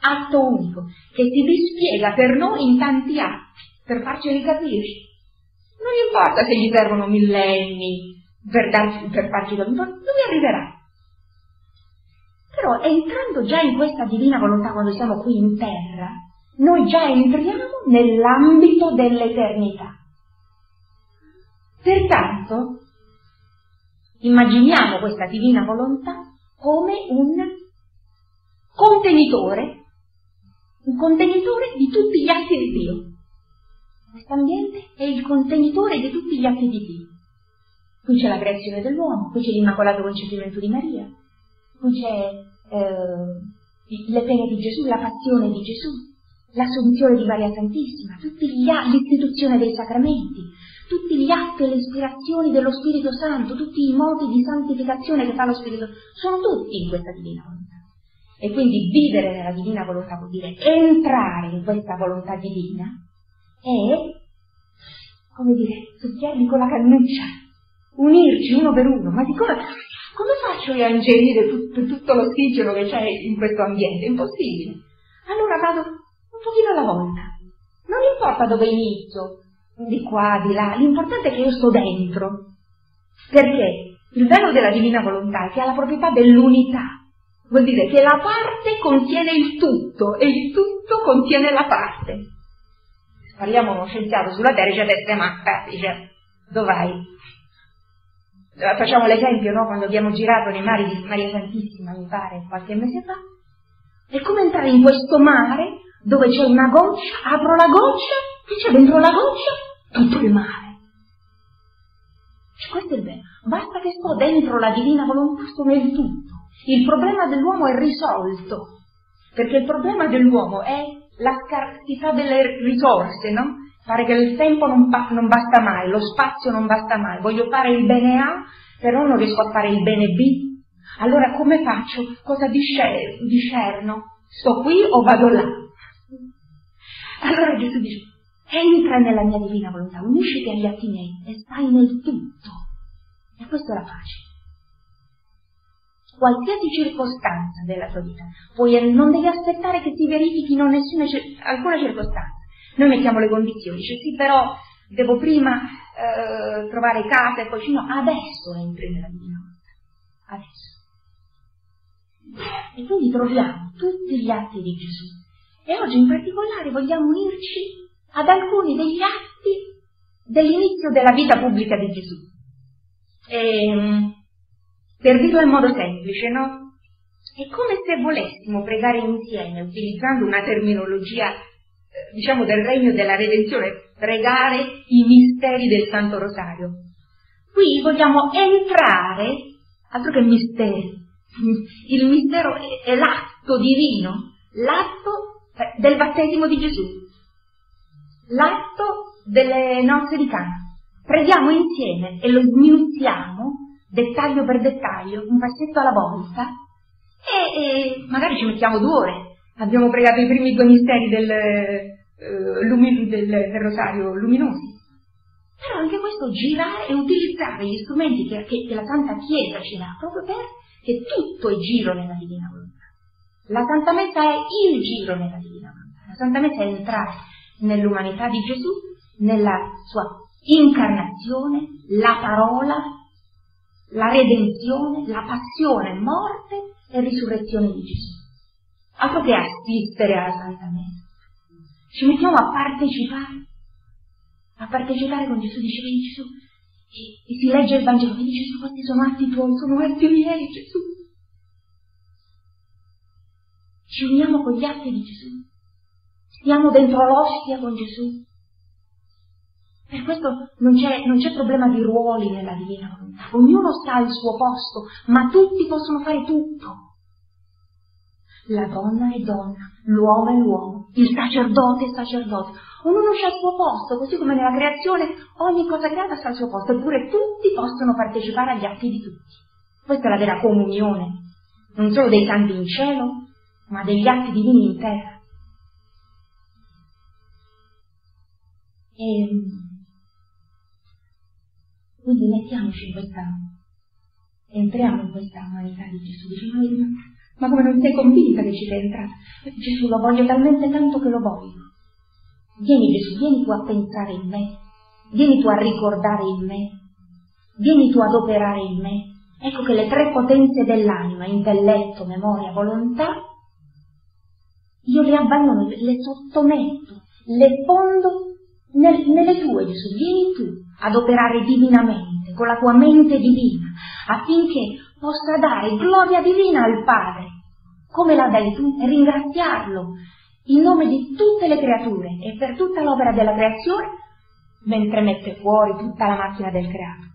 atto unico, che si dispiega per noi in tanti atti, per farceli capire. Non importa se gli servono millenni per, darci, per farci capire, lui arriverà. Però entrando già in questa divina volontà quando siamo qui in terra, noi già entriamo nell'ambito dell'eternità. Pertanto, immaginiamo questa divina volontà come un contenitore, un contenitore di tutti gli atti di Dio. Questo ambiente è il contenitore di tutti gli atti di Dio. Qui c'è la creazione dell'uomo, qui c'è l'Immacolato Concepimento di Maria, qui c'è eh, le pene di Gesù, la passione di Gesù, l'assunzione di Maria Santissima, atti, l'istituzione dei sacramenti, tutti gli atti e le ispirazioni dello Spirito Santo, tutti i modi di santificazione che fa lo Spirito Santo, sono tutti in questa divina volontà. E quindi vivere nella divina volontà vuol dire entrare in questa volontà divina è, come dire, succhiarli con la cannuccia, unirci uno per uno. Ma siccome, come faccio io a ingerire tutto, tutto l'ossigeno che c'è in questo ambiente? Impossibile. Allora vado un pochino alla volta. Non importa dove inizio, di qua, di là, l'importante è che io sto dentro. Perché il bello della divina volontà è che ha la proprietà dell'unità. Vuol dire che la parte contiene il tutto e il tutto contiene la parte. Parliamo uno scienziato sulla Terra e dice, ma dice, dov'hai? Eh, facciamo l'esempio, no? Quando abbiamo girato nei mari di Maria Santissima, mi pare, qualche mese fa. È come entrare in questo mare dove c'è una goccia, apro la goccia e c'è dentro la goccia tutto il. Cioè, questo è il bello. Basta che sto dentro la divina volontà, sto nel tutto. Il problema dell'uomo è risolto. Perché il problema dell'uomo è la scarsità delle risorse, no? Pare che il tempo non, non, basta mai, lo spazio non basta mai. Voglio fare il bene A, però non riesco a fare il bene B. Allora come faccio? Cosa discerno? Sto qui o vado là? Allora Gesù dice, entra nella mia divina volontà, unisciti agli atti miei e stai nel tutto. E questa è la pace. Qualsiasi circostanza della tua vita, poi non devi aspettare che ti verifichino nessuna, alcuna circostanza. Noi mettiamo le condizioni, dice sì però devo prima eh, trovare casa e poi no, adesso entri nella divina volontà. Adesso. E quindi troviamo tutti gli atti di Gesù. E oggi in particolare vogliamo unirci ad alcuni degli atti dell'inizio della vita pubblica di Gesù. E, ehm, per dirlo in modo semplice, no? È come se volessimo pregare insieme, utilizzando una terminologia, eh, diciamo, del regno della redenzione, pregare i misteri del Santo Rosario. Qui vogliamo entrare, altro che misteri, il mistero è l'atto divino, l'atto eh, del battesimo di Gesù, l'atto delle nozze di Cana. Preghiamo insieme e lo sminuzziamo, dettaglio per dettaglio, un passetto alla volta, e, e magari ci mettiamo due ore. Abbiamo pregato i primi due misteri del, eh, lumi, del, del rosario luminosi. Però anche questo girare e utilizzare gli strumenti che, che, che la Santa Chiesa ci dà proprio perché tutto è giro nella Divina Volontà. La Santa Messa è il giro nella Divina Volontà. La Santa Messa è entrare nell'umanità di Gesù, nella sua incarnazione, la parola, la redenzione, la passione, morte e risurrezione di Gesù. Altro che assistere alla Santa Messa. Ci mettiamo a partecipare, a partecipare con Gesù, dice Gesù, e, e si legge il Vangelo, vedi Gesù, questi sono atti tuoi, sono atti miei, Gesù. Ci uniamo con gli atti di Gesù Stiamo dentro l'ostia con Gesù. Per questo non c'è, non c'è problema di ruoli nella divina volontà. Ognuno sta al suo posto, ma tutti possono fare tutto. La donna è donna, l'uomo è l'uomo, il sacerdote è sacerdote. Ognuno sta al suo posto, così come nella creazione ogni cosa creata sta al suo posto, eppure tutti possono partecipare agli atti di tutti. Questa è la vera comunione, non solo dei santi in cielo, ma degli atti divini in terra. E quindi mettiamoci in questa, entriamo in questa umanità di Gesù. Diciamo, ma come non sei convinta che ci sei entrata? Gesù lo voglio talmente tanto che lo voglio. Vieni Gesù, vieni tu a pensare in me, vieni tu a ricordare in me, vieni tu ad operare in me. Ecco che le tre potenze dell'anima, intelletto, memoria, volontà, io le abbandono, le sottometto, le fondo nel, nelle tue, Gesù, vieni tu ad operare divinamente, con la tua mente divina, affinché possa dare gloria divina al Padre, come la dai tu, e ringraziarlo in nome di tutte le creature e per tutta l'opera della creazione, mentre mette fuori tutta la macchina del creato.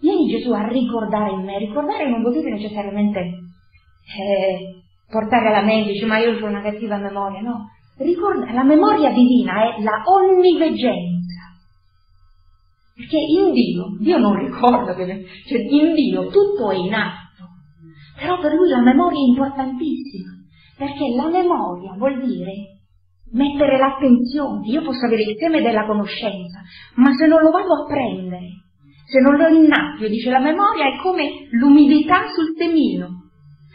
Vieni Gesù a ricordare in me, ricordare non vuol dire necessariamente eh, portare alla mente, dice ma io ho una cattiva memoria, no, Ricorda, la memoria divina è la onniveggenza. Perché in Dio, Dio non ricorda, cioè in Dio tutto è in atto. Però per lui la memoria è importantissima, perché la memoria vuol dire mettere l'attenzione. Io posso avere il seme della conoscenza, ma se non lo vado a prendere, se non lo innaffio, dice la memoria è come l'umidità sul semino.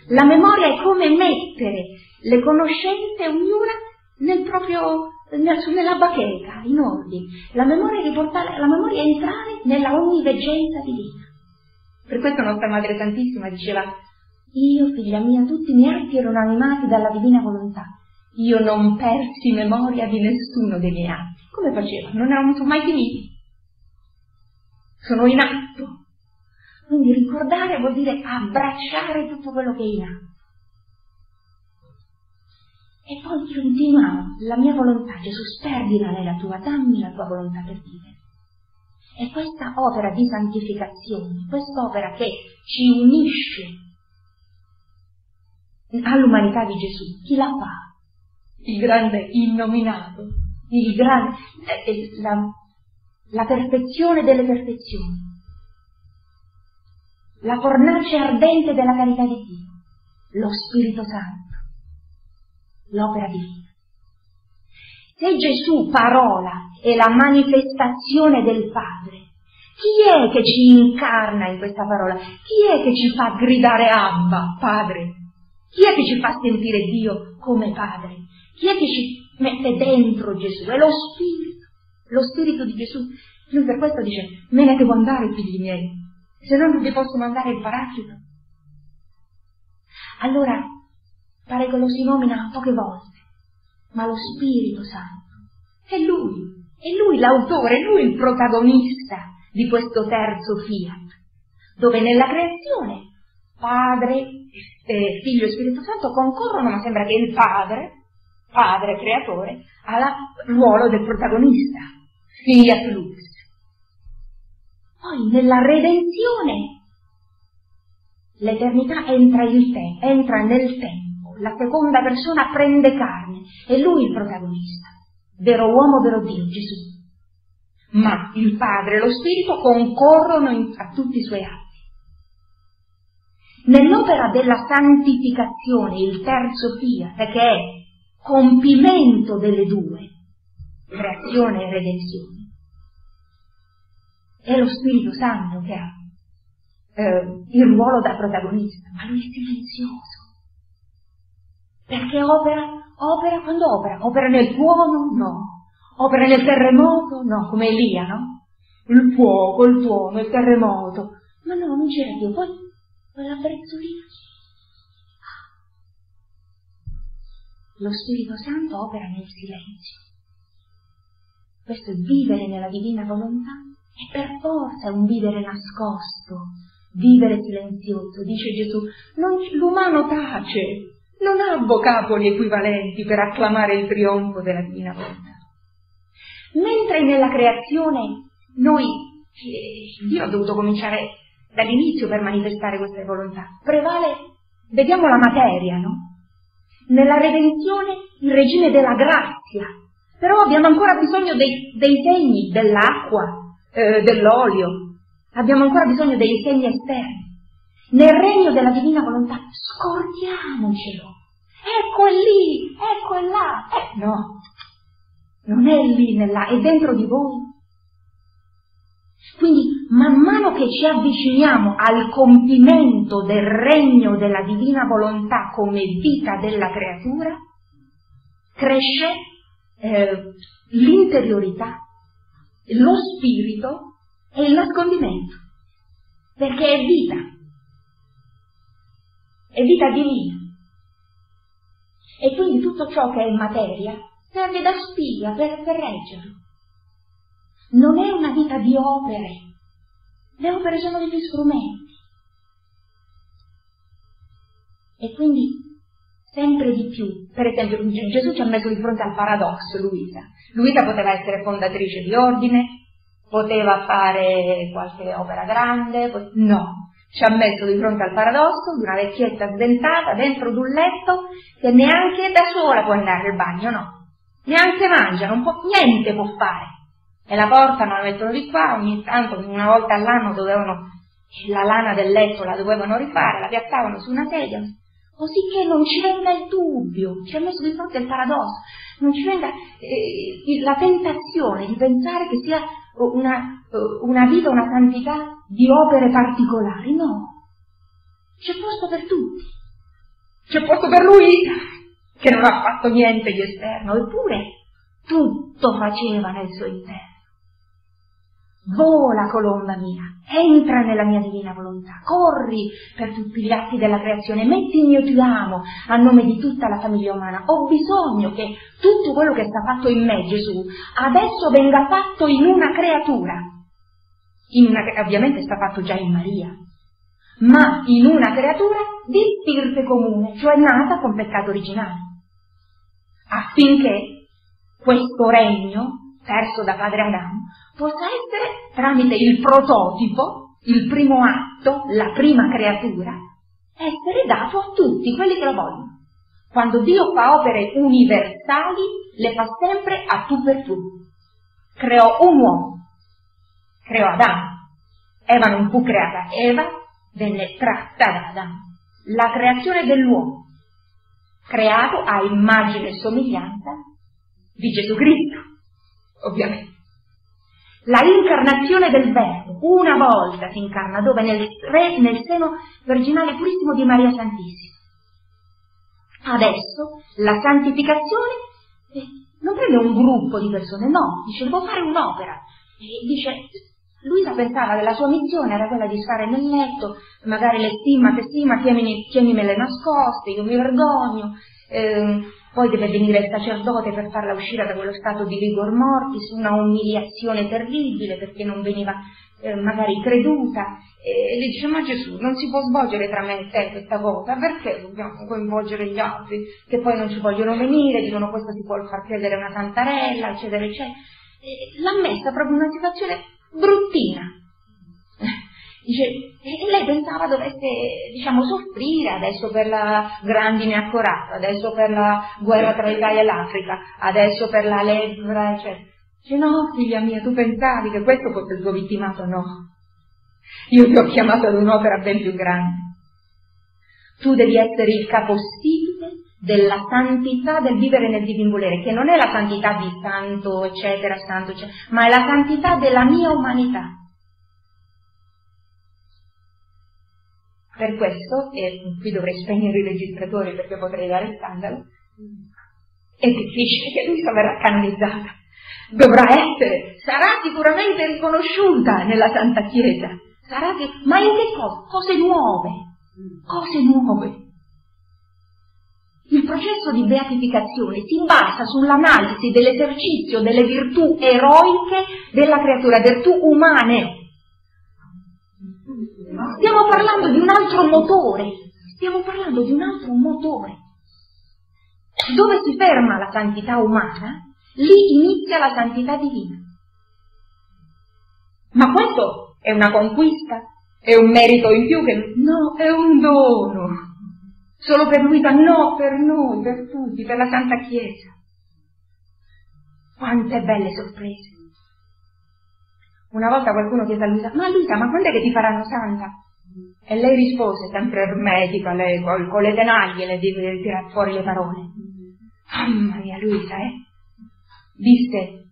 La memoria è come mettere le conoscenze ognuna nel proprio nella bacheca, in ordine. La memoria riportare, la memoria entrare nella onniveggenza divina. Per questo nostra Madre Santissima diceva, io, figlia mia, tutti i miei atti erano animati dalla divina volontà. Io non persi memoria di nessuno dei miei atti. Come faceva? Non erano mai finiti. Sono in atto. Quindi ricordare vuol dire abbracciare tutto quello che è in atto. E poi continuiamo, la mia volontà, Gesù, sperdila nella tua, dammi la tua volontà per vivere. E questa opera di santificazione, quest'opera che ci unisce all'umanità di Gesù, chi la fa? Il grande innominato, il grande, eh, eh, la, la perfezione delle perfezioni, la fornace ardente della carità di Dio, lo Spirito Santo, l'opera divina. Se Gesù, parola, è la manifestazione del Padre, chi è che ci incarna in questa parola? Chi è che ci fa gridare Abba, Padre? Chi è che ci fa sentire Dio come Padre? Chi è che ci mette dentro Gesù? È lo Spirito, lo Spirito di Gesù. Lui per questo dice, me ne devo andare, figli miei, se no non vi posso mandare il paraclito. Allora, pare che lo si nomina poche volte, ma lo Spirito Santo è Lui, è Lui l'autore, è Lui il protagonista di questo terzo fiat, dove nella creazione Padre, eh, Figlio e Spirito Santo concorrono, ma sembra che il Padre, Padre creatore, ha il ruolo del protagonista, fiat lux. Poi nella redenzione l'eternità entra, te- entra nel tempo, la seconda persona prende carne, è lui il protagonista, vero uomo, vero Dio, Gesù. Ma il Padre e lo Spirito concorrono in, a tutti i suoi atti. Nell'opera della santificazione, il terzo fiat, che è compimento delle due, creazione e redenzione, è lo Spirito Santo che ha eh, il ruolo da protagonista, ma lui è silenzioso. Perché opera? Opera quando opera? Opera nel tuono? No. Opera nel terremoto? No, come Elia, no? Il fuoco, il tuono, il terremoto. Ma no, non c'era Dio. Poi quella brezzolina. Lo Spirito Santo opera nel silenzio. Questo è vivere nella divina volontà e per forza è un vivere nascosto, vivere silenzioso. Dice Gesù, non, l'umano tace, non ha vocaboli equivalenti per acclamare il trionfo della divina volontà. Mentre nella creazione noi, eh, Dio ha dovuto cominciare dall'inizio per manifestare queste volontà. Prevale, vediamo la materia, no? Nella redenzione il regime della grazia, però abbiamo ancora bisogno dei, dei segni dell'acqua, eh, dell'olio, abbiamo ancora bisogno dei segni esterni. Nel regno della divina volontà scordiamocelo. Ecco è lì, ecco è là. Eh, no, non è lì, nella, è dentro di voi. Quindi man mano che ci avviciniamo al compimento del regno della divina volontà come vita della creatura, cresce eh, l'interiorità, lo spirito e il nascondimento, perché è vita, è vita divina. E quindi tutto ciò che è materia serve da spia per, per reggerlo non è una vita di opere. Le opere sono degli strumenti. E quindi sempre di più, per esempio Gesù ci ha messo di fronte al paradosso Luisa. Luisa poteva essere fondatrice di ordine, poteva fare qualche opera grande, no, ci ha messo di fronte al paradosso di una vecchietta sdentata dentro di un letto che neanche da sola può andare al bagno, no, neanche mangia, non può, niente può fare. E la portano, la mettono di qua, ogni tanto una volta all'anno dovevano, la lana del letto la dovevano rifare, la piazzavano su una sedia, così che non ci venga il dubbio, ci ha messo di fronte il paradosso, non ci venga eh, la tentazione di pensare che sia una, una vita, una santità di opere particolari, no. C'è posto per tutti. C'è posto per lui che non ha fatto niente di esterno, eppure tutto faceva nel suo interno. Vola, colomba mia, entra nella mia divina volontà, corri per tutti gli atti della creazione, metti il mio ti amo a nome di tutta la famiglia umana. Ho bisogno che tutto quello che sta fatto in me, Gesù, adesso venga fatto in una creatura. Una, ovviamente sta fatto già in Maria, ma in una creatura di stirpe comune, cioè nata con peccato originale, affinché questo regno, perso da padre Adamo, possa essere, tramite il prototipo, il primo atto, la prima creatura, essere dato a tutti quelli che lo vogliono. Quando Dio fa opere universali, le fa sempre a tu per tu. Creò un uomo, creò Adamo. Eva non fu creata, Eva venne tratta da Adamo. La creazione dell'uomo, creato a immagine e somiglianza di Gesù Cristo, ovviamente. La incarnazione del Verbo, una volta si incarna, dove? Nel, nel seno virginale purissimo di Maria Santissima. Adesso la santificazione eh, non prende un gruppo di persone, no, dice devo fare un'opera. E dice, Luisa pensava che la sua missione era quella di stare nel letto, magari le stima, te stima, tienimi, tienimele nascoste, io mi vergogno, eh, poi deve venire il sacerdote per farla uscire da quello stato di rigor mortis, una umiliazione terribile perché non veniva eh, magari creduta. E le dice, ma Gesù, non si può svolgere tra me e te questa cosa, perché dobbiamo coinvolgere gli altri che poi non ci vogliono venire, dicono questo si può far credere una santarella, eccetera, eccetera. L'ha messa proprio in una situazione bruttina. Dice, e lei pensava dovesse, diciamo, soffrire adesso per la grandine accorata, adesso per la guerra tra l'Italia e l'Africa, adesso per la lebbra, eccetera. Dice, no, figlia mia, tu pensavi che questo fosse il tuo vittimato? No. Io ti ho chiamato ad un'opera ben più grande. Tu devi essere il capostipite della santità del vivere nel divin volere, che non è la santità di santo, eccetera, santo, eccetera, ma è la santità della mia umanità Per questo, e qui dovrei spegnere i registratori perché potrei dare scandalo, è difficile che lui verrà canonizzata. Dovrà essere, sarà sicuramente riconosciuta nella Santa Chiesa. Sarà ma in che cosa? Cose nuove. Cose nuove. Il processo di beatificazione si basa sull'analisi dell'esercizio delle virtù eroiche della creatura, virtù umane, Stiamo parlando di un altro motore, stiamo parlando di un altro motore. Dove si ferma la santità umana, lì inizia la santità divina. Ma questo è una conquista? È un merito in più che... No, è un dono. Solo per Luisa? No, per noi, per tutti, per la Santa Chiesa. Quante belle sorprese. Una volta qualcuno chiese a Luisa, ma Luisa, ma quando è che ti faranno santa? E lei rispose, sempre ermetica, lei con, con le tenaglie le deve tirare fuori le parole. Mamma mia, Luisa, eh? Disse,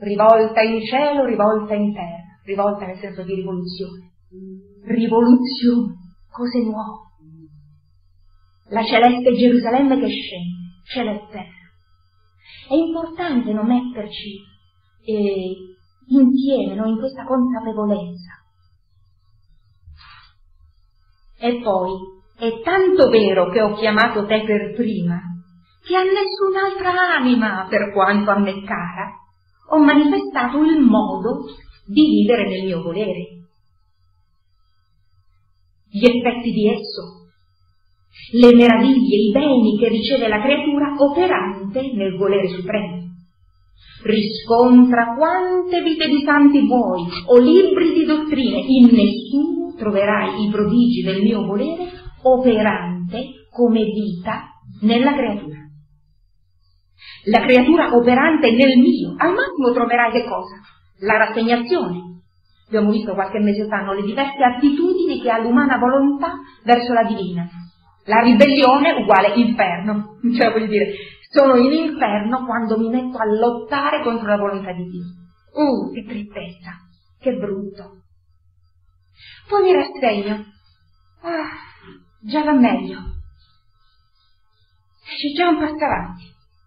rivolta in cielo, rivolta in terra, rivolta nel senso di rivoluzione. Rivoluzione, cose nuove. La celeste Gerusalemme che scende, e terra. È importante non metterci eh, insieme, no, in questa consapevolezza. E poi, è tanto vero che ho chiamato te per prima, che a nessun'altra anima, per quanto a me cara, ho manifestato il modo di vivere nel mio volere. Gli effetti di esso, le meraviglie, i beni che riceve la creatura operante nel volere supremo riscontra quante vite di santi vuoi o libri di dottrine, in nessuno troverai i prodigi del mio volere operante come vita nella creatura. La creatura operante nel mio, al massimo troverai che cosa? La rassegnazione. Abbiamo visto qualche mese fa le diverse attitudini che ha l'umana volontà verso la divina. La ribellione uguale inferno, cioè voglio dire, sono in inferno quando mi metto a lottare contro la volontà di Dio. Uh, che tristezza, che brutto. Poi mi rassegno. Ah, già va meglio. C'è già un passo avanti.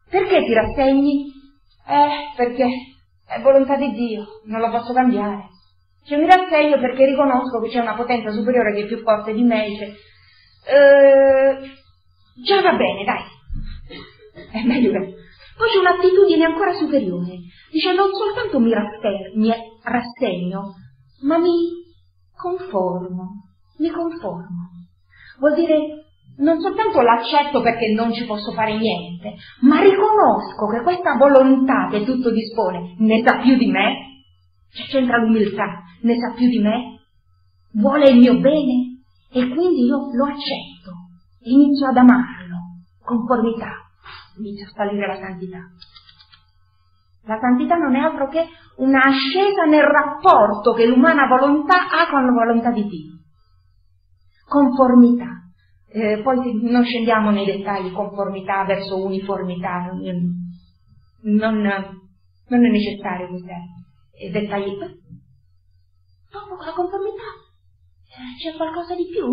Perché ti rassegni? Eh, perché è volontà di Dio, non lo posso cambiare. Cioè mi rassegno perché riconosco che c'è una potenza superiore che è più forte di me. Dice, eh, già va bene, dai. È meglio che... Poi c'è un'attitudine ancora superiore. Dice, non soltanto mi, rasser- mi rassegno, ma mi conformo. Mi conformo. Vuol dire non soltanto l'accetto perché non ci posso fare niente, ma riconosco che questa volontà che tutto dispone ne sa più di me, c'entra l'umiltà, ne sa più di me, vuole il mio bene e quindi io lo accetto, inizio ad amarlo, conformità, inizio a salire la santità. La santità non è altro che una ascesa nel rapporto che l'umana volontà ha con la volontà di Dio. Conformità. Eh, poi non scendiamo nei dettagli, conformità verso uniformità, non, non, è necessario questi eh, dettagli. Dopo la conformità c'è qualcosa di più?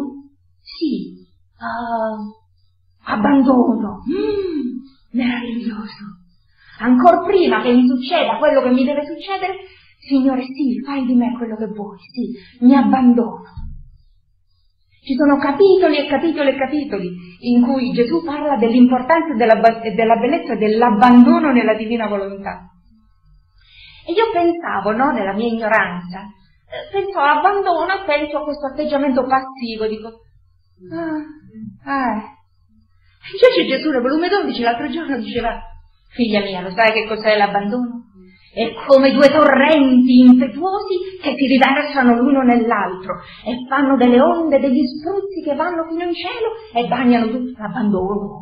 Sì, uh, abbandono, mm, meraviglioso. Ancora prima che mi succeda quello che mi deve succedere, Signore, sì, fai di me quello che vuoi, sì, mi abbandono. Ci sono capitoli e capitoli e capitoli in cui Gesù parla dell'importanza della, della bellezza dell'abbandono nella divina volontà. E io pensavo, no, nella mia ignoranza, eh, penso abbandono e penso a questo atteggiamento passivo, dico, ah, ah. Invece Gesù nel volume 12 l'altro giorno diceva, figlia mia, lo sai che cos'è l'abbandono? È come due torrenti impetuosi che si riversano l'uno nell'altro e fanno delle onde, degli spruzzi che vanno fino in cielo e bagnano tutto l'abbandono.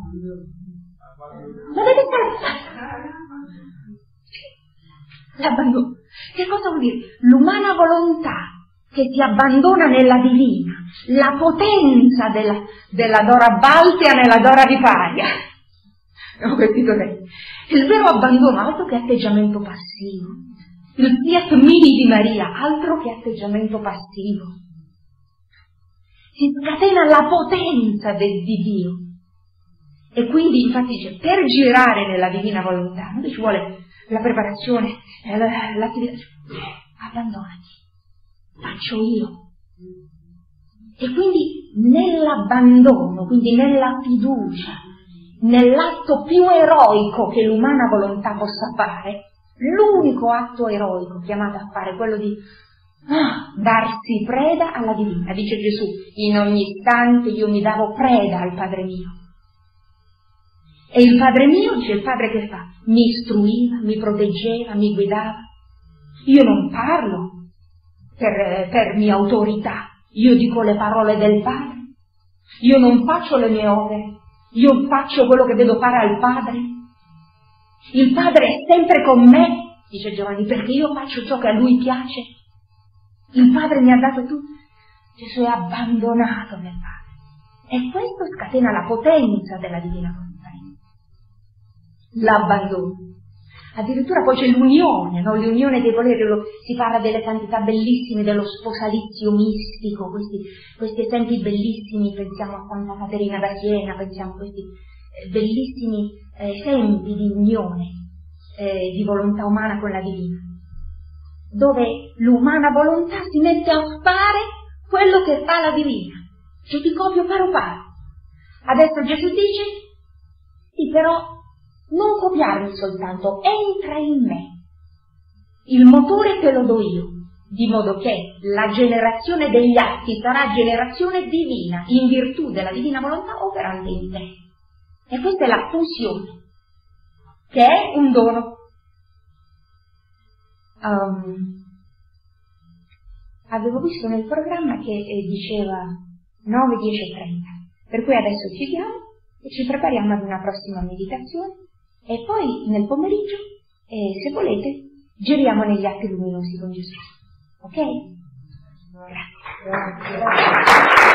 L'abbandono. Che cosa vuol dire? L'umana volontà che si abbandona nella divina, la potenza della, della Dora Baltia nella Dora di Paglia. Ho capito lei. Il vero abbandono, altro che atteggiamento passivo. Il fiat mili di Maria, altro che atteggiamento passivo. Si scatena la potenza del, di Dio. E quindi, infatti, dice, per girare nella divina volontà, non ci vuole la preparazione, l'attività. Abbandonati. Faccio io. E quindi nell'abbandono, quindi nella fiducia, nell'atto più eroico che l'umana volontà possa fare, l'unico atto eroico chiamato a fare, quello di ah, darsi preda alla divina. Dice Gesù, in ogni istante io mi davo preda al Padre mio. E il Padre mio, dice il Padre che fa? Mi istruiva, mi proteggeva, mi guidava. Io non parlo per, per mia autorità, io dico le parole del Padre. Io non faccio le mie opere, io faccio quello che vedo fare al Padre. Il Padre è sempre con me, dice Giovanni, perché io faccio ciò che a Lui piace. Il Padre mi ha dato tutto. Gesù è abbandonato nel Padre. E questo scatena la potenza della divina volontà. L'abbandono. Addirittura poi c'è l'unione, no? l'unione dei voleri, si parla delle santità bellissime, dello sposalizio mistico, questi, questi esempi bellissimi, pensiamo a Santa Caterina da Siena, pensiamo a questi eh, bellissimi eh, esempi di unione eh, di volontà umana con la divina, dove l'umana volontà si mette a fare quello che fa la divina, cioè ti copio paro paro. Adesso Gesù dice, sì però non copiarmi soltanto, entra in me. Il motore te lo do io, di modo che la generazione degli atti sarà generazione divina, in virtù della divina volontà operante in te. E questa è la fusione, che è un dono. Um, avevo visto nel programma che eh, diceva 9, 10 e 30, per cui adesso chiudiamo e ci prepariamo ad una prossima meditazione e poi nel pomeriggio, eh, se volete, giriamo negli atti luminosi con Gesù. Ok? Grazie.